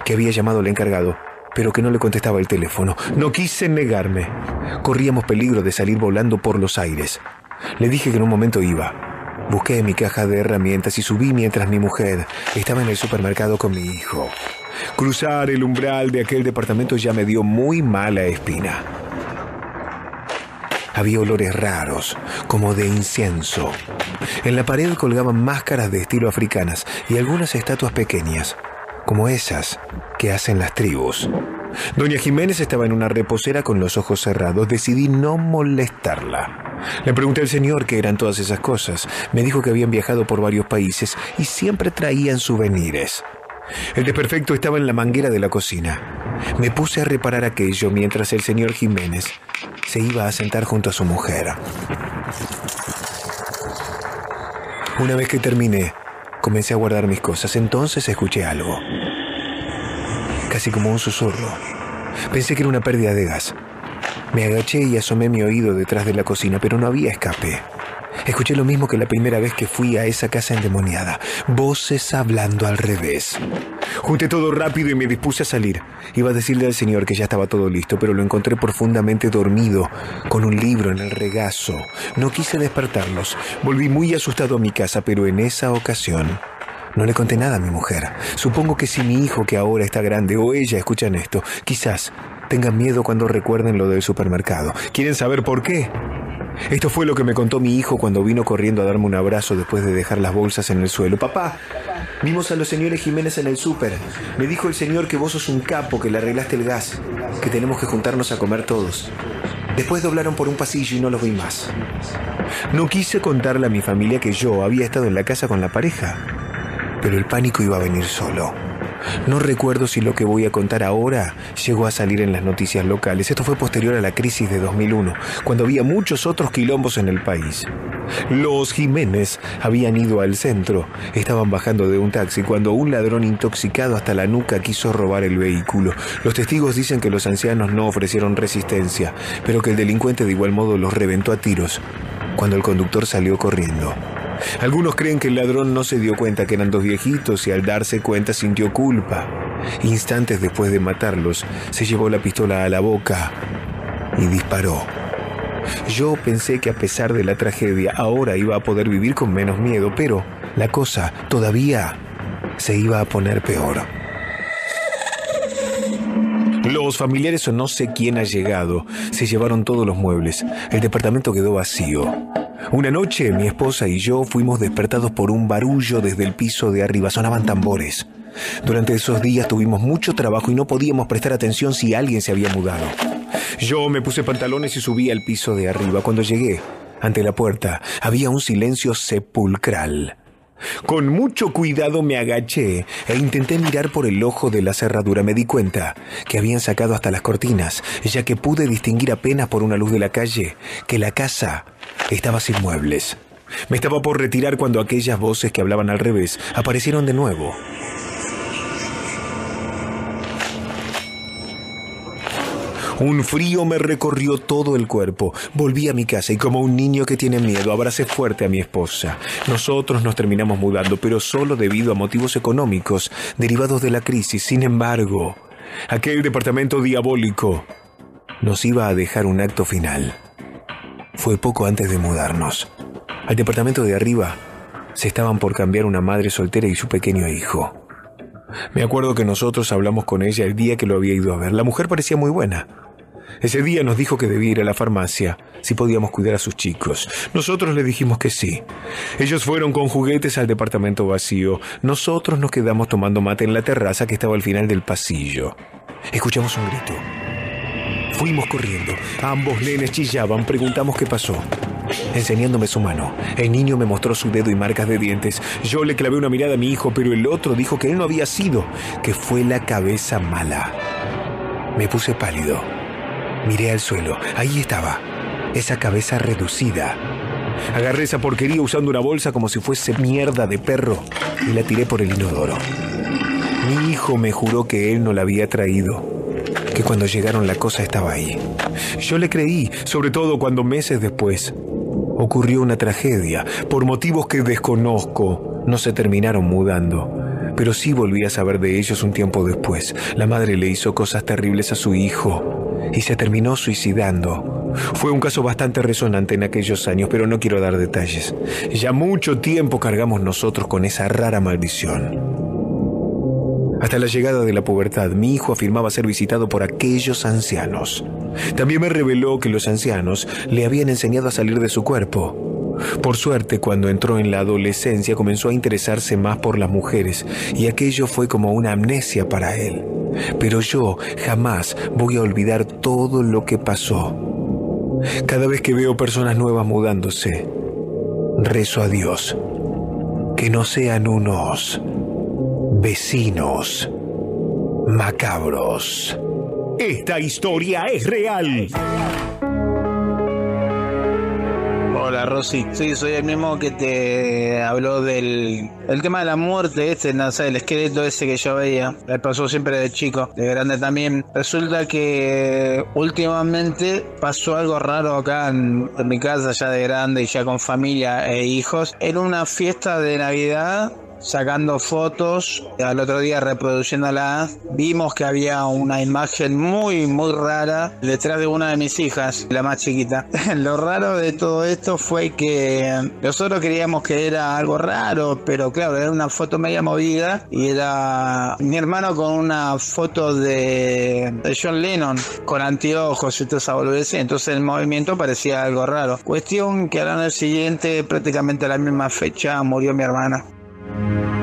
que había llamado al encargado, pero que no le contestaba el teléfono. No quise negarme. Corríamos peligro de salir volando por los aires. Le dije que en un momento iba. Busqué mi caja de herramientas y subí mientras mi mujer estaba en el supermercado con mi hijo. Cruzar el umbral de aquel departamento ya me dio muy mala espina. Había olores raros, como de incienso. En la pared colgaban máscaras de estilo africanas y algunas estatuas pequeñas, como esas que hacen las tribus. Doña Jiménez estaba en una reposera con los ojos cerrados. Decidí no molestarla. Le pregunté al señor qué eran todas esas cosas. Me dijo que habían viajado por varios países y siempre traían souvenirs. El desperfecto estaba en la manguera de la cocina. Me puse a reparar aquello mientras el señor Jiménez se iba a sentar junto a su mujer. Una vez que terminé, comencé a guardar mis cosas. Entonces escuché algo. Casi como un susurro. Pensé que era una pérdida de gas. Me agaché y asomé mi oído detrás de la cocina, pero no había escape. Escuché lo mismo que la primera vez que fui a esa casa endemoniada. Voces hablando al revés. Junté todo rápido y me dispuse a salir. Iba a decirle al señor que ya estaba todo listo, pero lo encontré profundamente dormido, con un libro en el regazo. No quise despertarlos. Volví muy asustado a mi casa, pero en esa ocasión no le conté nada a mi mujer. Supongo que si mi hijo, que ahora está grande, o ella escuchan esto, quizás tengan miedo cuando recuerden lo del supermercado. ¿Quieren saber por qué? Esto fue lo que me contó mi hijo cuando vino corriendo a darme un abrazo después de dejar las bolsas en el suelo. Papá, vimos a los señores Jiménez en el súper. Me dijo el señor que vos sos un capo, que le arreglaste el gas, que tenemos que juntarnos a comer todos. Después doblaron por un pasillo y no los vi más. No quise contarle a mi familia que yo había estado en la casa con la pareja, pero el pánico iba a venir solo. No recuerdo si lo que voy a contar ahora llegó a salir en las noticias locales. Esto fue posterior a la crisis de 2001, cuando había muchos otros quilombos en el país. Los Jiménez habían ido al centro, estaban bajando de un taxi cuando un ladrón intoxicado hasta la nuca quiso robar el vehículo. Los testigos dicen que los ancianos no ofrecieron resistencia, pero que el delincuente de igual modo los reventó a tiros cuando el conductor salió corriendo. Algunos creen que el ladrón no se dio cuenta que eran dos viejitos y al darse cuenta sintió culpa. Instantes después de matarlos, se llevó la pistola a la boca y disparó. Yo pensé que a pesar de la tragedia ahora iba a poder vivir con menos miedo, pero la cosa todavía se iba a poner peor. Los familiares o no sé quién ha llegado se llevaron todos los muebles. El departamento quedó vacío. Una noche mi esposa y yo fuimos despertados por un barullo desde el piso de arriba. Sonaban tambores. Durante esos días tuvimos mucho trabajo y no podíamos prestar atención si alguien se había mudado. Yo me puse pantalones y subí al piso de arriba. Cuando llegué, ante la puerta, había un silencio sepulcral. Con mucho cuidado me agaché e intenté mirar por el ojo de la cerradura. Me di cuenta que habían sacado hasta las cortinas, ya que pude distinguir apenas por una luz de la calle que la casa estaba sin muebles. Me estaba por retirar cuando aquellas voces que hablaban al revés aparecieron de nuevo. Un frío me recorrió todo el cuerpo. Volví a mi casa y como un niño que tiene miedo, abracé fuerte a mi esposa. Nosotros nos terminamos mudando, pero solo debido a motivos económicos derivados de la crisis. Sin embargo, aquel departamento diabólico nos iba a dejar un acto final. Fue poco antes de mudarnos. Al departamento de arriba se estaban por cambiar una madre soltera y su pequeño hijo. Me acuerdo que nosotros hablamos con ella el día que lo había ido a ver. La mujer parecía muy buena. Ese día nos dijo que debía ir a la farmacia si podíamos cuidar a sus chicos. Nosotros le dijimos que sí. Ellos fueron con juguetes al departamento vacío. Nosotros nos quedamos tomando mate en la terraza que estaba al final del pasillo. Escuchamos un grito. Fuimos corriendo. Ambos nenes chillaban. Preguntamos qué pasó. Enseñándome su mano, el niño me mostró su dedo y marcas de dientes. Yo le clavé una mirada a mi hijo, pero el otro dijo que él no había sido, que fue la cabeza mala. Me puse pálido. Miré al suelo. Ahí estaba. Esa cabeza reducida. Agarré esa porquería usando una bolsa como si fuese mierda de perro y la tiré por el inodoro. Mi hijo me juró que él no la había traído, que cuando llegaron la cosa estaba ahí. Yo le creí, sobre todo cuando meses después ocurrió una tragedia. Por motivos que desconozco, no se terminaron mudando. Pero sí volví a saber de ellos un tiempo después. La madre le hizo cosas terribles a su hijo y se terminó suicidando. Fue un caso bastante resonante en aquellos años, pero no quiero dar detalles. Ya mucho tiempo cargamos nosotros con esa rara maldición. Hasta la llegada de la pubertad, mi hijo afirmaba ser visitado por aquellos ancianos. También me reveló que los ancianos le habían enseñado a salir de su cuerpo. Por suerte, cuando entró en la adolescencia comenzó a interesarse más por las mujeres y aquello fue como una amnesia para él. Pero yo jamás voy a olvidar todo lo que pasó. Cada vez que veo personas nuevas mudándose, rezo a Dios que no sean unos vecinos macabros. Esta historia es real.
Hola Rosy, sí, soy el mismo que te habló del el tema de la muerte, este, no el esqueleto ese que yo veía, me pasó siempre de chico, de grande también. Resulta que últimamente pasó algo raro acá en, en mi casa, ya de grande y ya con familia e hijos. En una fiesta de Navidad sacando fotos, al otro día reproduciéndola, vimos que había una imagen muy, muy rara detrás de una de mis hijas, la más chiquita. Lo raro de todo esto fue que nosotros creíamos que era algo raro, pero claro, era una foto media movida y era mi hermano con una foto de, John Lennon con anteojos y todo esa. Entonces el movimiento parecía algo raro. Cuestión que al año siguiente, prácticamente a la misma fecha, murió mi hermana.
Hola,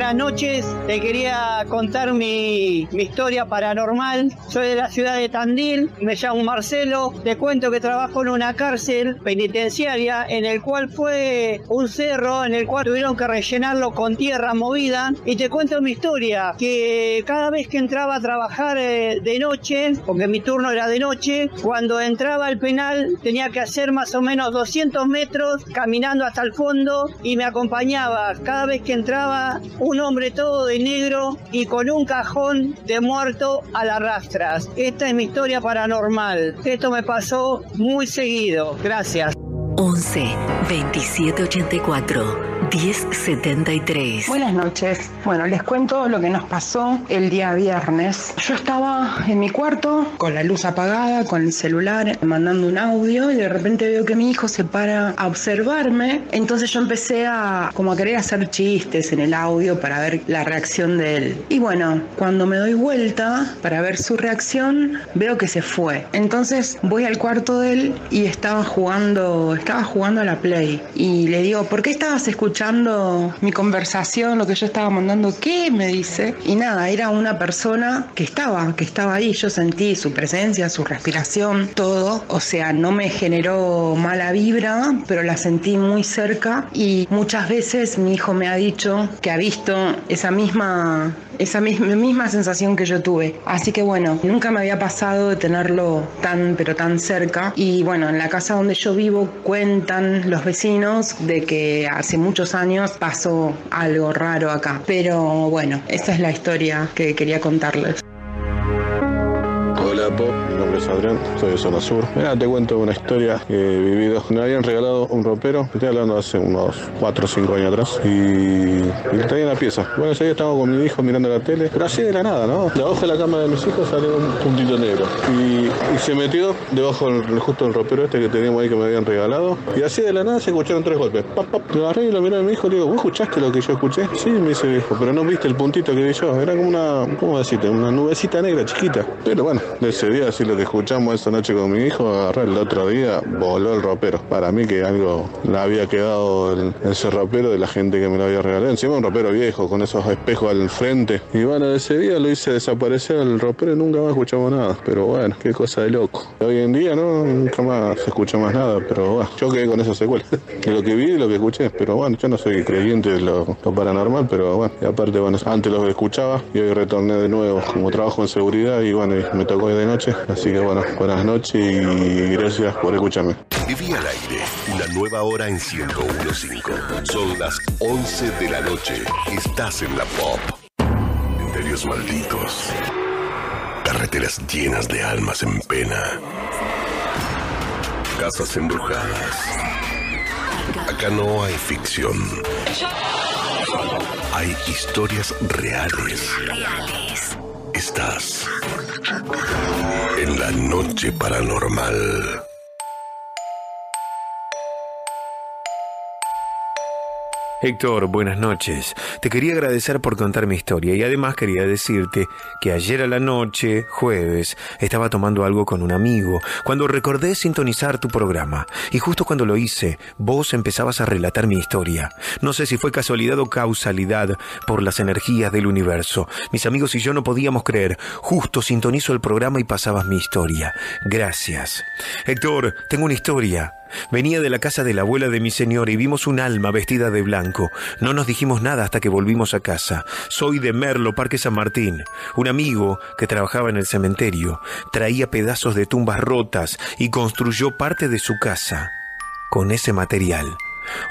buenas noches. Te quería contar mi, historia paranormal. Soy de la ciudad de Tandil, me llamo Marcelo. Te cuento que trabajo en una cárcel penitenciaria en el cual fue un cerro en el cual tuvieron que rellenarlo con tierra movida. Y te cuento mi historia, que cada vez que entraba a trabajar eh, de noche, porque mi turno era de noche, cuando entraba al penal tenía que hacer más o menos 200 metros caminando hasta el fondo y me acompañaba cada vez que entraba un hombre todo de negro y con un cajón de muerto a las rastras. Esta es mi historia paranormal. Esto me pasó muy seguido. Gracias.
11 27 84 1073.
Buenas noches. Bueno, les cuento lo que nos pasó el día viernes. Yo estaba en mi cuarto con la luz apagada, con el celular, mandando un audio y de repente veo que mi hijo se para a observarme. Entonces yo empecé a como a querer hacer chistes en el audio para ver la reacción de él. Y bueno, cuando me doy vuelta para ver su reacción, veo que se fue. Entonces voy al cuarto de él y estaba jugando,
estaba jugando a la Play. Y le digo, ¿por qué estabas escuchando mi conversación, lo que yo estaba mandando? ¿Qué? Me dice. Y nada, era una persona que estaba, que estaba ahí. Yo sentí su presencia, su respiración, todo. O sea, no me generó mala vibra, pero la sentí muy cerca. Y muchas veces mi hijo me ha dicho que ha visto esa misma esa misma, sensación que yo tuve. Así que bueno, nunca me había pasado de tenerlo tan, pero tan cerca. Y bueno, en la casa donde yo vivo cuentan los vecinos de que hace muchos años pasó algo raro acá. Pero bueno, esa es la historia que quería contarles.
Hola Adrián, soy de Zona Sur. Mira, te cuento una historia que he vivido. Me habían regalado un ropero, estoy hablando hace unos 4 o 5 años atrás, y, y traía en la pieza. Bueno, ese día estaba con mi hijo mirando la tele, pero así de la nada, ¿no? De abajo de la cama de mis hijos salió un puntito negro. Y, y se metió debajo del, justo del ropero este que teníamos ahí que me habían regalado. Y así de la nada se escucharon tres golpes. Pap, pap. Lo agarré y lo miré a mi hijo y le digo, ¿vos escuchaste lo que yo escuché? Sí, me dice viejo, pero no viste el puntito que vi yo. Era como una, ¿cómo decirte? Una nubecita negra chiquita. Pero bueno, de ese día, así lo que escuchamos esa noche con mi hijo, agarré el otro día, voló el ropero. Para mí que algo le había quedado en ese ropero de la gente que me lo había regalado. Encima un ropero viejo, con esos espejos al frente. Y bueno, ese día lo hice desaparecer el ropero y nunca más escuchamos nada. Pero bueno, qué cosa de loco. Hoy en día no, nunca más se escucha más nada. Pero bueno, yo quedé con esa secuela. de lo que vi y lo que escuché. Pero bueno, yo no soy creyente de lo, lo paranormal, pero bueno. Y aparte, bueno, antes lo escuchaba y hoy retorné de nuevo como trabajo en seguridad y bueno, y me tocó de noche. Así que buenas noches y gracias por escucharme.
Viví al aire, una nueva hora en 1015. Son las 11 de la noche. Estás en la pop. Interios malditos. Carreteras llenas de almas en pena. Casas embrujadas. Acá no hay ficción. Hay historias reales. Estás en la noche paranormal.
Héctor, buenas noches. Te quería agradecer por contar mi historia y además quería decirte que ayer a la noche, jueves, estaba tomando algo con un amigo cuando recordé sintonizar tu programa y justo cuando lo hice, vos empezabas a relatar mi historia. No sé si fue casualidad o causalidad por las energías del universo. Mis amigos y yo no podíamos creer. Justo sintonizo el programa y pasabas mi historia. Gracias. Héctor, tengo una historia. Venía de la casa de la abuela de mi señor y vimos un alma vestida de blanco. No nos dijimos nada hasta que volvimos a casa. Soy de Merlo, Parque San Martín. Un amigo que trabajaba en el cementerio traía pedazos de tumbas rotas y construyó parte de su casa con ese material.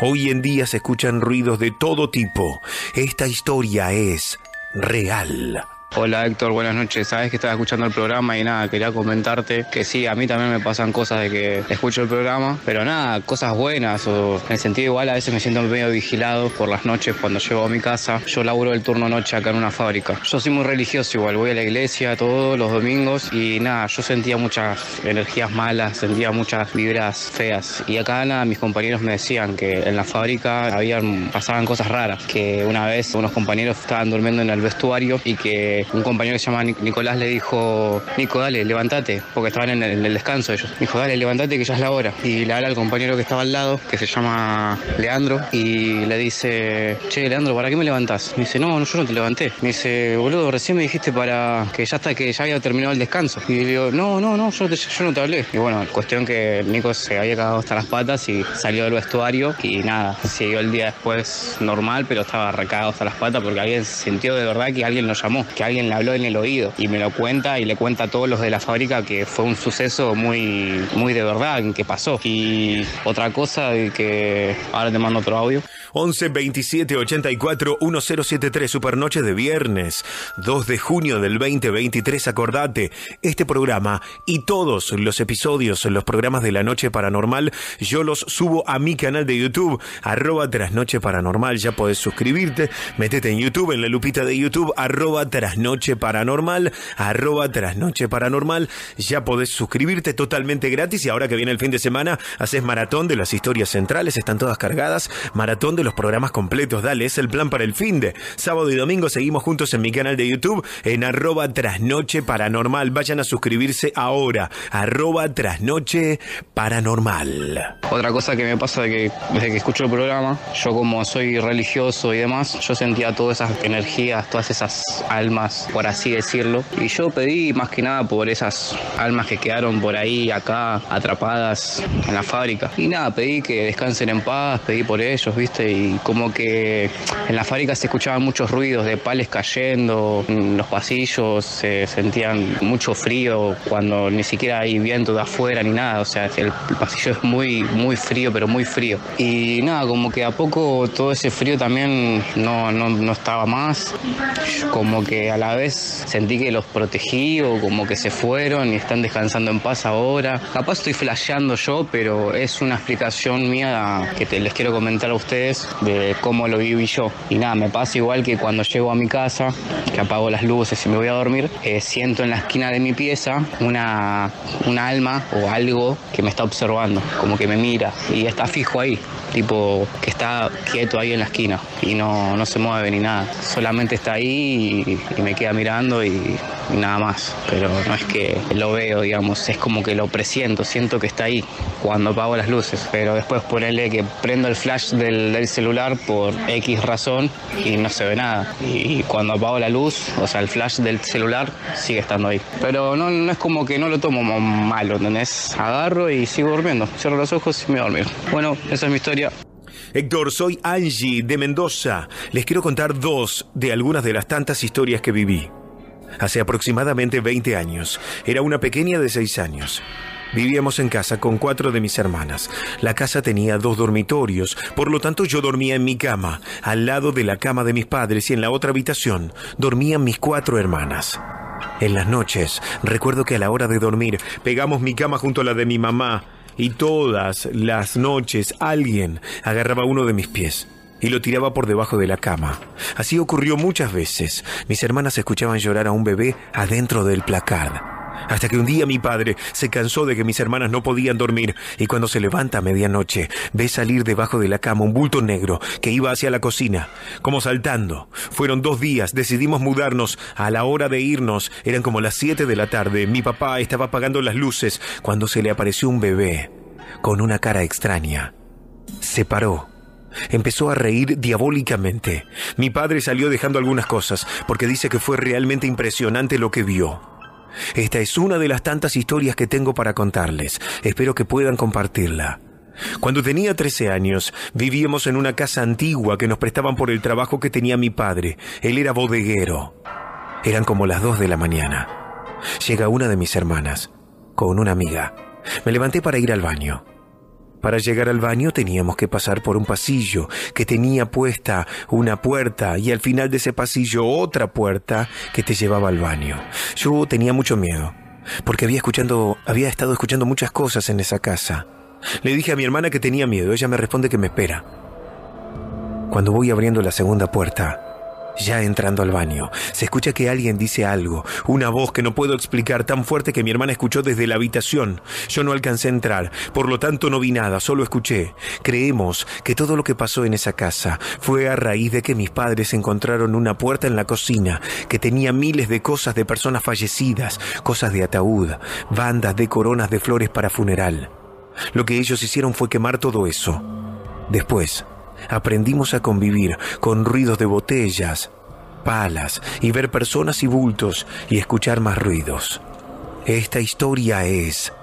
Hoy en día se escuchan ruidos de todo tipo. Esta historia es real.
Hola Héctor, buenas noches. Sabes que estaba escuchando el programa y nada, quería comentarte que sí, a mí también me pasan cosas de que escucho el programa, pero nada, cosas buenas o en el sentido igual a veces me siento medio vigilado por las noches cuando llego a mi casa. Yo laburo el turno noche acá en una fábrica. Yo soy muy religioso igual, voy a la iglesia todos los domingos y nada, yo sentía muchas energías malas, sentía muchas vibras feas y acá nada, mis compañeros me decían que en la fábrica habían pasaban cosas raras, que una vez unos compañeros estaban durmiendo en el vestuario y que un compañero que se llama Nicolás le dijo, Nico, dale, levántate, porque estaban en el, descanso ellos. Dijo, dale, levántate que ya es la hora. Y le habla al compañero que estaba al lado, que se llama Leandro, y le dice, che, Leandro, ¿para qué me levantás? Me dice, no, no, yo no te levanté. Me dice, boludo, recién me dijiste para que ya está, que ya había terminado el descanso. Y le digo, no, no, no, yo no te hablé. Y bueno, cuestión que Nico se había cagado hasta las patas y salió del vestuario y nada, siguió el día después normal, pero estaba recagado hasta las patas porque alguien sintió de verdad que alguien lo llamó, que alguien le habló en el oído y me lo cuenta y le cuenta a todos los de la fábrica que fue un suceso muy, muy de verdad que pasó. Y otra cosa que ahora te mando otro audio.
11 27 84 1073 Supernoche de viernes 2 de junio del 2023 acordate este programa y todos los episodios los programas de la noche paranormal yo los subo a mi canal de YouTube arroba trasnoche paranormal ya podés suscribirte metete en YouTube en la lupita de YouTube arroba trasnoche Trasnoche Paranormal, arroba Trasnoche Paranormal. Ya podés suscribirte totalmente gratis y ahora que viene el fin de semana, haces maratón de las historias centrales, están todas cargadas, maratón de los programas completos, dale, es el plan para el fin de. Sábado y domingo seguimos juntos en mi canal de YouTube en arroba Trasnoche Paranormal. Vayan a suscribirse ahora, arroba Trasnoche Paranormal.
Otra cosa que me pasa de que desde que escucho el programa, yo como soy religioso y demás, yo sentía todas esas energías, todas esas almas, por así decirlo. Y yo pedí más que nada por esas almas que quedaron por ahí, acá, atrapadas en la fábrica. Y nada, pedí que descansen en paz, pedí por ellos, ¿viste? Y como que en la fábrica se escuchaban muchos ruidos de pales cayendo, en los pasillos se sentían mucho frío cuando ni siquiera hay viento de afuera ni nada. O sea, el pasillo es muy, muy frío, pero muy frío. Y nada, como que a poco todo ese frío también no, no, no estaba más. Como que a la vez sentí que los protegí o como que se fueron y están descansando en paz ahora. Capaz estoy flasheando yo, pero es una explicación mía que les quiero comentar a ustedes de cómo lo viví yo. Y nada, me pasa igual que cuando llego a mi casa, que apago las luces y me voy a dormir, eh, siento en la esquina de mi pieza una, una alma o algo que me está observando, como que me mira y está fijo ahí tipo que está quieto ahí en la esquina y no, no se mueve ni nada. Solamente está ahí y, y me queda mirando y, y nada más. Pero no es que lo veo, digamos, es como que lo presiento, siento que está ahí cuando apago las luces. Pero después ponerle que prendo el flash del, del celular por X razón y no se ve nada. Y cuando apago la luz, o sea, el flash del celular sigue estando ahí. Pero no, no es como que no lo tomo malo, ¿entendés? Agarro y sigo durmiendo. Cierro los ojos y me voy a dormir. Bueno, esa es mi historia.
Héctor, soy Angie de Mendoza. Les quiero contar dos de algunas de las tantas historias que viví. Hace aproximadamente 20 años. Era una pequeña de 6 años. Vivíamos en casa con cuatro de mis hermanas. La casa tenía dos dormitorios, por lo tanto yo dormía en mi cama, al lado de la cama de mis padres y en la otra habitación dormían mis cuatro hermanas. En las noches, recuerdo que a la hora de dormir pegamos mi cama junto a la de mi mamá y todas las noches alguien agarraba uno de mis pies y lo tiraba por debajo de la cama. Así ocurrió muchas veces. Mis hermanas escuchaban llorar a un bebé adentro del placard. Hasta que un día mi padre se cansó de que mis hermanas no podían dormir y cuando se levanta a medianoche ve salir debajo de la cama un bulto negro que iba hacia la cocina, como saltando. Fueron dos días, decidimos mudarnos. A la hora de irnos eran como las 7 de la tarde. Mi papá estaba apagando las luces cuando se le apareció un bebé con una cara extraña. Se paró. Empezó a reír diabólicamente. Mi padre salió dejando algunas cosas porque dice que fue realmente impresionante lo que vio. Esta es una de las tantas historias que tengo para contarles. Espero que puedan compartirla. Cuando tenía 13 años, vivíamos en una casa antigua que nos prestaban por el trabajo que tenía mi padre. Él era bodeguero. Eran como las 2 de la mañana. Llega una de mis hermanas, con una amiga. Me levanté para ir al baño. Para llegar al baño teníamos que pasar por un pasillo que tenía puesta una puerta y al final de ese pasillo otra puerta que te llevaba al baño. Yo tenía mucho miedo porque había escuchando, había estado escuchando muchas cosas en esa casa. Le dije a mi hermana que tenía miedo, ella me responde que me espera. Cuando voy abriendo la segunda puerta, ya entrando al baño, se escucha que alguien dice algo, una voz que no puedo explicar tan fuerte que mi hermana escuchó desde la habitación. Yo no alcancé a entrar, por lo tanto no vi nada, solo escuché. Creemos que todo lo que pasó en esa casa fue a raíz de que mis padres encontraron una puerta en la cocina que tenía miles de cosas de personas fallecidas, cosas de ataúd, bandas de coronas de flores para funeral. Lo que ellos hicieron fue quemar todo eso. Después, aprendimos a convivir con ruidos de botellas, palas y ver personas y bultos y escuchar más ruidos. Esta historia es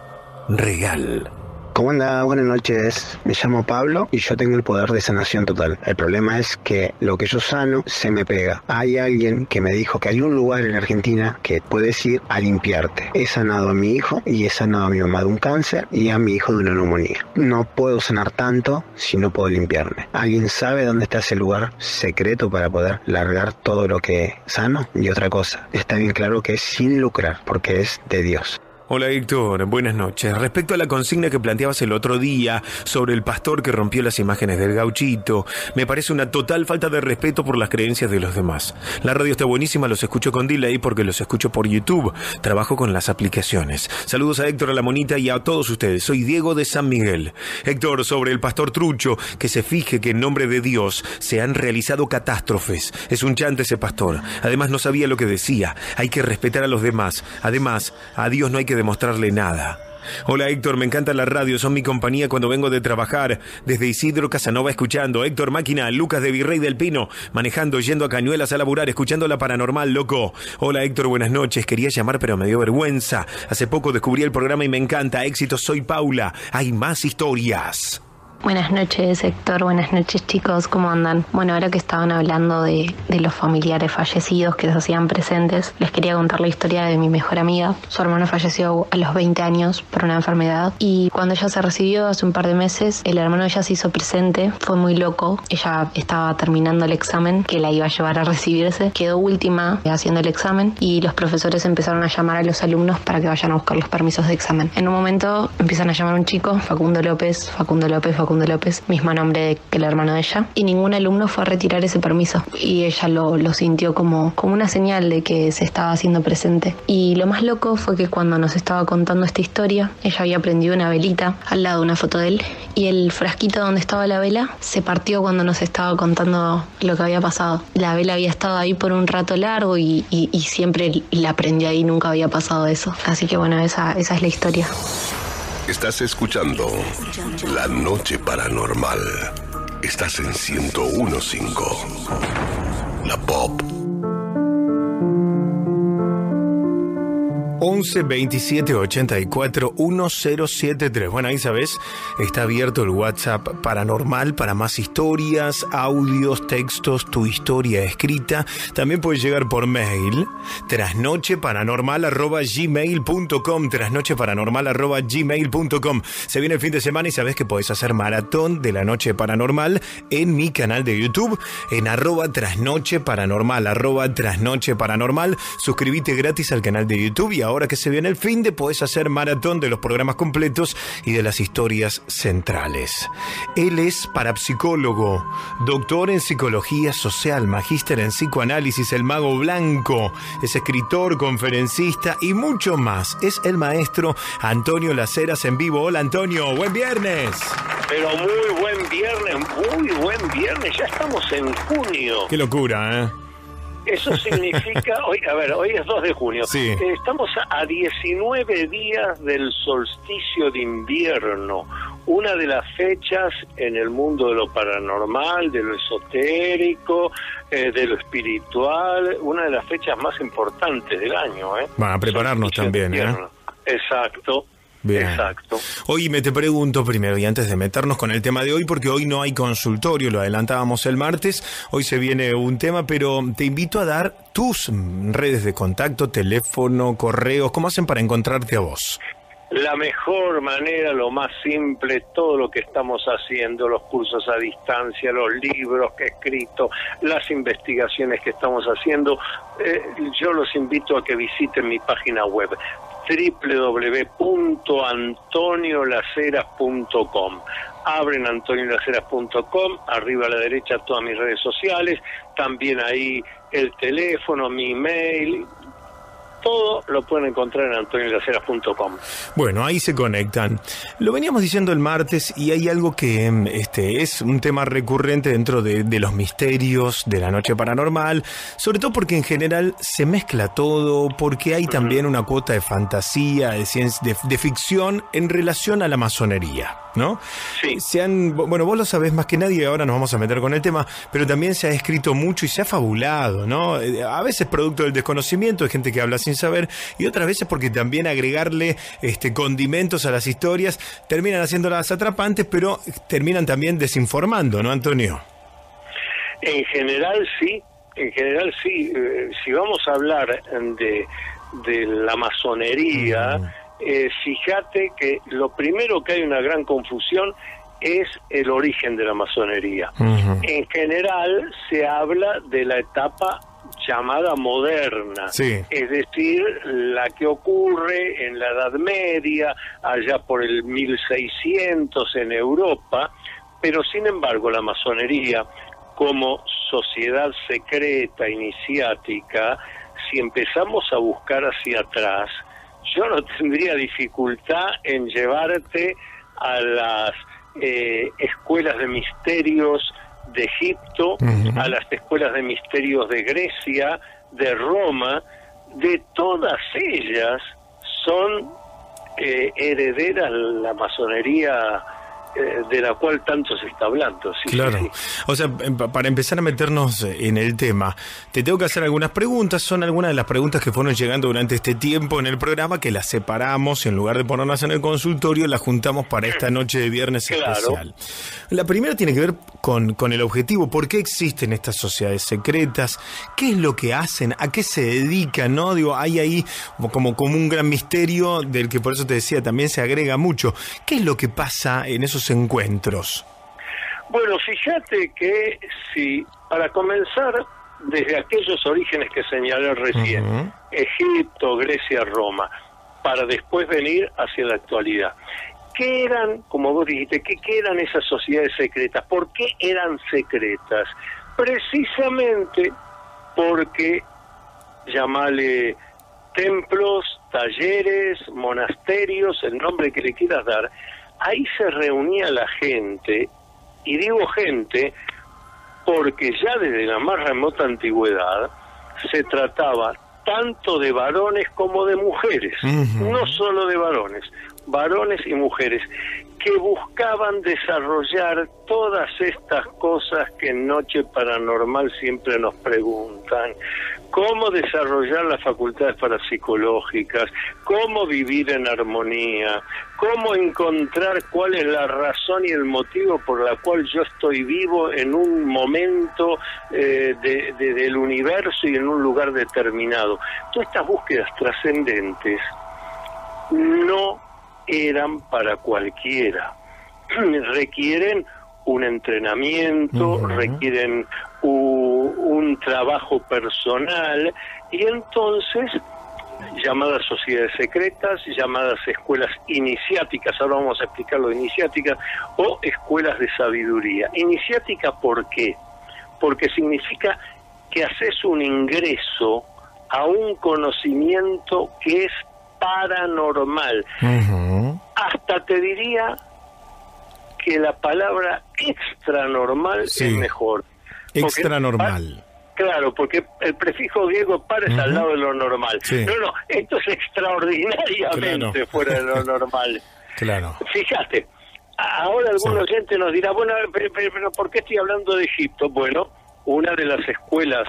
real.
¿Cómo anda? Buenas noches. Me llamo Pablo y yo tengo el poder de sanación total. El problema es que lo que yo sano se me pega. Hay alguien que me dijo que hay un lugar en Argentina que puedes ir a limpiarte. He sanado a mi hijo y he sanado a mi mamá de un cáncer y a mi hijo de una neumonía. No puedo sanar tanto si no puedo limpiarme. ¿Alguien sabe dónde está ese lugar secreto para poder largar todo lo que sano? Y otra cosa, está bien claro que es sin lucrar porque es de Dios.
Hola Héctor, buenas noches. Respecto a la consigna que planteabas el otro día sobre el pastor que rompió las imágenes del gauchito, me parece una total falta de respeto por las creencias de los demás. La radio está buenísima, los escucho con delay porque los escucho por YouTube. Trabajo con las aplicaciones. Saludos a Héctor, a la monita y a todos ustedes. Soy Diego de San Miguel. Héctor, sobre el pastor Trucho, que se fije que en nombre de Dios se han realizado catástrofes. Es un chante ese pastor. Además no sabía lo que decía. Hay que respetar a los demás. Además, a Dios no hay que demostrarle nada. Hola Héctor, me encanta la radio, son mi compañía cuando vengo de trabajar. Desde Isidro Casanova escuchando, Héctor Máquina, Lucas de Virrey del Pino, manejando, yendo a Cañuelas a laburar, escuchando la paranormal, loco. Hola Héctor, buenas noches, quería llamar pero me dio vergüenza. Hace poco descubrí el programa y me encanta. Éxito, soy Paula. Hay más historias.
Buenas noches, Héctor. Buenas noches, chicos. ¿Cómo andan? Bueno, ahora que estaban hablando de, los familiares fallecidos que se hacían presentes, les quería contar la historia de mi mejor amiga. Su hermano falleció a los 20 años por una enfermedad y cuando ella se recibió hace un par de meses, el hermano ella se hizo presente. Fue muy loco. Ella estaba terminando el examen que la iba a llevar a recibirse. Quedó última haciendo el examen y los profesores empezaron a llamar a los alumnos para que vayan a buscar los permisos de examen. En un momento empiezan a llamar a un chico, Facundo López, Facundo López, Facundo de López, mismo nombre que el hermano de ella, y ningún alumno fue a retirar ese permiso. Y ella lo, lo sintió como, como una señal de que se estaba haciendo presente. Y lo más loco fue que cuando nos estaba contando esta historia, ella había prendido una velita al lado de una foto de él, y el frasquito donde estaba la vela se partió cuando nos estaba contando lo que había pasado. La vela había estado ahí por un rato largo y, y, y siempre la prendió ahí, nunca había pasado eso. Así que bueno, esa, esa es la historia.
Estás escuchando La Noche Paranormal. Estás en 1015. La Pop.
11 27 84 1073. Bueno, ahí sabes, está abierto el WhatsApp paranormal para más historias, audios, textos, tu historia escrita. También puedes llegar por mail, trasnocheparanormal.gmail.com, trasnocheparanormal.gmail.com. Se viene el fin de semana y sabes que puedes hacer maratón de la noche paranormal en mi canal de YouTube, en arroba trasnoche paranormal, arroba trasnoche paranormal. Suscríbete gratis al canal de YouTube y ahora que se viene el fin de podés hacer maratón de los programas completos y de las historias centrales. Él es parapsicólogo, doctor en psicología social, magíster en psicoanálisis, el mago blanco, es escritor, conferencista y mucho más. Es el maestro Antonio Laceras en vivo. Hola Antonio, buen viernes.
Pero muy buen viernes, muy buen viernes, ya estamos en junio.
Qué locura, ¿eh?
Eso significa, hoy, a ver, hoy es 2 de junio.
Sí.
Eh, Estamos a 19 días del solsticio de invierno, una de las fechas en el mundo de lo paranormal, de lo esotérico, eh, de lo espiritual, una de las fechas más importantes del año. ¿eh?
Van a prepararnos también, ¿eh?
Exacto.
Bien.
Exacto.
Hoy me te pregunto primero, y antes de meternos con el tema de hoy, porque hoy no hay consultorio, lo adelantábamos el martes, hoy se viene un tema, pero te invito a dar tus redes de contacto, teléfono, correos, ¿cómo hacen para encontrarte a vos?
La mejor manera, lo más simple, todo lo que estamos haciendo, los cursos a distancia, los libros que he escrito, las investigaciones que estamos haciendo, eh, yo los invito a que visiten mi página web www.antoniolaceras.com abren antoniolaceras.com, arriba a la derecha todas mis redes sociales, también ahí el teléfono, mi email, todo lo pueden encontrar en antoniolaceras.com.
Bueno, ahí se conectan. Lo veníamos diciendo el martes y hay algo que mm, este, es un tema recurrente dentro de, de los misterios de la noche paranormal, sobre todo porque en general se mezcla todo, porque hay también una cuota de fantasía, de, ciencia, de, de ficción en relación a la masonería. ¿No?
Sí.
Se han, bueno, vos lo sabés más que nadie, ahora nos vamos a meter con el tema, pero también se ha escrito mucho y se ha fabulado, ¿no? Eh, A veces producto del desconocimiento, de gente que habla sin saber, y otras veces porque también agregarle este, condimentos a las historias terminan haciéndolas atrapantes, pero terminan también desinformando, ¿no, Antonio?
En general sí, en general sí. Eh, si vamos a hablar de, de la masonería, eh, fíjate que lo primero que hay una gran confusión es el origen de la masonería. En general se habla de la etapa llamada moderna,
Sí.
es decir, la que ocurre en la Edad Media, allá por el 1600 en Europa, pero sin embargo la masonería como sociedad secreta, iniciática, si empezamos a buscar hacia atrás, yo no tendría dificultad en llevarte a las eh, escuelas de misterios de Egipto, a las escuelas de misterios de Grecia, de Roma, de todas ellas son eh, herederas la masonería de la cual tanto se está hablando. sí,
Claro. O sea, em, pa- para empezar a meternos en el tema, te tengo que hacer algunas preguntas. Son algunas de las preguntas que fueron llegando durante este tiempo en el programa, que las separamos y en lugar de ponerlas en el consultorio, las juntamos para esta noche de viernes
Claro.
especial. La primera tiene que ver con, con el objetivo. ¿Por qué existen estas sociedades secretas? ¿Qué es lo que hacen? ¿A qué se dedican? ¿No? Digo, hay ahí como, como un gran misterio del que por eso te decía, también se agrega mucho. ¿Qué es lo que pasa en esos encuentros?
Bueno, fíjate que si, para comenzar, desde aquellos orígenes que señalé recién, Egipto, Grecia, Roma, para después venir hacia la actualidad. ¿Qué eran, como vos dijiste, qué, qué eran esas sociedades secretas? ¿Por qué eran secretas? Precisamente porque, llamale templos, talleres, monasterios, el nombre que le quieras dar, ahí se reunía la gente, y digo gente porque ya desde la más remota antigüedad se trataba tanto de varones como de mujeres, no solo de varones, varones y mujeres, que buscaban desarrollar todas estas cosas que en Noche Paranormal siempre nos preguntan. Cómo desarrollar las facultades parapsicológicas, cómo vivir en armonía, cómo encontrar cuál es la razón y el motivo por la cual yo estoy vivo en un momento eh, de- de- del universo y en un lugar determinado. Todas estas búsquedas trascendentes no eran para cualquiera. Requieren un entrenamiento, requieren un trabajo personal y entonces llamadas sociedades secretas, llamadas escuelas iniciáticas, ahora vamos a explicar lo de iniciáticas, o escuelas de sabiduría. Iniciática, ¿por qué? Porque significa que haces un ingreso a un conocimiento que es paranormal. Hasta te diría que la palabra extranormal
Sí.
es mejor. Porque
Extra normal.
Claro, porque el prefijo griego para es al lado de lo normal.
Sí.
No, no, esto es extraordinariamente
Claro.
fuera de lo normal.
Claro.
Fíjate, ahora algún oyente nos dirá, bueno, pero, pero- pero ¿por qué estoy hablando de Egipto? Bueno, una de las escuelas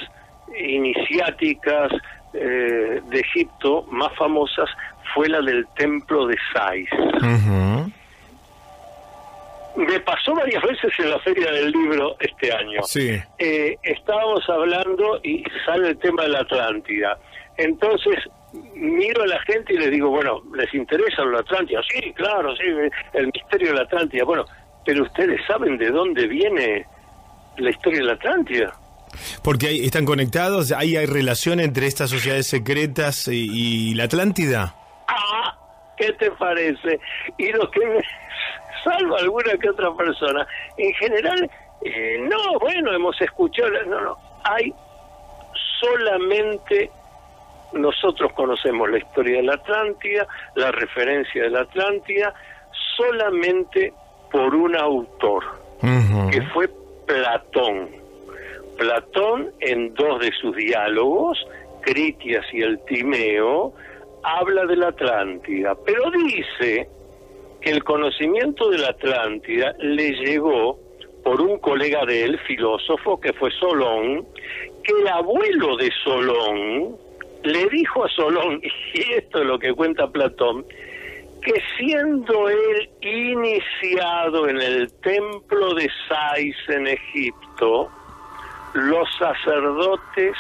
iniciáticas eh, de Egipto más famosas fue la del templo de Sais. Me pasó varias veces en la Feria del Libro este año.
Sí.
Eh, estábamos hablando y sale el tema de la Atlántida. Entonces miro a la gente y les digo, bueno, ¿les interesa la Atlántida? Sí, claro, sí, el misterio de la Atlántida. Bueno, pero ustedes saben de dónde viene la historia de la Atlántida.
Porque ahí están conectados, ahí hay relación entre estas sociedades secretas y, y la Atlántida.
Ah, ¿qué te parece? Y lo que me salva alguna que otra persona, en general, eh, no, bueno, hemos escuchado, no, no, hay solamente nosotros conocemos la historia de la Atlántida, la referencia de la Atlántida, solamente por un autor, que fue Platón. Platón, en dos de sus diálogos, Critias y el Timeo, habla de la Atlántida, pero dice que el conocimiento de la Atlántida le llegó por un colega de él, filósofo, que fue Solón, que el abuelo de Solón le dijo a Solón, y esto es lo que cuenta Platón, que siendo él iniciado en el templo de Sais en Egipto, los sacerdotes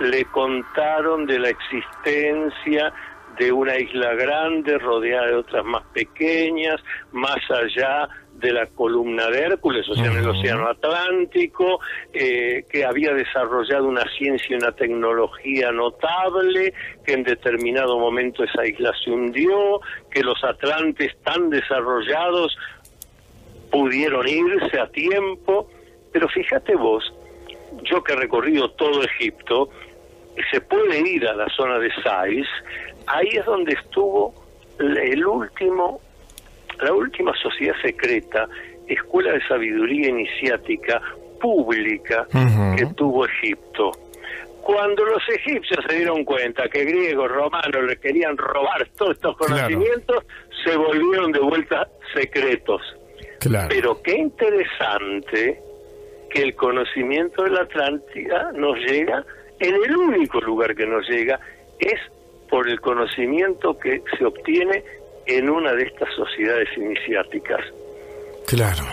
le contaron de la existencia de una isla grande rodeada de otras más pequeñas, más allá de la columna de Hércules, o sea, en el Océano Atlántico, eh, que había desarrollado una ciencia y una tecnología notable, que en determinado momento esa isla se hundió, que los atlantes tan desarrollados pudieron irse a tiempo, pero fíjate vos, yo que he recorrido todo Egipto, se puede ir a la zona de Sais, ahí es donde estuvo el último, la última sociedad secreta, escuela de sabiduría iniciática pública que tuvo Egipto. Cuando los egipcios se dieron cuenta que griegos, romanos le querían robar todos estos conocimientos, se volvieron de vuelta secretos. Pero qué interesante que el conocimiento de la Atlántida nos llega, en el único lugar que nos llega es por el conocimiento que se obtiene en una de estas sociedades iniciáticas.
Claro.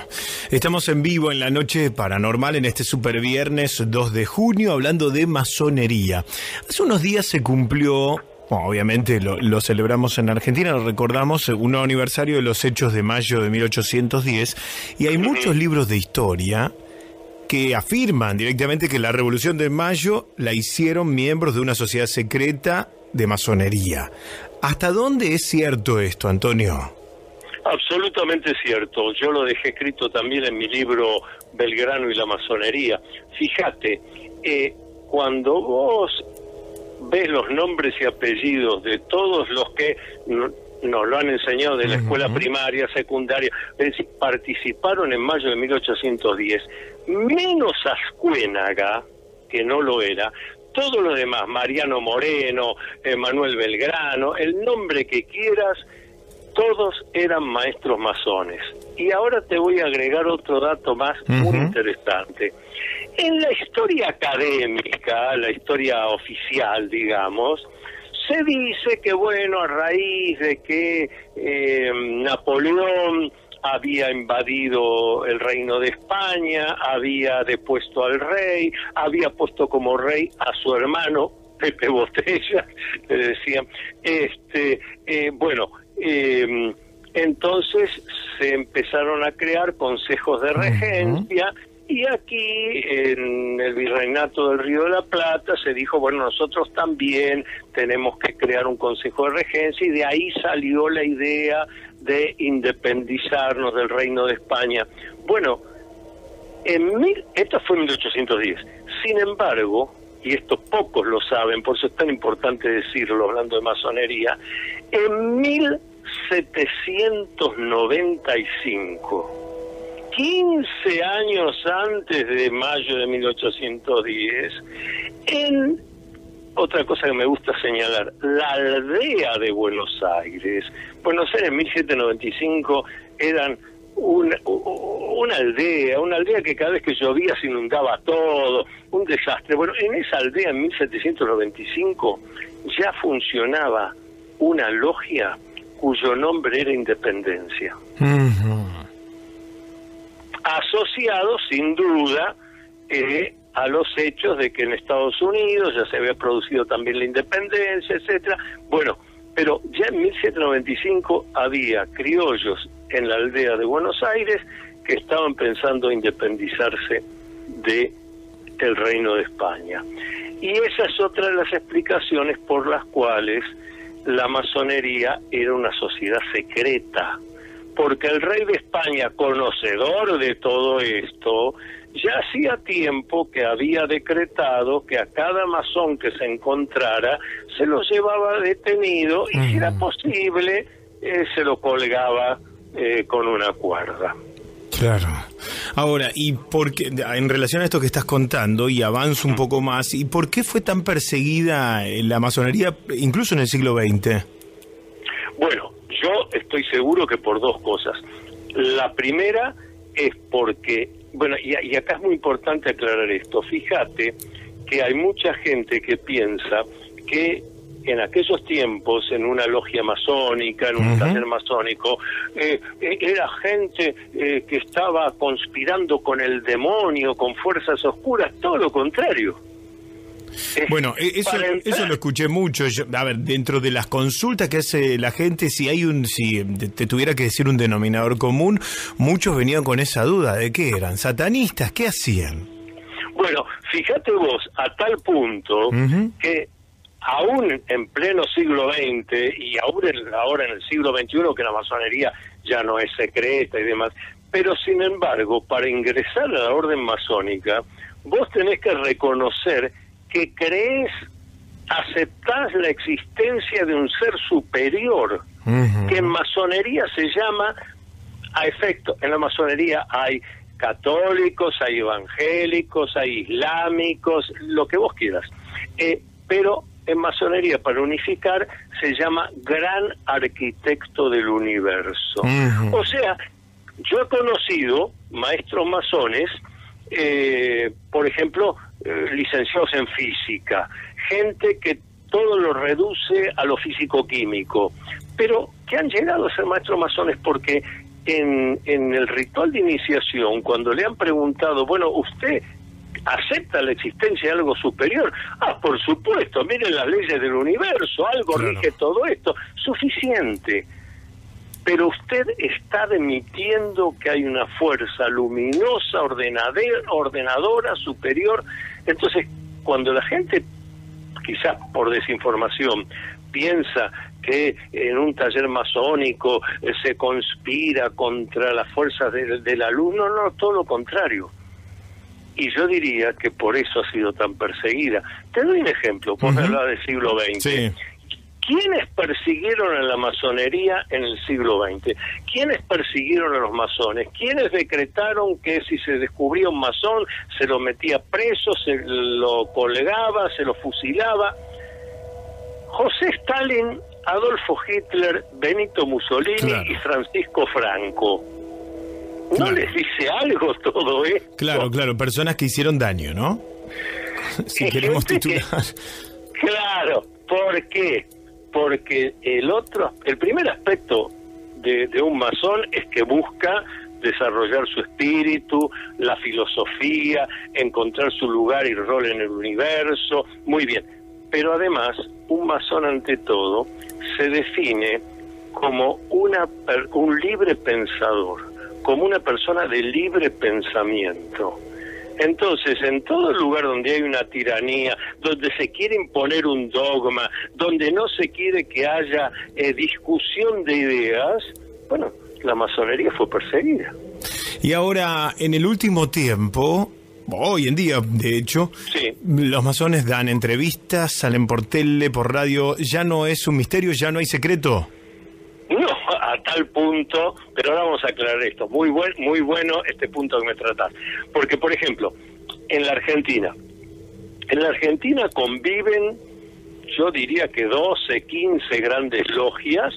Estamos en vivo en la noche paranormal en este super viernes 2 de junio hablando de masonería. Hace unos días se cumplió obviamente lo, celebramos en Argentina, lo recordamos, un aniversario de los hechos de mayo de 1810, y hay muchos libros de historia que afirman directamente que la Revolución de Mayo la hicieron miembros de una sociedad secreta de masonería. ¿Hasta dónde es cierto esto, Antonio?
Absolutamente cierto. Yo lo dejé escrito también en mi libro Belgrano y la masonería. Fíjate, eh, cuando vos ves los nombres y apellidos de todos los que nos lo han enseñado de la escuela primaria, secundaria, es decir, participaron en mayo de 1810, menos Ascuénaga, que no lo era, todo lo demás, Mariano Moreno, Manuel Belgrano, el nombre que quieras, todos eran maestros masones. Y ahora te voy a agregar otro dato más muy interesante. En la historia académica, la historia oficial, digamos, se dice que, bueno, a raíz de que eh, Napoleón había invadido el reino de España, había depuesto al rey, había puesto como rey a su hermano Pepe Botella, le decían, este, eh, bueno, eh, entonces se empezaron a crear consejos de regencia y aquí, en el Virreinato del Río de la Plata, se dijo, bueno, nosotros también tenemos que crear un Consejo de Regencia y de ahí salió la idea de independizarnos del Reino de España. Bueno, en mil, esto fue en 1810. Sin embargo, y esto pocos lo saben, por eso es tan importante decirlo hablando de masonería, en 1795 15 años antes de mayo de 1810, en otra cosa que me gusta señalar, la aldea de Buenos Aires. Buenos Aires en 1795 eran una, una aldea, una aldea que cada vez que llovía se inundaba todo, un desastre. Bueno, en esa aldea en 1795 ya funcionaba una logia cuyo nombre era Independencia asociado sin duda eh, a los hechos de que en Estados Unidos ya se había producido también la independencia, etcétera. Bueno, pero ya en 1795 había criollos en la aldea de Buenos Aires que estaban pensando independizarse de el reino de España. Y esa es otra de las explicaciones por las cuales la masonería era una sociedad secreta porque el rey de España, conocedor de todo esto, ya hacía tiempo que había decretado que a cada masón que se encontrara se lo llevaba detenido y si era posible eh, se lo colgaba eh, con una cuerda.
Claro. Ahora, ¿y por qué, en relación a esto que estás contando, y avanzo un poco más, ¿y por qué fue tan perseguida la masonería incluso en el siglo XX?
Bueno, yo estoy seguro que por dos cosas. La primera es porque, bueno, y, acá es muy importante aclarar esto. Fíjate que hay mucha gente que piensa que en aquellos tiempos, en una logia masónica, en un taller masónico, eh, eh, era gente eh, que estaba conspirando con el demonio, con fuerzas oscuras, todo lo contrario.
Bueno, e- eso, eso lo escuché mucho. Yo- a ver, dentro de las consultas que hace la gente, si hay un, si te tuviera que decir un denominador común, muchos venían con esa duda de qué eran, satanistas, ¿qué hacían?
Bueno, fíjate vos, a tal punto que aún en pleno siglo XX y aún en- ahora en el siglo XXI, que la masonería ya no es secreta y demás, pero sin embargo, para ingresar a la orden masónica, vos tenés que reconocer que crees, aceptás la existencia de un ser superior, que en masonería se llama, a efecto, en la masonería hay católicos, hay evangélicos, hay islámicos, lo que vos quieras. Eh, pero en masonería, para unificar, se llama gran arquitecto del universo. O sea, yo he conocido maestros masones, eh, por ejemplo, eh, licenciados en física, gente que todo lo reduce a lo físico-químico, pero que han llegado a ser maestros masones porque en, en el ritual de iniciación, cuando le han preguntado, bueno, usted acepta la existencia de algo superior. Ah, por supuesto, miren las leyes del universo, algo rige todo esto, suficiente. Pero usted está admitiendo que hay una fuerza luminosa, ordenadora, superior. Entonces, cuando la gente, quizás por desinformación, piensa que en un taller masónico eh, se conspira contra las fuerzas de, de la luz, no, no, todo lo contrario. Y yo diría que por eso ha sido tan perseguida. Te doy un ejemplo, me hablabas del siglo XX. ¿Quiénes persiguieron a la masonería en el siglo XX? ¿Quiénes persiguieron a los masones? ¿Quiénes decretaron que si se descubría un masón se lo metía preso, se lo colgaba, se lo fusilaba? José Stalin, Adolfo Hitler, Benito Mussolini y Francisco Franco. ¿No les dice algo todo esto?
Claro, claro, personas que hicieron daño, ¿no? si queremos
que-
titular.
Claro, ¿por qué? Porque el otro, el primer aspecto de, de un masón es que busca desarrollar su espíritu, la filosofía, encontrar su lugar y rol en el universo, muy bien. Pero además, un masón ante todo se define como una un libre pensador, como una persona de libre pensamiento. Entonces, en todo lugar donde hay una tiranía, donde se quiere imponer un dogma, donde no se quiere que haya eh, discusión de ideas, bueno, la masonería fue perseguida.
Y ahora, en el último tiempo, hoy en día, de hecho, los masones dan entrevistas, salen por tele, por radio, ya no es un misterio, ya no hay secreto.
A tal punto, pero ahora vamos a aclarar esto. Muy buen, muy bueno este punto que me tratás. Porque, por ejemplo, en la Argentina, en la Argentina conviven, yo diría que 12, 15 grandes logias,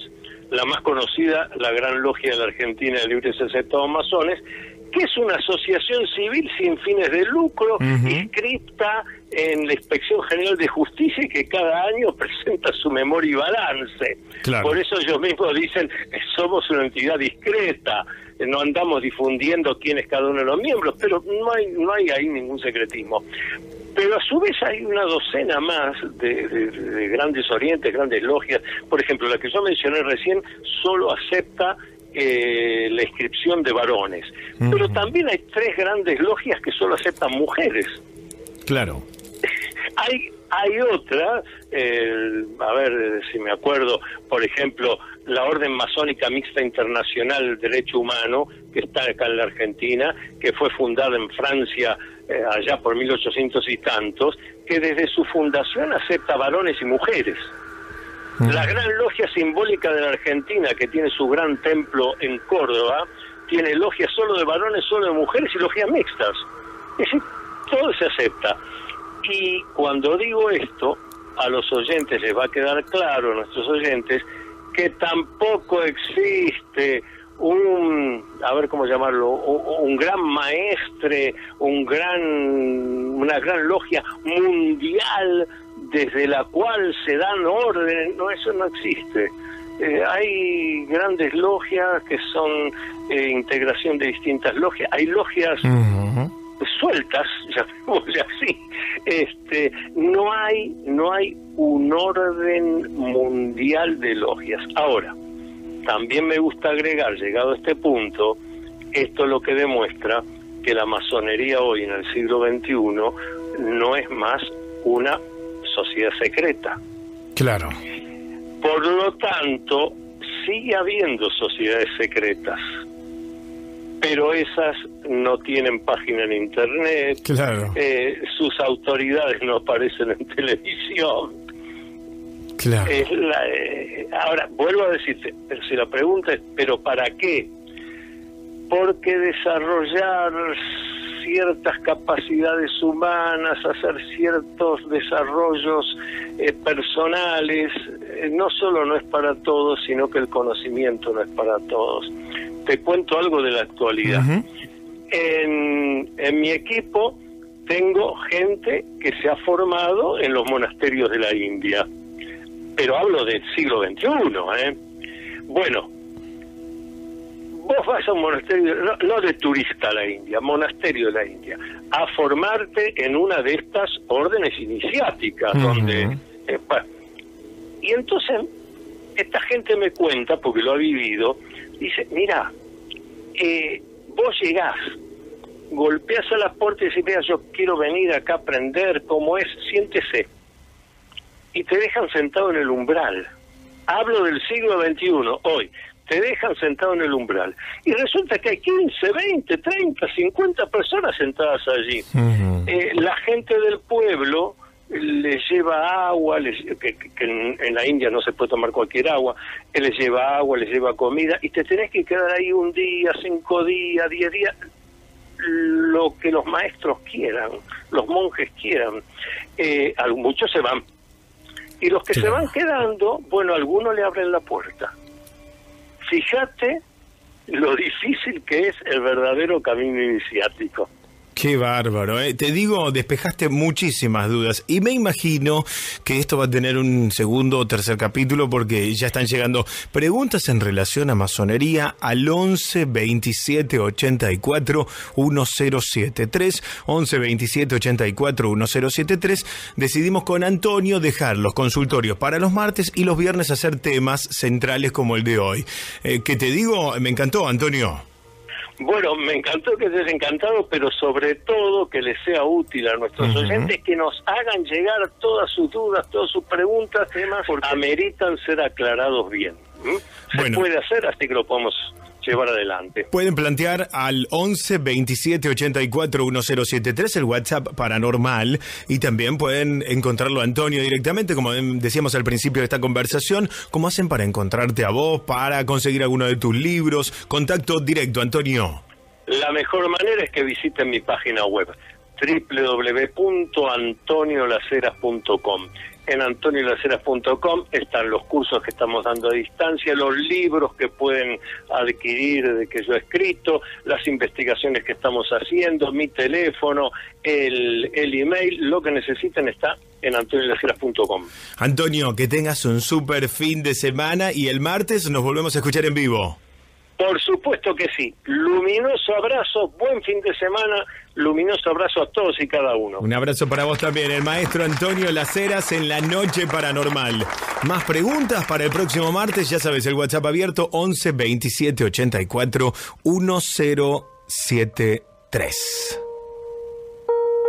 la más conocida, la Gran Logia de la Argentina de Libres Aceptados Masones, que es una asociación civil sin fines de lucro, inscripta en la Inspección General de Justicia y que cada año presenta su memoria y balance.
Claro.
Por eso ellos mismos dicen, eh, somos una entidad discreta, no andamos difundiendo quién es cada uno de los miembros, pero no hay, no hay ahí ningún secretismo. Pero a su vez hay una docena más de, de- de grandes orientes, grandes logias. Por ejemplo, la que yo mencioné recién solo acepta eh, la inscripción de varones. Pero también hay tres grandes logias que solo aceptan mujeres.
Claro.
Hay, hay otra, eh, a ver eh, si me acuerdo, por ejemplo, la Orden Masónica Mixta Internacional del Derecho Humano, que está acá en la Argentina, que fue fundada en Francia eh, allá por 1800 y tantos, que desde su fundación acepta varones y mujeres. La gran logia simbólica de la Argentina, que tiene su gran templo en Córdoba, tiene logias solo de varones, solo de mujeres y logias mixtas. Es decir, todo se acepta. Y cuando digo esto, a los oyentes les va a quedar claro, a nuestros oyentes, que tampoco existe un, a ver cómo llamarlo, un, un gran maestre, un gran, una gran logia mundial desde la cual se dan órdenes, no, eso no existe. Eh, hay grandes logias que son eh, integración de distintas logias, hay logias sueltas, llamémosle así. Este, no hay, no hay un orden mundial de logias. Ahora, también me gusta agregar, llegado a este punto, esto lo que demuestra que la masonería hoy en el siglo XXI no es más una sociedad secreta.
Claro.
Por lo tanto, sigue habiendo sociedades secretas, pero esas no tienen página en internet,
Claro.
eh, sus autoridades no aparecen en televisión.
Claro.
La, eh, ahora, vuelvo a decirte, pero si la pregunta es, ¿pero para qué? Porque desarrollar ciertas capacidades humanas, hacer ciertos desarrollos eh, personales, eh, no solo no es para todos, sino que el conocimiento no es para todos. Te cuento algo de la actualidad. En, en mi equipo tengo gente que se ha formado en los monasterios de la India, pero hablo del siglo XXI. ¿eh? Bueno, vos vas a un monasterio, no, no de turista a la India, monasterio de la India, a formarte en una de estas órdenes iniciáticas, donde... eh, y entonces, esta gente me cuenta, porque lo ha vivido, dice, mira, eh, vos llegás, golpeas a la puerta y dices, mira, yo quiero venir acá a aprender cómo es, siéntese. Y te dejan sentado en el umbral. Hablo del siglo XXI, hoy. Te dejan sentado en el umbral. Y resulta que hay 15, 20, 30, 50 personas sentadas allí. Eh, la gente del pueblo les lleva agua, les- que, que en, en la India no se puede tomar cualquier agua, eh, les lleva agua, les lleva comida, y te tenés que quedar ahí un día, cinco días, diez días, lo que los maestros quieran, los monjes quieran. Eh, muchos se van. Y los que se van quedando, bueno, a algunos le abren la puerta. Fíjate lo difícil que es el verdadero camino iniciático.
Qué bárbaro, ¿eh? te digo, despejaste muchísimas dudas y me imagino que esto va a tener un segundo o tercer capítulo porque ya están llegando preguntas en relación a masonería al 11 27 84 1073, 11 27 84 1073. Decidimos con Antonio dejar los consultorios para los martes y los viernes hacer temas centrales como el de hoy. Eh, que te digo, me encantó, Antonio.
Bueno, me encantó que estés encantado, pero sobre todo que les sea útil a nuestros oyentes que nos hagan llegar todas sus dudas, todas sus preguntas, temas, porque ameritan ser aclarados bien. ¿m? Se
Bueno.
puede hacer, así que lo podemos llevar adelante.
Pueden plantear al 11 27 84 1073 el WhatsApp paranormal y también pueden encontrarlo a Antonio directamente, como decíamos al principio de esta conversación, cómo hacen para encontrarte a vos, para conseguir alguno de tus libros, contacto directo, Antonio.
La mejor manera es que visiten mi página web www.antoniolaceras.com. En antoniolaceras.com están los cursos que estamos dando a distancia, los libros que pueden adquirir de que yo he escrito, las investigaciones que estamos haciendo, mi teléfono, el, el email, lo que necesiten está en antoniolaceras.com.
Antonio, que tengas un súper fin de semana y el martes nos volvemos a escuchar en vivo.
Por supuesto que sí. Luminoso abrazo, buen fin de semana, luminoso abrazo a todos y cada uno.
Un abrazo para vos también, el maestro Antonio Laceras en la Noche Paranormal. Más preguntas para el próximo martes, ya sabes, el WhatsApp abierto 11 27 84 1073.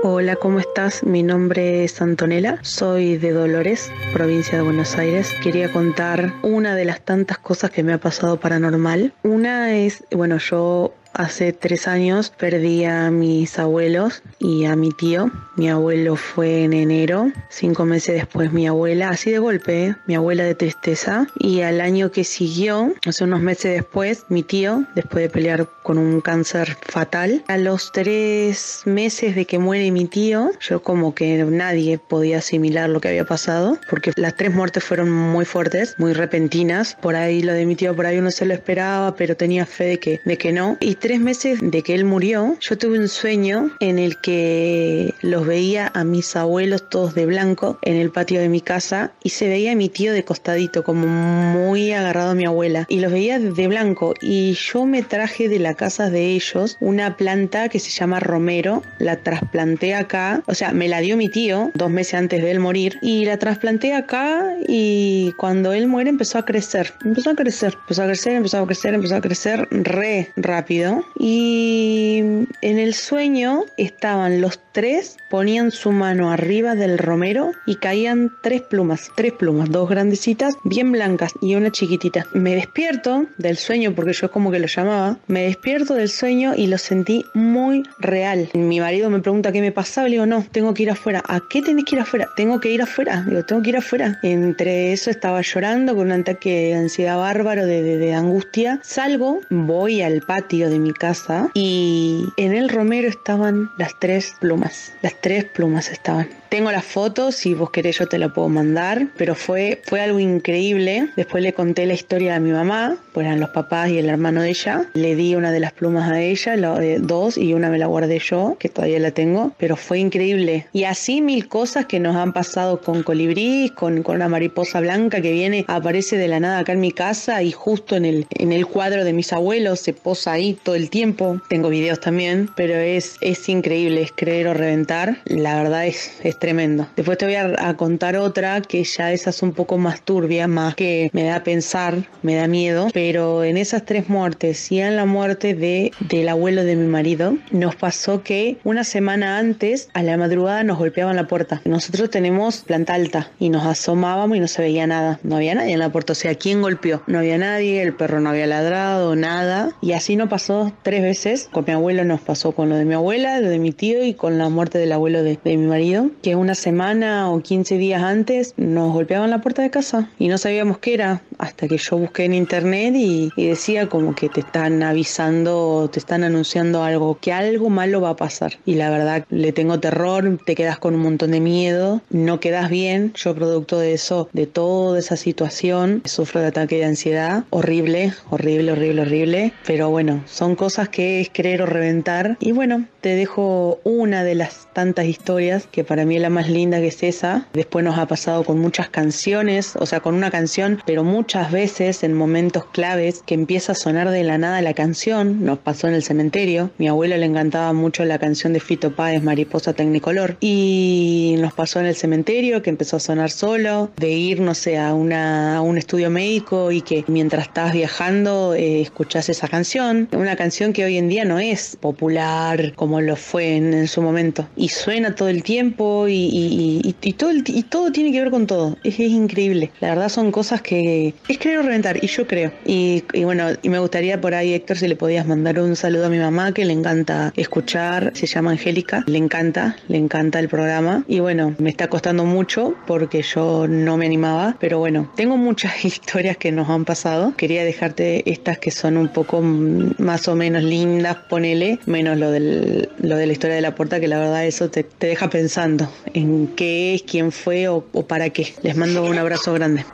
Hola, ¿cómo estás? Mi nombre es Antonella, soy de Dolores, provincia de Buenos Aires. Quería contar una de las tantas cosas que me ha pasado paranormal. Una es, bueno, yo hace tres años perdí a mis abuelos y a mi tío. Mi abuelo fue en enero, cinco meses después mi abuela, así de golpe, ¿eh? mi abuela de tristeza. Y al año que siguió, hace unos meses después, mi tío, después de pelear con un cáncer fatal, a los tres meses de que muere mi tío, yo como que nadie podía asimilar lo que había pasado, porque las tres muertes fueron muy fuertes, muy repentinas. Por ahí lo de mi tío, por ahí uno se lo esperaba, pero tenía fe de que, de que no. Y tres meses de que él murió, yo tuve un sueño en el que los veía a mis abuelos todos de blanco en el patio de mi casa y se veía a mi tío de costadito, como muy agarrado a mi abuela. Y los veía de blanco y yo me traje de la casa de ellos una planta que se llama romero, la trasplanté acá, o sea, me la dio mi tío dos meses antes de él morir y la trasplanté acá y cuando él muere empezó a crecer, empezó a crecer, empezó a crecer, empezó a crecer, empezó a crecer re rápido y en el sueño estaban los tres, ponían su mano arriba del romero y caían tres plumas, tres plumas, dos grandecitas, bien blancas y una chiquitita. Me despierto del sueño porque yo como que lo llamaba, me despierto del sueño y lo sentí muy real. Mi marido me pregunta qué me pasaba, le digo, no, tengo que ir afuera. ¿A qué tenés que ir afuera? Tengo que ir afuera, digo, tengo que ir afuera. Entre eso estaba llorando con un ataque de ansiedad bárbaro, de, de angustia. Salgo, voy al patio de mi casa y en el romero estaban las tres plumas. Las tres plumas estaban. Tengo las fotos, si vos querés yo te la puedo mandar, pero fue, fue algo increíble. Después le conté la historia a mi mamá, pues eran los papás y el hermano de ella. Le di una de las plumas a ella, dos, y una me la guardé yo, que todavía la tengo, pero fue increíble. Y así mil cosas que nos han pasado con colibrí, con, con una mariposa blanca que viene, aparece de la nada acá en mi casa y justo en el, en el cuadro de mis abuelos se posa ahí todo el tiempo. Tengo videos también, pero es, es increíble, es creer o reventar. La verdad es tremendo. Después te voy a, contar otra que ya esa es un poco más turbia, más que me da a pensar, me da miedo, pero en esas tres muertes y en la muerte de, del abuelo de mi marido, nos pasó que una semana antes, a la madrugada, nos golpeaban la puerta. Nosotros tenemos planta alta y nos asomábamos y no se veía nada. No había nadie en la puerta. O sea, ¿quién golpeó? No había nadie, el perro no había ladrado, nada. Y así nos pasó tres veces. Con mi abuelo nos pasó con lo de mi abuela, lo de mi tío y con la muerte del abuelo de, de mi marido, que una semana o 15 días antes nos golpeaban la puerta de casa y no sabíamos qué era hasta que yo busqué en internet y, decía como que te están avisando, te están anunciando algo, que algo malo va a pasar. Y la verdad le tengo terror, te quedas con un montón de miedo, no quedas bien. Yo producto de eso, de toda esa situación, sufro de ataque de ansiedad, horrible, horrible, horrible, horrible. Pero bueno, son cosas que es creer o reventar. Y bueno, te dejo una de las tantas historias que para mí es la más linda que es esa. Después nos ha pasado con muchas canciones, o sea, con una canción, pero muchas veces en momentos claves que empieza a sonar de la nada la canción. Nos pasó en el cementerio. Mi abuelo le encantaba mucho la canción de Fito Páez, Mariposa Tecnicolor. Y nos pasó en el cementerio que empezó a sonar solo, de ir, no sé, a, una, a un estudio médico y que mientras estabas viajando eh, escuchás esa canción. Una canción que hoy en día no es popular como lo fue en, su momento. Y suena todo el tiempo y, y, todo, y todo tiene que ver con todo. Es, increíble. La verdad son cosas que es creer o reventar y yo creo. Y, bueno, y me gustaría por ahí, Héctor, si le podías mandar un saludo a mi mamá que le encanta escuchar. Se llama Angélica. Le encanta, le encanta el programa. Y bueno, me está costando mucho porque yo no me animaba. Pero bueno, tengo muchas historias que nos han pasado. Quería dejarte estas que son un poco más o menos lindas, ponele, menos lo, del, lo de la historia de la puerta, que la verdad eso te, deja pensando en qué es, quién fue o, para qué. Les mando un abrazo grande.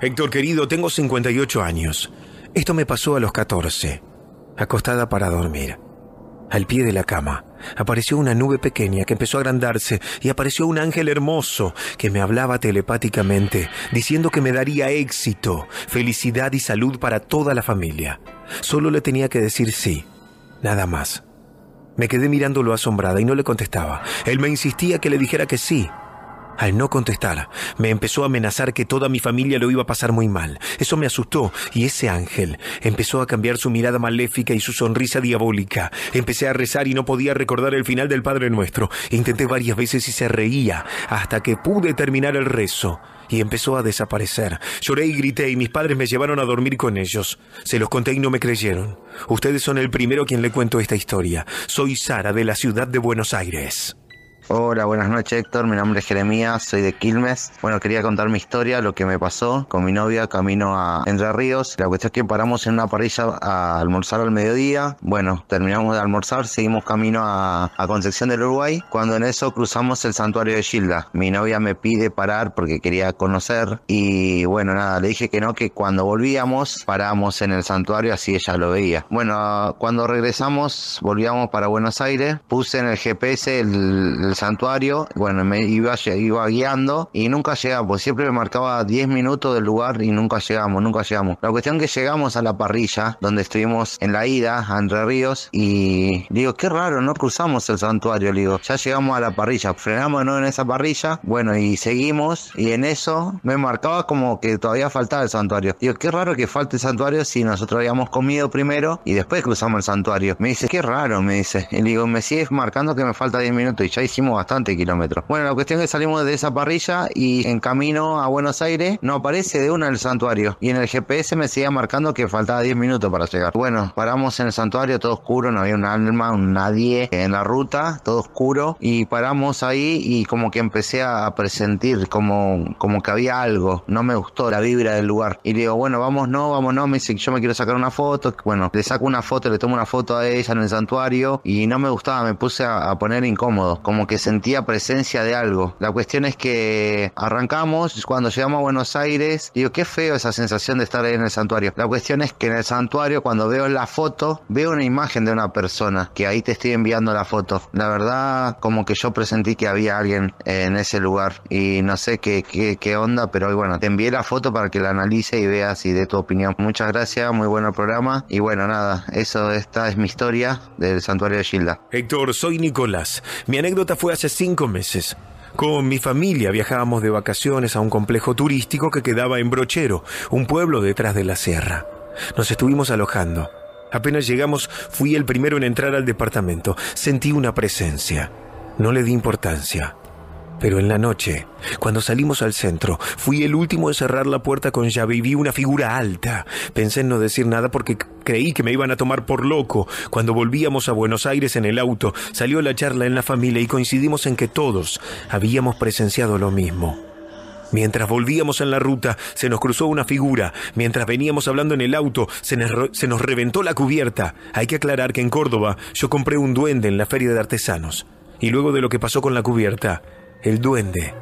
Héctor querido, tengo 58 años. Esto me pasó a los 14, acostada para dormir. Al pie de la cama apareció una nube pequeña que empezó a agrandarse y apareció un ángel hermoso que me hablaba telepáticamente, diciendo que me daría éxito, felicidad y salud para toda la familia. Solo le tenía que decir sí, nada más. Me quedé mirándolo asombrada y no le contestaba. Él me insistía que le dijera que sí. Al no contestar, me empezó a amenazar que toda mi familia lo iba a pasar muy mal. Eso me asustó y ese ángel empezó a cambiar su mirada maléfica y su sonrisa diabólica. Empecé a rezar y no podía recordar el final del Padre Nuestro. Intenté varias veces y se reía hasta que pude terminar el rezo y empezó a desaparecer. Lloré y grité y mis padres me llevaron a dormir con ellos. Se los conté y no me creyeron. Ustedes son el primero quien le cuento esta historia. Soy Sara de la ciudad de Buenos Aires.
Hola, buenas noches Héctor, mi nombre es Jeremías, soy de Quilmes. Bueno, quería contar mi historia, lo que me pasó con mi novia camino a Entre Ríos. La cuestión es que paramos en una parrilla a almorzar al mediodía. Bueno, terminamos de almorzar, seguimos camino a, a Concepción del Uruguay. Cuando en eso cruzamos el santuario de Gilda. Mi novia me pide parar porque quería conocer y bueno, nada, le dije que no, que cuando volvíamos paramos en el santuario así ella lo veía. Bueno, cuando regresamos volvíamos para Buenos Aires, puse en el GPS el, el santuario, bueno, me iba, iba guiando y nunca llegamos, siempre me marcaba 10 minutos del lugar y nunca llegamos, nunca llegamos. La cuestión que llegamos a la parrilla, donde estuvimos en la ida a Entre Ríos y digo, qué raro, no cruzamos el santuario, digo, ya llegamos a la parrilla, frenamos nuevo en esa parrilla, bueno, y seguimos y en eso me marcaba como que todavía faltaba el santuario. Digo, qué raro que falte el santuario si nosotros habíamos comido primero y después cruzamos el santuario. Me dice, qué raro, me dice. Y digo, me sigues marcando que me falta 10 minutos y ya hicimos bastante kilómetros. Bueno, la cuestión es que salimos de esa parrilla y en camino a Buenos Aires no aparece de una el santuario. Y en el GPS me seguía marcando que faltaba 10 minutos para llegar. Bueno, paramos en el santuario, todo oscuro, no había un alma, un nadie en la ruta, todo oscuro. Y paramos ahí y como que empecé a presentir como, como que había algo. No me gustó la vibra del lugar. Y le digo, bueno, vamos no, vamos no. Me dice, yo me quiero sacar una foto. Bueno, le saco una foto, le tomo una foto a ella en el santuario y no me gustaba, me puse a, a poner incómodo. Como que sentía presencia de algo. La cuestión es que arrancamos, cuando llegamos a Buenos Aires, digo, qué feo esa sensación de estar ahí en el santuario. La cuestión es que en el santuario, cuando veo la foto, veo una imagen de una persona, que ahí te estoy enviando la foto. La verdad, como que yo presentí que había alguien en ese lugar y no sé qué, qué, qué onda, pero bueno, te envié la foto para que la analice y veas y dé tu opinión. Muchas gracias, muy bueno el programa y bueno, nada, eso, esta es mi historia del santuario de Gilda.
Héctor, soy Nicolás. Mi anécdota fue hace cinco meses. Con mi familia viajábamos de vacaciones a un complejo turístico que quedaba en Brochero, un pueblo detrás de la sierra. Nos estuvimos alojando. Apenas llegamos, fui el primero en entrar al departamento. Sentí una presencia. No le di importancia. Pero en la noche, cuando salimos al centro, fui el último en cerrar la puerta con llave y vi una figura alta. Pensé en no decir nada porque creí que me iban a tomar por loco. Cuando volvíamos a Buenos Aires en el auto, salió la charla en la familia y coincidimos en que todos habíamos presenciado lo mismo. Mientras volvíamos en la ruta, se nos cruzó una figura. Mientras veníamos hablando en el auto, se nos, se nos reventó la cubierta. Hay que aclarar que en Córdoba yo compré un duende en la feria de artesanos. Y luego de lo que pasó con la cubierta, el duende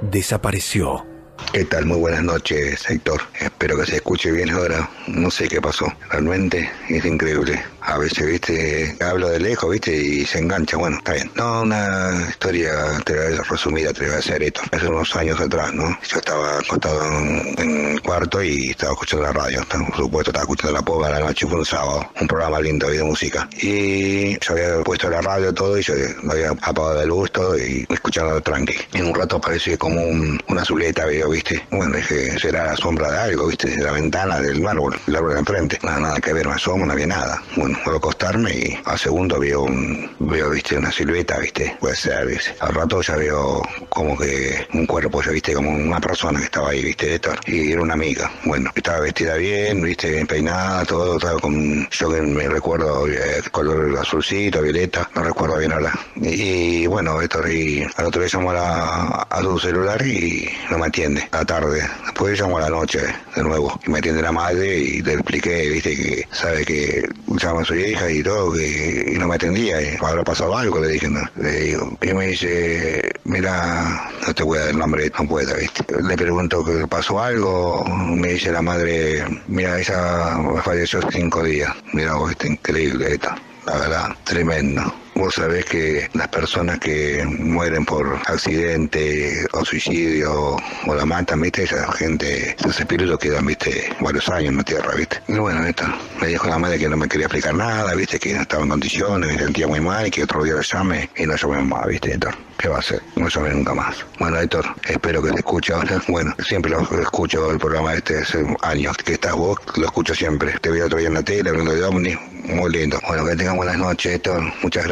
desapareció.
¿Qué tal? Muy buenas noches, Héctor. Espero que se escuche bien ahora. No sé qué pasó. Realmente es increíble. A veces, viste, hablo de lejos, viste, y se engancha. Bueno, está bien. No, una historia te voy a resumida, te voy a hacer esto. Hace unos años atrás, ¿no? Yo estaba acostado en, el cuarto y estaba escuchando la radio. Por supuesto, estaba escuchando la popa la noche, fue un sábado. Un programa lindo de música. Y yo había puesto la radio todo y yo lo había apagado de luz todo y escuchando tranqui. En un rato apareció como un, una azuleta, veo, viste. Bueno, dije, será la sombra de algo, viste, de la ventana del árbol, el árbol de enfrente. Nada, nada que ver, me asomo, no había nada. A acostarme y a segundo veo un, veo, viste, una silueta, viste, puede ser, viste. Al rato ya veo como que un cuerpo, ya viste, como una persona que estaba ahí, viste, Héctor, y era una amiga. Bueno, estaba vestida bien, viste, peinada, todo, estaba con, yo que me recuerdo, eh, color azulcito, violeta, no recuerdo bien ahora. Y, bueno, Héctor, y al otro día llamó a, a tu celular y no me atiende, a la tarde. Después llamó a la noche, de nuevo, y me atiende la madre y le expliqué, viste, que sabe que llama su hija y todo, que y no me atendía, y habrá pasado algo, le dije, no. Le digo, y me dice, mira, no te voy a dar el nombre, no puedo, viste. Le pregunto que pasó algo, me dice la madre, mira, ella falleció cinco días, mira vos, increíble esta, la verdad, tremendo. Vos sabés que las personas que mueren por accidente o suicidio o la matan, viste, esa gente, esos espíritus quedan, viste, varios años en la tierra, viste. Y bueno, esto, me dijo la madre que no me quería explicar nada, viste, que estaba en condiciones, me sentía muy mal que otro día le llame y no llamé más, viste, Héctor. ¿Qué va a hacer? No llamé nunca más. Bueno, Héctor, espero que te escuche. Bueno, siempre lo escucho el programa este hace años, que estás vos, lo escucho siempre. Te vi otro día en la tele, hablando de Omni, muy lindo. Bueno, que tengan buenas noches, Héctor. Muchas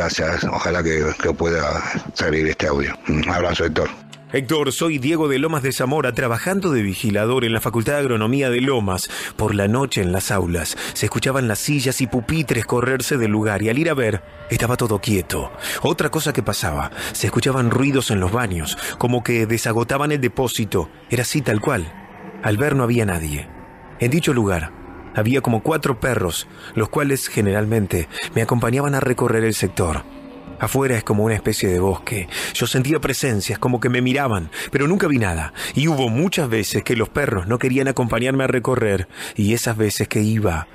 Ojalá que, pueda salir este audio. Abrazo, Héctor.
Héctor, soy Diego de Lomas de Zamora, trabajando de vigilador en la Facultad de Agronomía de Lomas. Por la noche en las aulas se escuchaban las sillas y pupitres correrse del lugar y al ir a ver estaba todo quieto. Otra cosa que pasaba, se escuchaban ruidos en los baños, como que desagotaban el depósito. Era así tal cual. Al ver no había nadie. En dicho lugar había como cuatro perros, los cuales generalmente me acompañaban a recorrer el sector. Afuera es como una especie de bosque. Yo sentía presencias, como que me miraban, pero nunca vi nada. Y hubo muchas veces que los perros no querían acompañarme a recorrer, y esas veces que iba,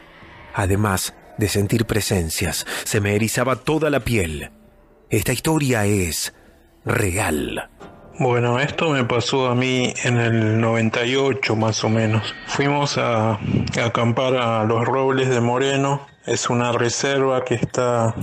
además de sentir presencias, se me erizaba toda la piel. Esta historia es real.
Bueno, esto me pasó a mí en el 98 más o menos. Fuimos a, acampar a los Robles de Moreno. Es una reserva que está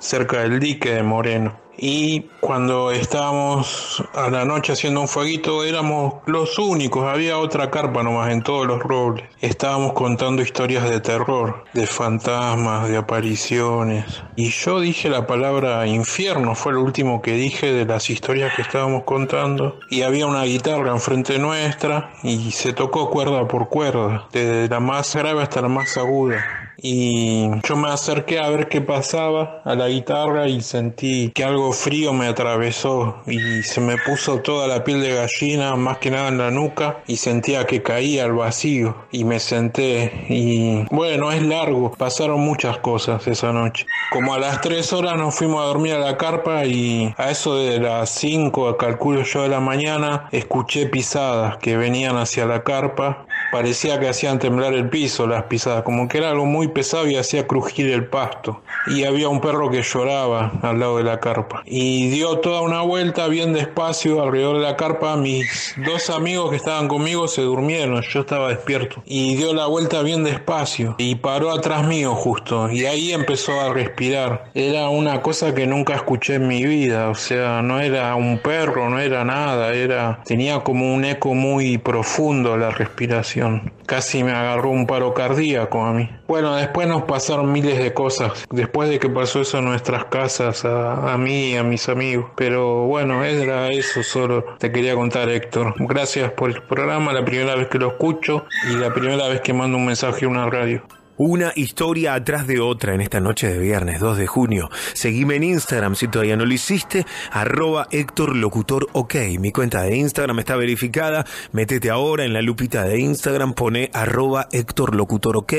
cerca del dique de Moreno. Y cuando estábamos a la noche haciendo un fueguito éramos los únicos, había otra carpa nomás en todos los robles. Estábamos contando historias de terror, de fantasmas, de apariciones. Y yo dije la palabra infierno, fue lo último que dije de las historias que estábamos contando. Y había una guitarra enfrente nuestra y se tocó cuerda por cuerda, desde la más grave hasta la más aguda y yo me acerqué a ver qué pasaba a la guitarra y sentí que algo frío me atravesó y se me puso toda la piel de gallina, más que nada en la nuca y sentía que caía al vacío y me senté y bueno, es largo, pasaron muchas cosas esa noche. Como a las 3 horas nos fuimos a dormir a la carpa y a eso de las 5, calculo yo de la mañana, escuché pisadas que venían hacia la carpa parecía que hacían temblar el piso las pisadas, como que era algo muy pesado y hacía crujir el pasto. Y había un perro que lloraba al lado de la carpa. Y dio toda una vuelta bien despacio alrededor de la carpa. Mis dos amigos que estaban conmigo se durmieron, yo estaba despierto. Y dio la vuelta bien despacio y paró atrás mío justo. Y ahí empezó a respirar. Era una cosa que nunca escuché en mi vida, o sea, no era un perro, no era nada, era tenía como un eco muy profundo la respiración. Casi me agarró un paro cardíaco a mí. Bueno, después nos pasaron miles de cosas. Después de que pasó eso en nuestras casas, a, a mí a mis amigos. Pero bueno, era eso solo. Te quería contar, Héctor. Gracias por el programa, la primera vez que lo escucho y la primera vez que mando un mensaje a una radio.
Una historia atrás de otra en esta noche de viernes 2 de junio. Seguime en Instagram si todavía no lo hiciste, arroba Héctor Locutor OK. Mi cuenta de Instagram está verificada. Métete ahora en la lupita de Instagram, pone arroba Héctor Locutor OK,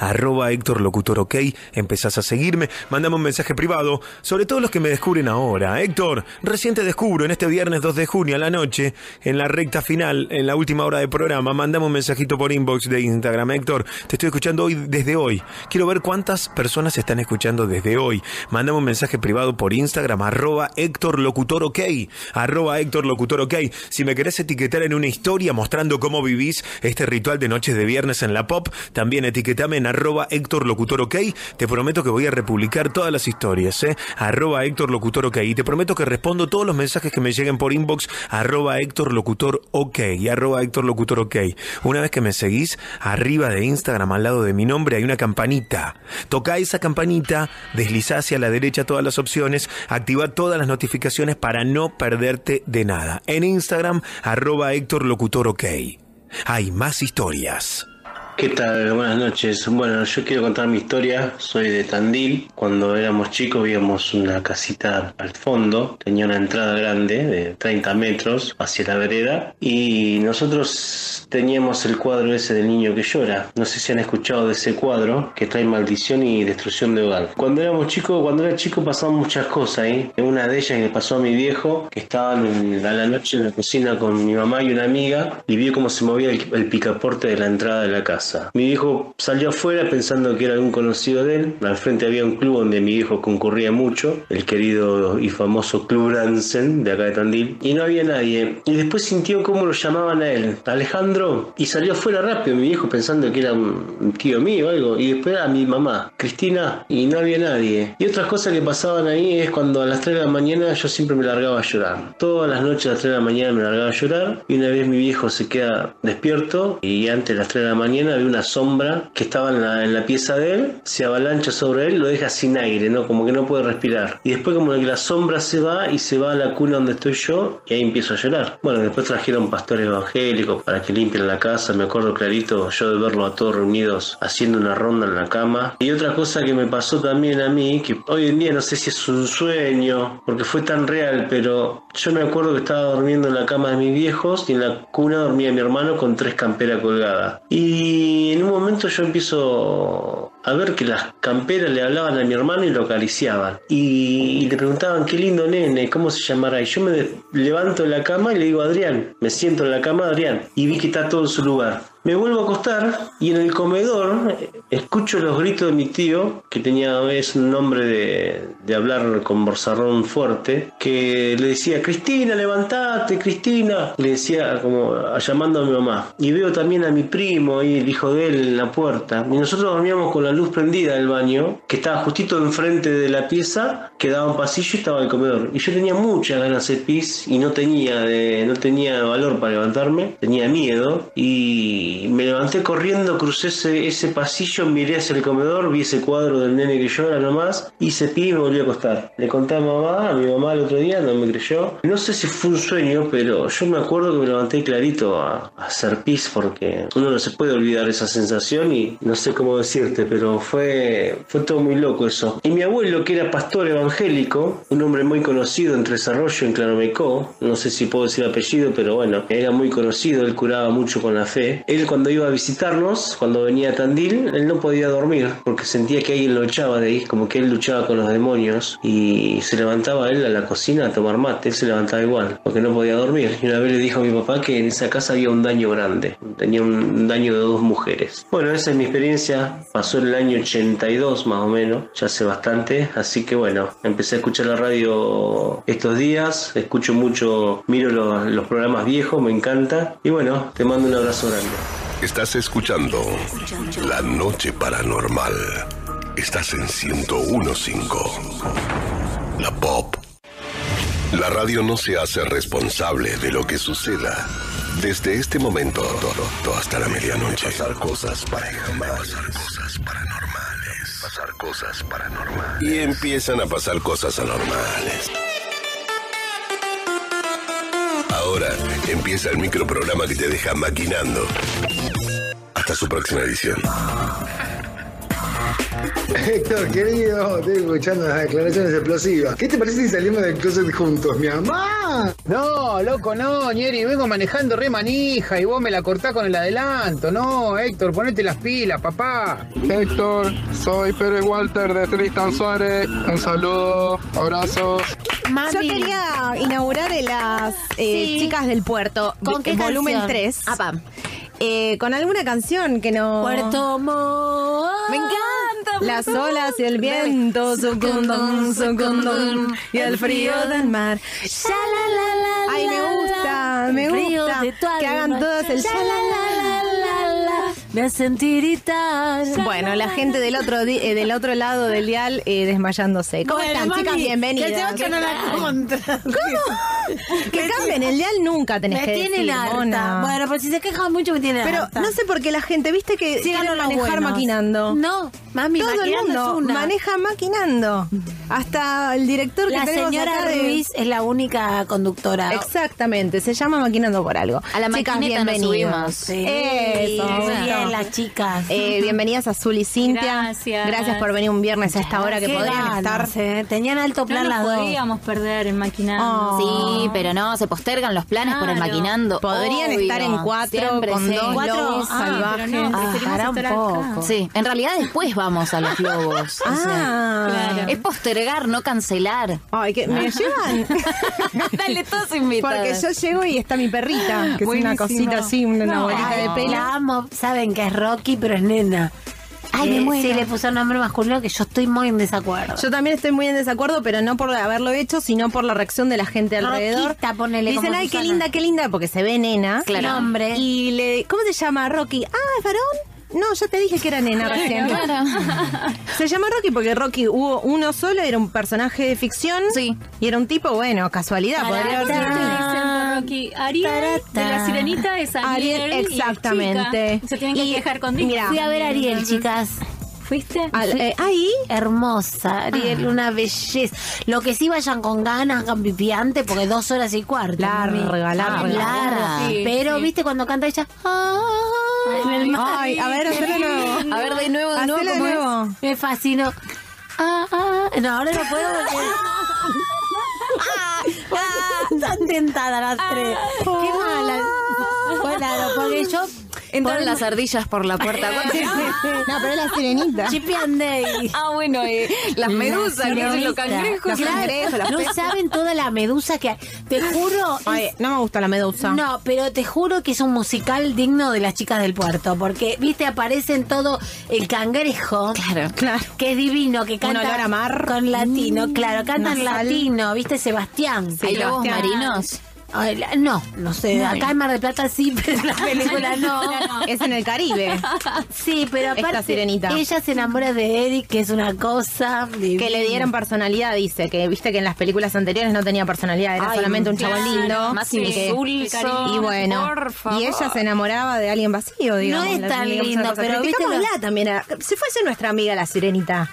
arroba Héctor Locutor OK. Empezás a seguirme, mandame un mensaje privado, sobre todo los que me descubren ahora. Héctor, recién te descubro en este viernes 2 de junio a la noche, en la recta final, en la última hora de programa. Mandame un mensajito por inbox de Instagram. Héctor, te estoy escuchando hoy desde hoy. Quiero ver cuántas personas están escuchando desde hoy. Mándame un mensaje privado por Instagram, arroba Héctor Locutor OK, arroba Héctor Locutor OK. Si me querés etiquetar en una historia mostrando cómo vivís este ritual de noches de viernes en la pop, también etiquetame en arroba Héctor Locutor OK. Te prometo que voy a republicar todas las historias, ¿eh? Arroba Héctor Locutor OK. Y te prometo que respondo todos los mensajes que me lleguen por inbox, arroba Héctor Locutor OK, arroba Héctor Locutor OK. Una vez que me seguís, arriba de Instagram, al lado de mi nombre, hay una campanita. Toca esa campanita, desliza hacia la derecha todas las opciones, activa todas las notificaciones para no perderte de nada. En Instagram, arroba Héctor Locutor OK. Hay más historias.
¿Qué tal? Buenas noches. Bueno, yo quiero contar mi historia. Soy de Tandil. Cuando éramos chicos víamos una casita al fondo. Tenía una entrada grande de 30 metros hacia la vereda. Y nosotros teníamos el cuadro ese del niño que llora. No sé si han escuchado de ese cuadro que trae maldición y destrucción de hogar. Cuando éramos chicos, cuando era chico pasaban muchas cosas ahí. Una de ellas que pasó a mi viejo, que estaba a la noche en la cocina con mi mamá y una amiga y vio cómo se movía el picaporte de la entrada de la casa. Mi viejo salió afuera pensando que era algún conocido de él. Al frente había un club donde mi viejo concurría mucho, el querido y famoso Club Ransen de acá de Tandil, y no había nadie. Y después sintió cómo lo llamaban a él, Alejandro, y salió afuera rápido mi viejo pensando que era un tío mío o algo. Y después a mi mamá, Cristina, y no había nadie. Y otras cosas que pasaban ahí es cuando a las 3 de la mañana yo siempre me largaba a llorar. Todas las noches a las 3 de la mañana me largaba a llorar, y una vez mi viejo se queda despierto, y antes de las 3 de la mañana había una sombra que estaba en la, en la pieza de él, se avalancha sobre él, lo deja sin aire, ¿no? Como que no puede respirar. Y después como que la sombra se va y se va a la cuna donde estoy yo y ahí empiezo a llorar. Bueno, después trajeron pastores evangélicos para que limpien la casa, me acuerdo clarito yo de verlo a todos reunidos haciendo una ronda en la cama. Y otra cosa que me pasó también a mí, que hoy en día no sé si es un sueño, porque fue tan real, pero yo me acuerdo que estaba durmiendo en la cama de mis viejos y en la cuna dormía mi hermano con tres camperas colgadas. Y en un momento yo empiezo a ver que las camperas le hablaban a mi hermano y lo acariciaban. Y, y le preguntaban, qué lindo nene, ¿cómo se llamará? Y yo me levanto de la cama y le digo, Adrián, me siento en la cama, Adrián. Y vi que está todo en su lugar. Me vuelvo a acostar y en el comedor escucho los gritos de mi tío, que tenía es un nombre de, de hablar con borzarrón fuerte, que le decía, Cristina, levantate, Cristina. Le decía como llamando a mi mamá. Y veo también a mi primo y el hijo de él en la puerta. Y nosotros dormíamos con la luz prendida del baño, que estaba justito enfrente de la pieza, que daba un pasillo y estaba el comedor. Y yo tenía muchas ganas de pis y no tenía, de, no tenía valor para levantarme, tenía miedo y me levanté corriendo, crucé ese, ese pasillo, miré hacia el comedor, vi ese cuadro del nene que llora nomás, hice pis y me volví a acostar. Le conté a mamá, a mi mamá el otro día, no me creyó. No sé si fue un sueño, pero yo me acuerdo que me levanté clarito a, a hacer pis porque uno no se puede olvidar esa sensación y no sé cómo decirte, pero fue, fue todo muy loco eso. Y mi abuelo, que era pastor evangélico, un hombre muy conocido en Desarrollo, en Claromecó, no sé si puedo decir apellido, pero bueno, era muy conocido, él curaba mucho con la fe. Él cuando iba a visitarnos, cuando venía a Tandil, él no podía dormir porque sentía que alguien lo echaba de ahí, como que él luchaba con los demonios y se levantaba él a la cocina a tomar mate, él se levantaba igual, porque no podía dormir. Y una vez le dijo a mi papá que en esa casa había un daño grande, tenía un daño de dos mujeres. Bueno, esa es mi experiencia, pasó en el año 82 más o menos, ya hace bastante, así que bueno, empecé a escuchar la radio estos días, escucho mucho, miro los, los programas viejos, me encanta, y bueno, te mando un abrazo grande.
Estás escuchando La Noche Paranormal. Estás en 1015. La Pop. La radio no se hace responsable de lo que suceda. Desde este momento todo, hasta la medianoche. Pasar cosas paranormales. Cosas paranormales. Pasar cosas paranormales. Y empiezan a pasar cosas anormales. Ahora empieza el microprograma que te deja maquinando. Hasta su próxima edición.
Héctor, querido, estoy escuchando las declaraciones explosivas. ¿Qué te parece si salimos del closet juntos, mi mamá?
No, loco, no, Ñeri, vengo manejando re manija y vos me la cortás con el adelanto. No, Héctor, ponete las pilas, papá.
Héctor, soy Pérez Walter de Tristan Suárez. Un saludo, abrazos.
Yo quería inaugurar en las eh,
Sí.
chicas del puerto,
¿Con qué
volumen
canción?
3. Eh, con alguna canción que no.
Puerto Montt.
Me encanta. Las olas y el viento, sucundum, sucundum, y el frío del mar. Ay, me gusta, me gusta. Que hagan todos el
Me hacen tiritar.
Bueno, la gente del otro di- eh, del otro lado del dial eh, desmayándose. ¿Cómo
Bueno,
están,
mami,
chicas? Bienvenidas.
que ocho no la
contra. ¿Cómo? Que cambien el dial nunca tenés
Me
que
tienen
decir,
harta.
mona.
Bueno, pues si se quejan mucho me tienen
Pero
harta.
no sé por qué la gente, viste que
Sigan
quieren
los
manejar
buenos.
maquinando.
No, mami,
Todo el
maquinando
mundo
es una.
maneja maquinando. Hasta el director que
La
tenemos
señora
acá de-
Ruiz es la única conductora.
Exactamente, se llama maquinando por algo.
A la
Chicas,
maquineta nos
bienvenidas.
subimos. Sí,
Eso.
Bien, las chicas.
Eh, bienvenidas a Zul y Cintia.
Gracias.
Gracias por venir un viernes a esta hora que podrían
ganas,
estar.
eh. Tenían alto plan
no
las dos.
podíamos perder en maquinando.
Sí,
pero no, se postergan los planes por el maquinando.
Podrían
Obvio.
estar en cuatro
Siempre,
con
sí.
dos
Cuatro,
lobos
ah,
salvajes.
no,
Ah,
estar
poco.
Sí, en realidad después vamos a los lobos. o sea,
Ah. Claro.
Es postergar, no cancelar.
Ay, que me llevan.
Dale, todos invitados.
Porque yo llego y está mi perrita, que es una
Buenísimo.
cosita así, una
No,
bolita de pelo.
La amo, que es Rocky, pero es nena.
Ay, me
Eh,
muero.
Sí, le puso nombre masculino que yo estoy muy en desacuerdo.
Yo también estoy muy en desacuerdo, pero no por haberlo hecho, sino por la reacción de la gente alrededor.
Roquita, ponele
Dicen,
como
ay, qué
Susana".
linda, qué linda, porque se ve nena.
Claro. Nombre.
Y le, ¿cómo se llama Rocky? Ah, ¿es varón? No, yo te dije que era nena recién.
Claro.
Se llama Rocky porque Rocky hubo uno solo, era un personaje de ficción. Sí. Y era un tipo, bueno, casualidad, podría haber sido.
Rocky. Ariel de la sirenita es Ariel.
Ariel,
y es
exactamente.
chica. Se tienen que
Y-
quejar con Disney.
mira,
Fui a ver a Ariel, chicas.
¿Fuiste?
Al- eh, ahí.
Hermosa, Ariel, una belleza. Lo que sí vayan con ganas, con pipiante, porque dos horas y cuarto.
Larga, larga.
Ah, larga.
Sí,
Pero,
sí.
viste, cuando canta ella. Ay.
Ay, a ver, hacelo de nuevo.
A ver, de nuevo, de nuevo,
de nuevo.
Me fascinó. Ah, ah. No, ahora no puedo porque. Ah, Están tentadas las tres. Qué mala. Bueno, porque yo.
Entran las ardillas por la puerta.
No, pero es la sirenita.
Chip and Dale.
ah, bueno, eh, las medusas, que los cangrejos.
Los cangrejos, los
no saben toda la medusa que hay. Te juro.
Ay,
es-
no me gusta la medusa.
No, pero te juro que es un musical digno de las chicas del puerto, porque, viste, aparecen todo el cangrejo.
Claro.
Claro.
Que es divino, que canta
olor a mar.
con latino, claro, cantan
nasal.
latino, viste, Sebastián.
¿Hay lobos
Sebastián.
marinos?
No, no sé, acá en Mar del Plata sí, pero en la película no.
Es en el Caribe.
Sí, pero
Esta
aparte
sirenita.
ella se enamora de Eric, que es una cosa
Que le dieron personalidad, dice, que viste que en las películas anteriores no tenía personalidad, era
Ay,
solamente un chabón
claro,
lindo.
más
y que-
insulso.
Y bueno,
Por favor.
y ella se enamoraba de alguien vacío, digamos.
es
la-
tan lindo, pero viste
Criticámosla
lo-
también. a- si fuese nuestra amiga la sirenita.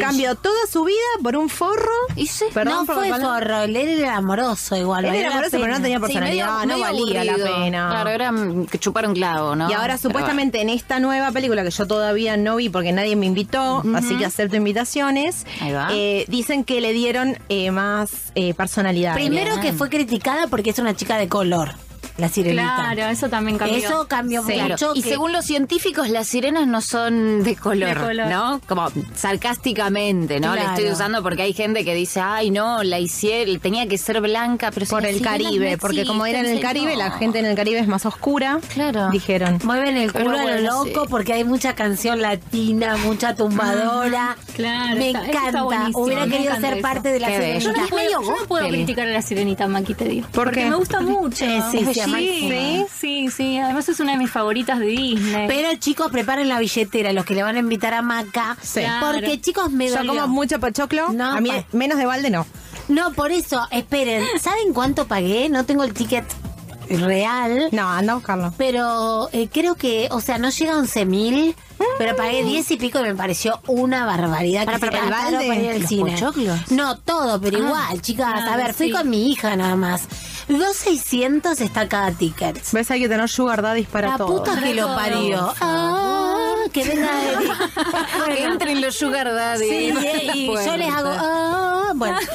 Cambió toda su vida por un forro.
Y sí,
Perdón
no fue
la palabra.
forro, él era amoroso igual.
Él era amoroso, pero no tenía
Sí,
personalidad,
medio-
no
medio
valía la pena.
Claro, era que chupar un clavo, ¿no?
Y ahora
Pero
supuestamente en esta nueva película que yo todavía no vi porque nadie me invitó, así que acepto invitaciones,
Ahí va.
eh, dicen que le dieron eh, más eh, personalidad.
Primero que fue criticada porque es una chica de color, la sirenita.
Claro, eso también cambió.
Eso cambió
Claro,
mucho.
Y según los científicos, las sirenas no son de color,
De color.
¿no? Como sarcásticamente, ¿no? Le
Claro.
estoy usando porque hay gente que dice, ay, no, la hicieron, tenía que ser blanca, pero
por el Caribe,
no
porque como era en el Caribe,
no.
la gente en el Caribe es más oscura.
Claro.
Dijeron.
Mueven el culo a lo loco
sí.
porque hay mucha canción latina, mucha tumbadora.
Claro,
me
está-
encanta. Hubiera
me
querido
encanta
ser
eso.
parte de la
Qué bello.
Yo
sirenita.
no puedo,
medio
yo no puedo criticar a la sirenita, Maki, te digo.
¿Por
porque
qué?
me gusta mucho.
Eh, sí, sí,
sí, sí, sí, Además es una de mis favoritas de Disney.
Pero chicos, preparen la billetera, los que le van a invitar a Maca.
Sí.
Porque chicos, me
Yo
dolió.
como mucho pochoclo,
No,
a mí
pa-
menos de balde no.
No, por eso, esperen. ¿Saben cuánto pagué? No tengo el ticket real.
No, anda a buscarlo.
Pero eh, creo que, o sea, no llega a 11 mil, pero pagué 10 y pico y me pareció una barbaridad.
Para,
que
para,
sea
¿el balde?
para ir al
¿Los
cine.
pochoclos?
No, todo, pero
Ah,
igual, chicas. a
claro,
ver, fui
sí.
con mi hija nada más. 2.600 está cada ticket.
¿Ves? Hay que tener sugar daddies para
La
todo.
puta que lo parió. Ah, que venga Eric.
Que entren los sugar daddy.
Sí, y yo les hago. Ah, bueno.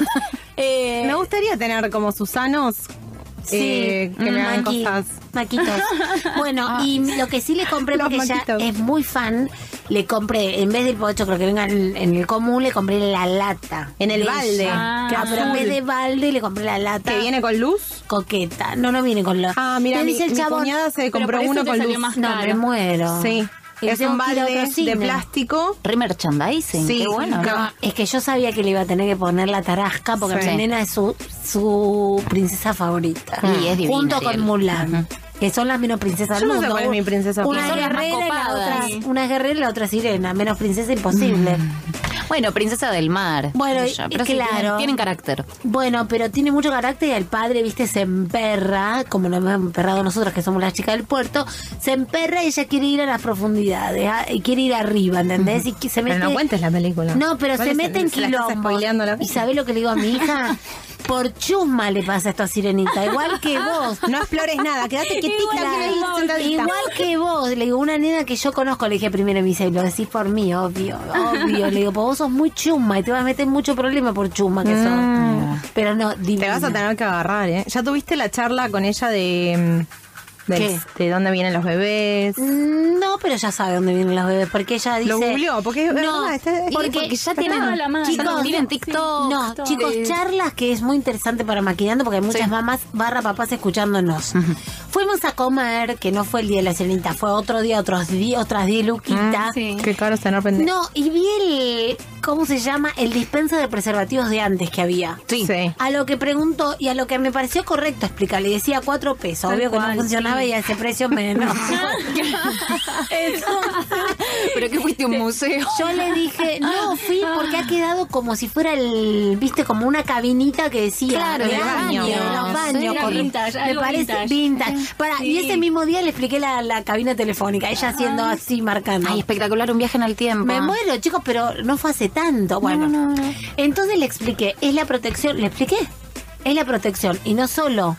Eh,
Me gustaría tener como Susanos eh, que me hagan
Maqui-
cosas.
Maquitos. Bueno, y lo que sí le compré,
Los
porque ella
maquitos.
es muy fan, le compré, en vez del pocho, creo que venga en, en el común, le compré la lata.
En el
de
balde.
Ah,
Claro, pero en vez de balde le compré la lata.
¿Que viene con luz?
Coqueta. No, no viene con la.
Ah, mira, mi,
dice el
mi
chabón.
cuñada se compró uno con luz.
más
No, me muero.
Sí.
Y
Es un balde de plástico.
Remerchandising,
Sí,
qué bueno.
no.
No, es que yo sabía que le iba a tener que poner la tarasca porque
Sí.
mi nena es su, su princesa favorita.
Y es divina,
Junto con Mulan. Que son las menos princesas
Yo
del
no sé
mundo.
cuál es mi princesa
Una es guerrera y la otra, una es guerrera y la otra sirena. Menos princesa imposible.
Bueno, princesa del mar.
Bueno,
pero sí
claro.
tienen, tienen carácter.
Bueno, pero tiene mucho carácter y el padre, viste, se emperra, como nos hemos emperrado nosotros que somos las chicas del puerto, se emperra y ella quiere ir a las profundidades, ah, y quiere ir arriba, ¿entendés? Y que se mete...
Pero no cuentes la película.
No, pero
¿Cuál
se
es?
mete en
Se la estás
quilombo.
spoileando la
¿Y sabés lo que le digo a mi hija? Por chusma le pasa esto a Sirenita, igual que vos.
No explores nada, quédate quietita
Claro,
que
igual que vos, le digo, una nena que yo conozco, le dije primero, y me dice, lo decís por mí, obvio, obvio. Le digo, pues vos sos muy chusma y te vas a meter mucho problema por chusma que sos. Pero no,
Te
divina.
vas a tener que agarrar, ¿eh? ¿Ya tuviste la charla con ella de... de dónde vienen los bebés?
Mm, No, pero ya sabe dónde vienen los bebés, porque ella dice...
Lo googleó, porque
no,
está-
porque,
porque ya tienen-
la chicos,
tienen TikTok,
No, chicos, charlas que es muy interesante para maquinando, porque hay muchas mamás barra papás escuchándonos. Fuimos a comer, que no fue el día de la cenita, fue otro día, otros días, otras 10 luquitas.
Qué caro es tener pendejo.
No, y vi el, ¿cómo se llama? El dispensa de preservativos de antes que había.
Sí. Sí.
A lo que preguntó y a lo que me pareció correcto explicarle, decía cuatro pesos. Obvio que
cual,
no funcionaba
sí.
y a ese precio menos.
¿Pero que fuiste un museo?
Yo le dije, no, fui porque ha quedado como si fuera el, viste, como una cabinita que decía.
Claro,
de baño, de los baños.
Vintage,
Me parece
vintage.
vintage. Para, Y ese mismo día le expliqué la, la cabina telefónica, ella haciendo así, marcando.
Ay, espectacular, un viaje en el tiempo.
Me muero, chicos, pero no fue hace tanto. Bueno, entonces le expliqué, es la protección, le expliqué, es la protección. Y no solo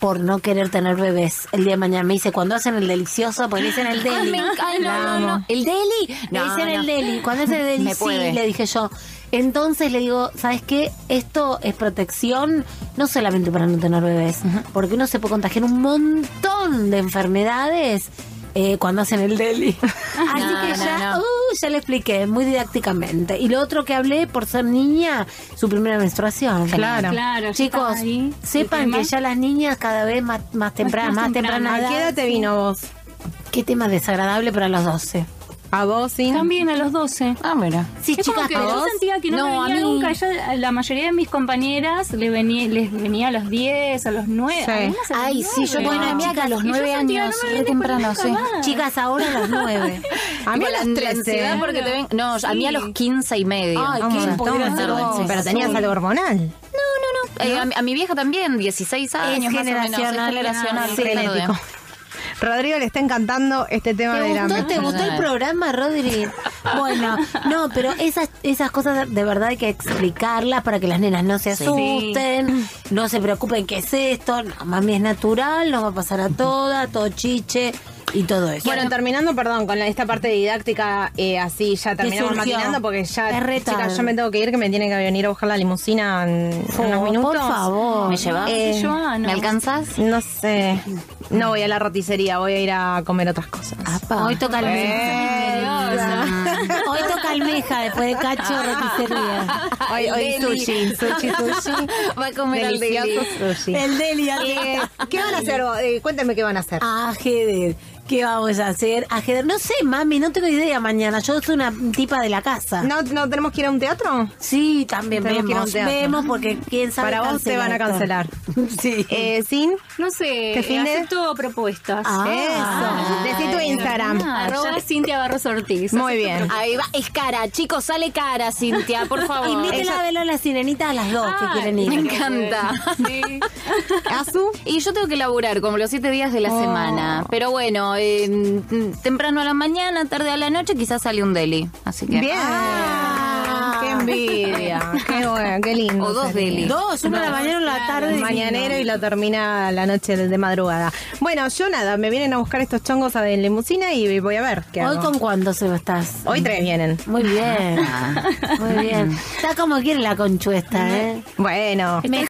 por no querer tener bebés el día de mañana. Me dice, cuando hacen el delicioso, porque le dicen el deli.
Ay, me ay, no,
La
no,
amo.
no. ¿El deli?
Le
No,
dicen el deli. Cuando hacen el deli,
Me
sí,
puede.
le dije yo. Entonces le digo, ¿sabes qué? Esto es protección no solamente para no tener bebés, porque uno se puede contagiar un montón de enfermedades eh, cuando hacen el deli. Así
No,
que
no,
ya,
no.
uh, ya le expliqué muy didácticamente. Y lo otro que hablé, por ser niña, su primera menstruación.
Claro.
Claro,
Chicos,
ahí
sepan que ya las niñas cada vez más, más tempranas, más,
más
temprana
temprano.
¿A qué
edad,
edad te
sí.
vino vos?
Qué tema desagradable para los 12.
¿A vos, sí?
También a los 12.
Ah, mira.
Sí,
es como
chicas,
que
¿a
yo
vos?
sentía que no,
No,
me
a
venía
mí-
nunca. Ya la mayoría de mis compañeras le venía, les venía a los 10, a los 9.
Sí.
a los
Ay, sí, yo
9.
tengo una amiga que a los
Y yo
9
sentía,
años,
no
re temprano, sí.
más.
Chicas, ahora a los 9.
A mí a los
la
13.
ansiedad porque te ven. No, a mí a los 15 y medio.
Ay,
Vamos,
¿qué
tarde, sí.
Pero tenías algo hormonal.
Eh, a, mi- a mi vieja también, 16 años más o menos. Es
generacional,
generacional,
sí.
Rodrigo le está encantando este tema
¿Te
de la
gustó, ¿Te gustó el programa, Rodri? Bueno, no, pero esas, esas cosas de verdad hay que explicarlas para que las nenas no se
Sí.
asusten, no se preocupen qué es esto, no, mami es natural, nos va a pasar a todas, todo chiche y todo eso.
Bueno, terminando, perdón, con la- esta parte didáctica, eh, así ya terminamos maquinando porque ya, chicas, yo me tengo que ir, que me tiene que venir a buscar la limusina en, unos minutos.
por favor.
¿Me llevas?
Eh,
Joana.
¿Me alcanzas?
No sé, no voy a la roticería, voy a ir a comer otras cosas.
Hoy toca almeja. Hoy toca almeja después de cacho roticería.
Hoy, hoy
deli.
sushi, sushi, sushi.
Va a comer al deli.
Delicioso sushi.
El deli.
Eh, ¿Qué van a hacer vos? Eh, cuéntame qué van a hacer.
Ajedrez. ¿Qué vamos a hacer? Ajedrez. No sé, mami, no tengo idea mañana. Yo soy una tipa de la casa.
¿No, ¿No tenemos que ir a un teatro?
Sí, también
Tenemos que ir a un
vemos.
teatro.
Vemos porque quién sabe.
Para vos te van a
cancela
cancelar.
Sí.
Eh, ¿Sin?
No sé,
¿Qué fin de?
acepto propuestas.
Eso. Decí tu Instagram.
Arroba Cintia Barros Ortiz.
Muy bien.
Ahí va, es cara, chicos, sale cara, Cintia, por favor.
Invítela a verlo a la sirenita a las dos que
Ah,
quieren ir.
Me encanta.
Sí.
¿Azu?
Y yo tengo que laburar como los siete días de la
Oh.
semana. Pero bueno, eh, mm, temprano a la mañana, tarde a la noche, quizás sale un deli. Así que.
Bien. qué envidia. Qué bueno, qué lindo.
O dos deli.
Dos, una a la mañana, una a la tarde.
Mañanero y lo termina la noche de madrugada. Bueno, yo nada, me vienen a buscar estos chongos a de limusina y voy a ver qué
Hoy
hago.
con cuántos se estás.
Hoy tres vienen.
Muy bien. Muy bien. Está como quiere la conchuesta, ¿eh?
Bueno.
Me